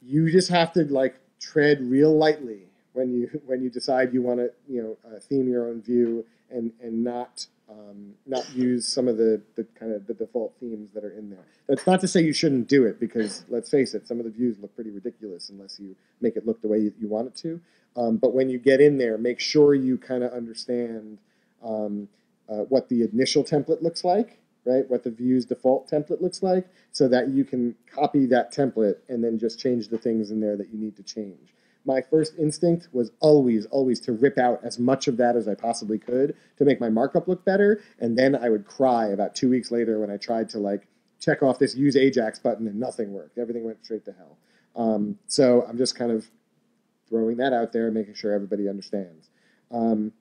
S1: you just have to like tread real lightly when you when you decide you want to you know uh, theme your own view and and not um, not use some of the, the kind of the default themes that are in there. That's not to say you shouldn't do it because let's face it, some of the views look pretty ridiculous unless you make it look the way you, you want it to. Um, but when you get in there, make sure you kind of understand um, uh, what the initial template looks like, right? What the views default template looks like, so that you can copy that template and then just change the things in there that you need to change my first instinct was always, always to rip out as much of that as I possibly could to make my markup look better. And then I would cry about two weeks later when I tried to like check off this use Ajax button and nothing worked. Everything went straight to hell. Um, so I'm just kind of throwing that out there and making sure everybody understands. Um,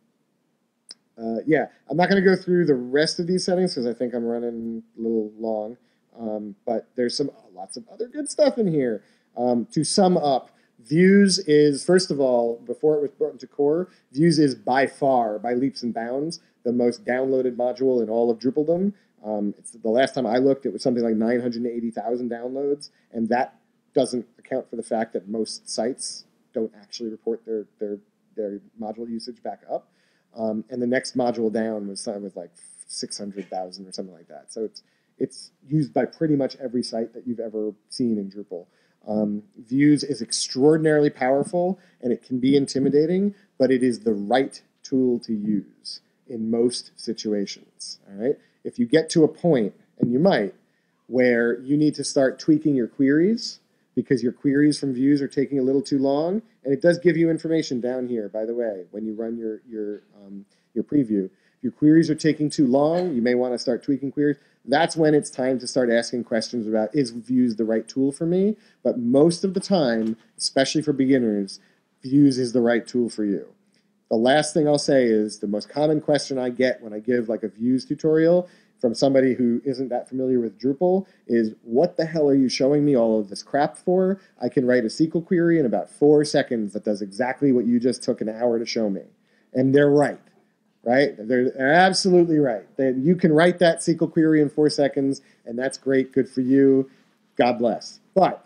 S1: uh, yeah, I'm not going to go through the rest of these settings because I think I'm running a little long. Um, but there's some lots of other good stuff in here. Um, to sum up, Views is, first of all, before it was brought into core, Views is by far, by leaps and bounds, the most downloaded module in all of Drupaldom. Um, it's the last time I looked, it was something like 980,000 downloads, and that doesn't account for the fact that most sites don't actually report their their their module usage back up. Um, and the next module down was something with like 600,000 or something like that. So it's it's used by pretty much every site that you've ever seen in Drupal. Um, views is extraordinarily powerful and it can be intimidating, but it is the right tool to use in most situations. All right. If you get to a point, and you might, where you need to start tweaking your queries because your queries from views are taking a little too long, and it does give you information down here, by the way, when you run your your um, your preview. If your queries are taking too long, you may want to start tweaking queries that's when it's time to start asking questions about is views the right tool for me but most of the time especially for beginners views is the right tool for you the last thing i'll say is the most common question i get when i give like a views tutorial from somebody who isn't that familiar with Drupal is what the hell are you showing me all of this crap for? I can write a SQL query in about four seconds that does exactly what you just took an hour to show me. And they're right, right? They're, absolutely right. That you can write that SQL query in four seconds, and that's great, good for you. God bless. But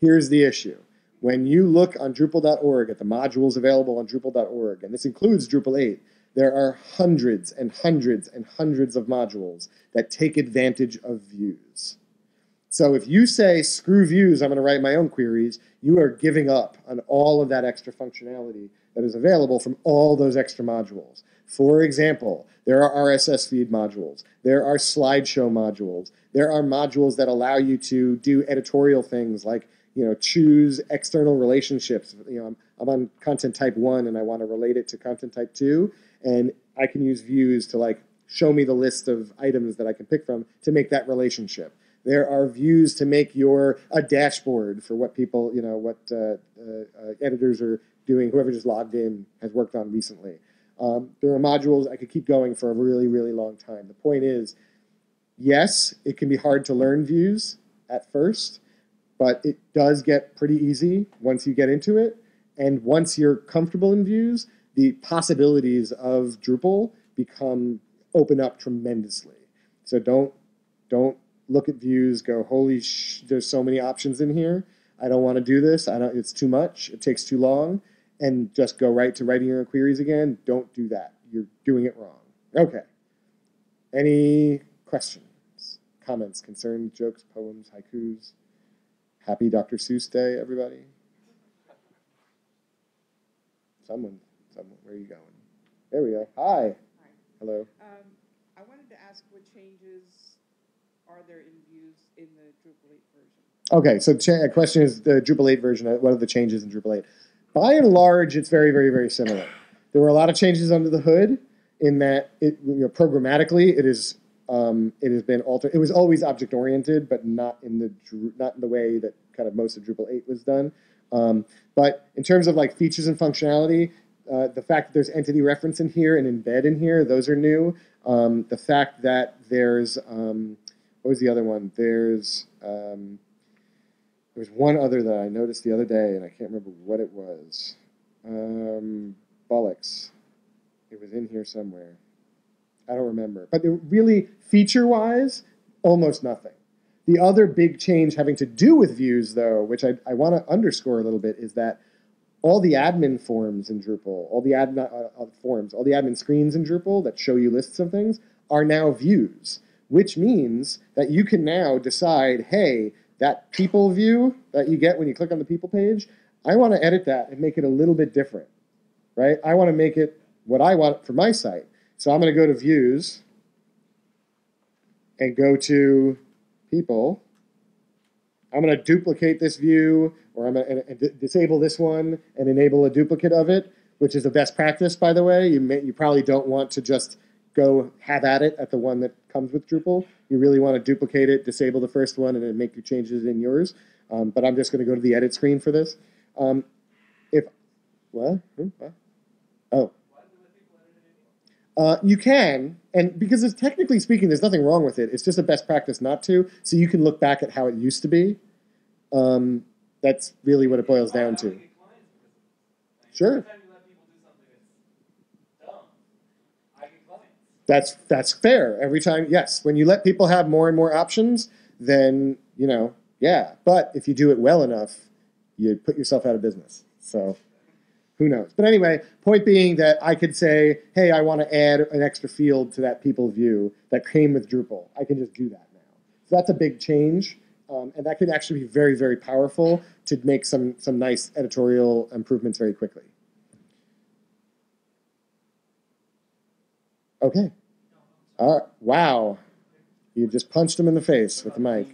S1: here's the issue. When you look on Drupal.org at the modules available on Drupal.org, and this includes Drupal 8, there are hundreds and hundreds and hundreds of modules that take advantage of views. So if you say, screw views, I'm going to write my own queries, you are giving up on all of that extra functionality that is available from all those extra modules. For example, there are RSS feed modules, there are slideshow modules, there are modules that allow you to do editorial things like you know, choose external relationships. You know, I'm, I'm on content type one and I want to relate it to content type two and I can use views to like show me the list of items that I can pick from to make that relationship. There are views to make your a dashboard for what people, you know, what uh, uh, uh, editors are doing. Whoever just logged in has worked on recently. Um, there are modules I could keep going for a really, really long time. The point is, yes, it can be hard to learn views at first, but it does get pretty easy once you get into it. And once you're comfortable in views, the possibilities of Drupal become open up tremendously. So don't don't look at views. Go, holy sh! There's so many options in here. I don't want to do this. I don't. It's too much. It takes too long. And just go right to writing your queries again. Don't do that. You're doing it wrong. Okay. Any questions, comments, concerns, jokes, poems, haikus? Happy Dr. Seuss Day, everybody. Someone someone. Where are you going? There we go. Hi.
S15: Hi.
S1: Hello.
S15: Um, I wanted to ask what changes are there in views in the Drupal 8 version?
S1: Okay, so the cha- question is the Drupal 8 version. uh, What are the changes in Drupal 8? By and large, it's very, very, very similar. There were a lot of changes under the hood in that it, you know, programmatically, it is um, it has been altered. It was always object oriented, but not in the not in the way that kind of most of Drupal 8 was done. Um, but in terms of like features and functionality, uh, the fact that there's entity reference in here and embed in here, those are new. Um, the fact that there's um, what was the other one? There's um, there was one other that I noticed the other day, and I can't remember what it was. Um, Bollocks. It was in here somewhere. I don't remember. But really, feature wise, almost nothing. The other big change having to do with views, though, which I, I want to underscore a little bit, is that all the admin forms in Drupal, all the admin uh, uh, forms, all the admin screens in Drupal that show you lists of things are now views, which means that you can now decide, hey, that people view that you get when you click on the people page, I want to edit that and make it a little bit different, right? I want to make it what I want for my site. So I'm going to go to views and go to people. I'm going to duplicate this view, or I'm going to disable this one and enable a duplicate of it, which is a best practice, by the way. You may, you probably don't want to just go have at it at the one that comes with Drupal. You really want to duplicate it, disable the first one, and then make your changes in yours. Um, but I'm just going to go to the edit screen for this. Um, if? Hmm, what? Oh. Uh, you can, and because it's technically speaking, there's nothing wrong with it. It's just a best practice not to. So you can look back at how it used to be. Um, that's really what it boils down to. Sure. That's that's fair. Every time, yes. When you let people have more and more options, then you know, yeah. But if you do it well enough, you put yourself out of business. So who knows? But anyway, point being that I could say, hey, I want to add an extra field to that people view that came with Drupal. I can just do that now. So that's a big change. Um, and that could actually be very, very powerful to make some, some nice editorial improvements very quickly. Okay. Uh, wow. You just punched him in the face with the mic.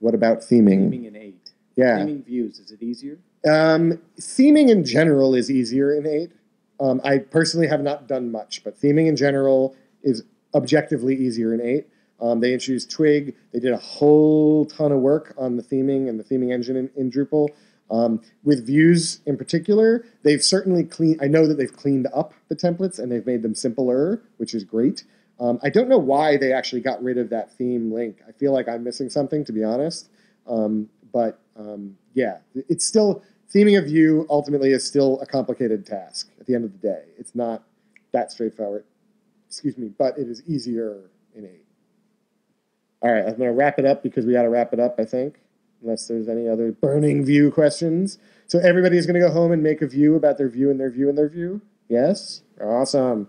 S1: What about theming?
S11: Theming in eight.
S1: Yeah.
S11: Theming views, is it easier?
S1: Um, theming in general is easier in 8. Um, I personally have not done much, but theming in general is objectively easier in 8. Um, they introduced Twig. They did a whole ton of work on the theming and the theming engine in, in Drupal. Um, with views in particular, they've certainly cleaned. I know that they've cleaned up the templates and they've made them simpler, which is great. Um, I don't know why they actually got rid of that theme link. I feel like I'm missing something, to be honest. Um, but um, yeah, it's still theming a view. Ultimately, is still a complicated task. At the end of the day, it's not that straightforward. Excuse me, but it is easier in eight. All right, I'm gonna wrap it up because we got to wrap it up. I think, unless there's any other burning view questions. So everybody's gonna go home and make a view about their view and their view and their view. Yes, awesome.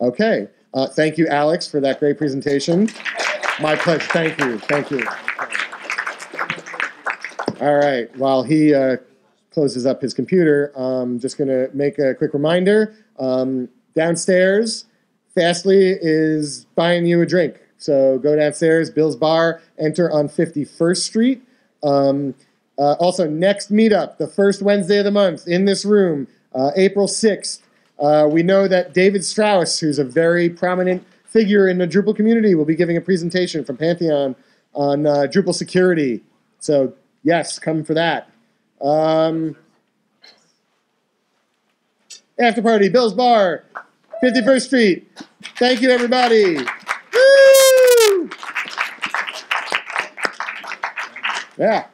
S1: Okay, uh, thank you, Alex, for that great presentation. My pleasure. Thank you. Thank you. All right. While he uh, closes up his computer, I'm just going to make a quick reminder. Um, downstairs, Fastly is buying you a drink. So go downstairs, Bill's Bar, enter on 51st Street. Um, uh, also, next meetup, the first Wednesday of the month in this room, uh, April 6th. Uh, we know that David Strauss, who's a very prominent figure in the Drupal community, will be giving a presentation from Pantheon on uh, Drupal security. So, yes, come for that. Um, after party, Bill's Bar, 51st Street. Thank you, everybody. Yeah.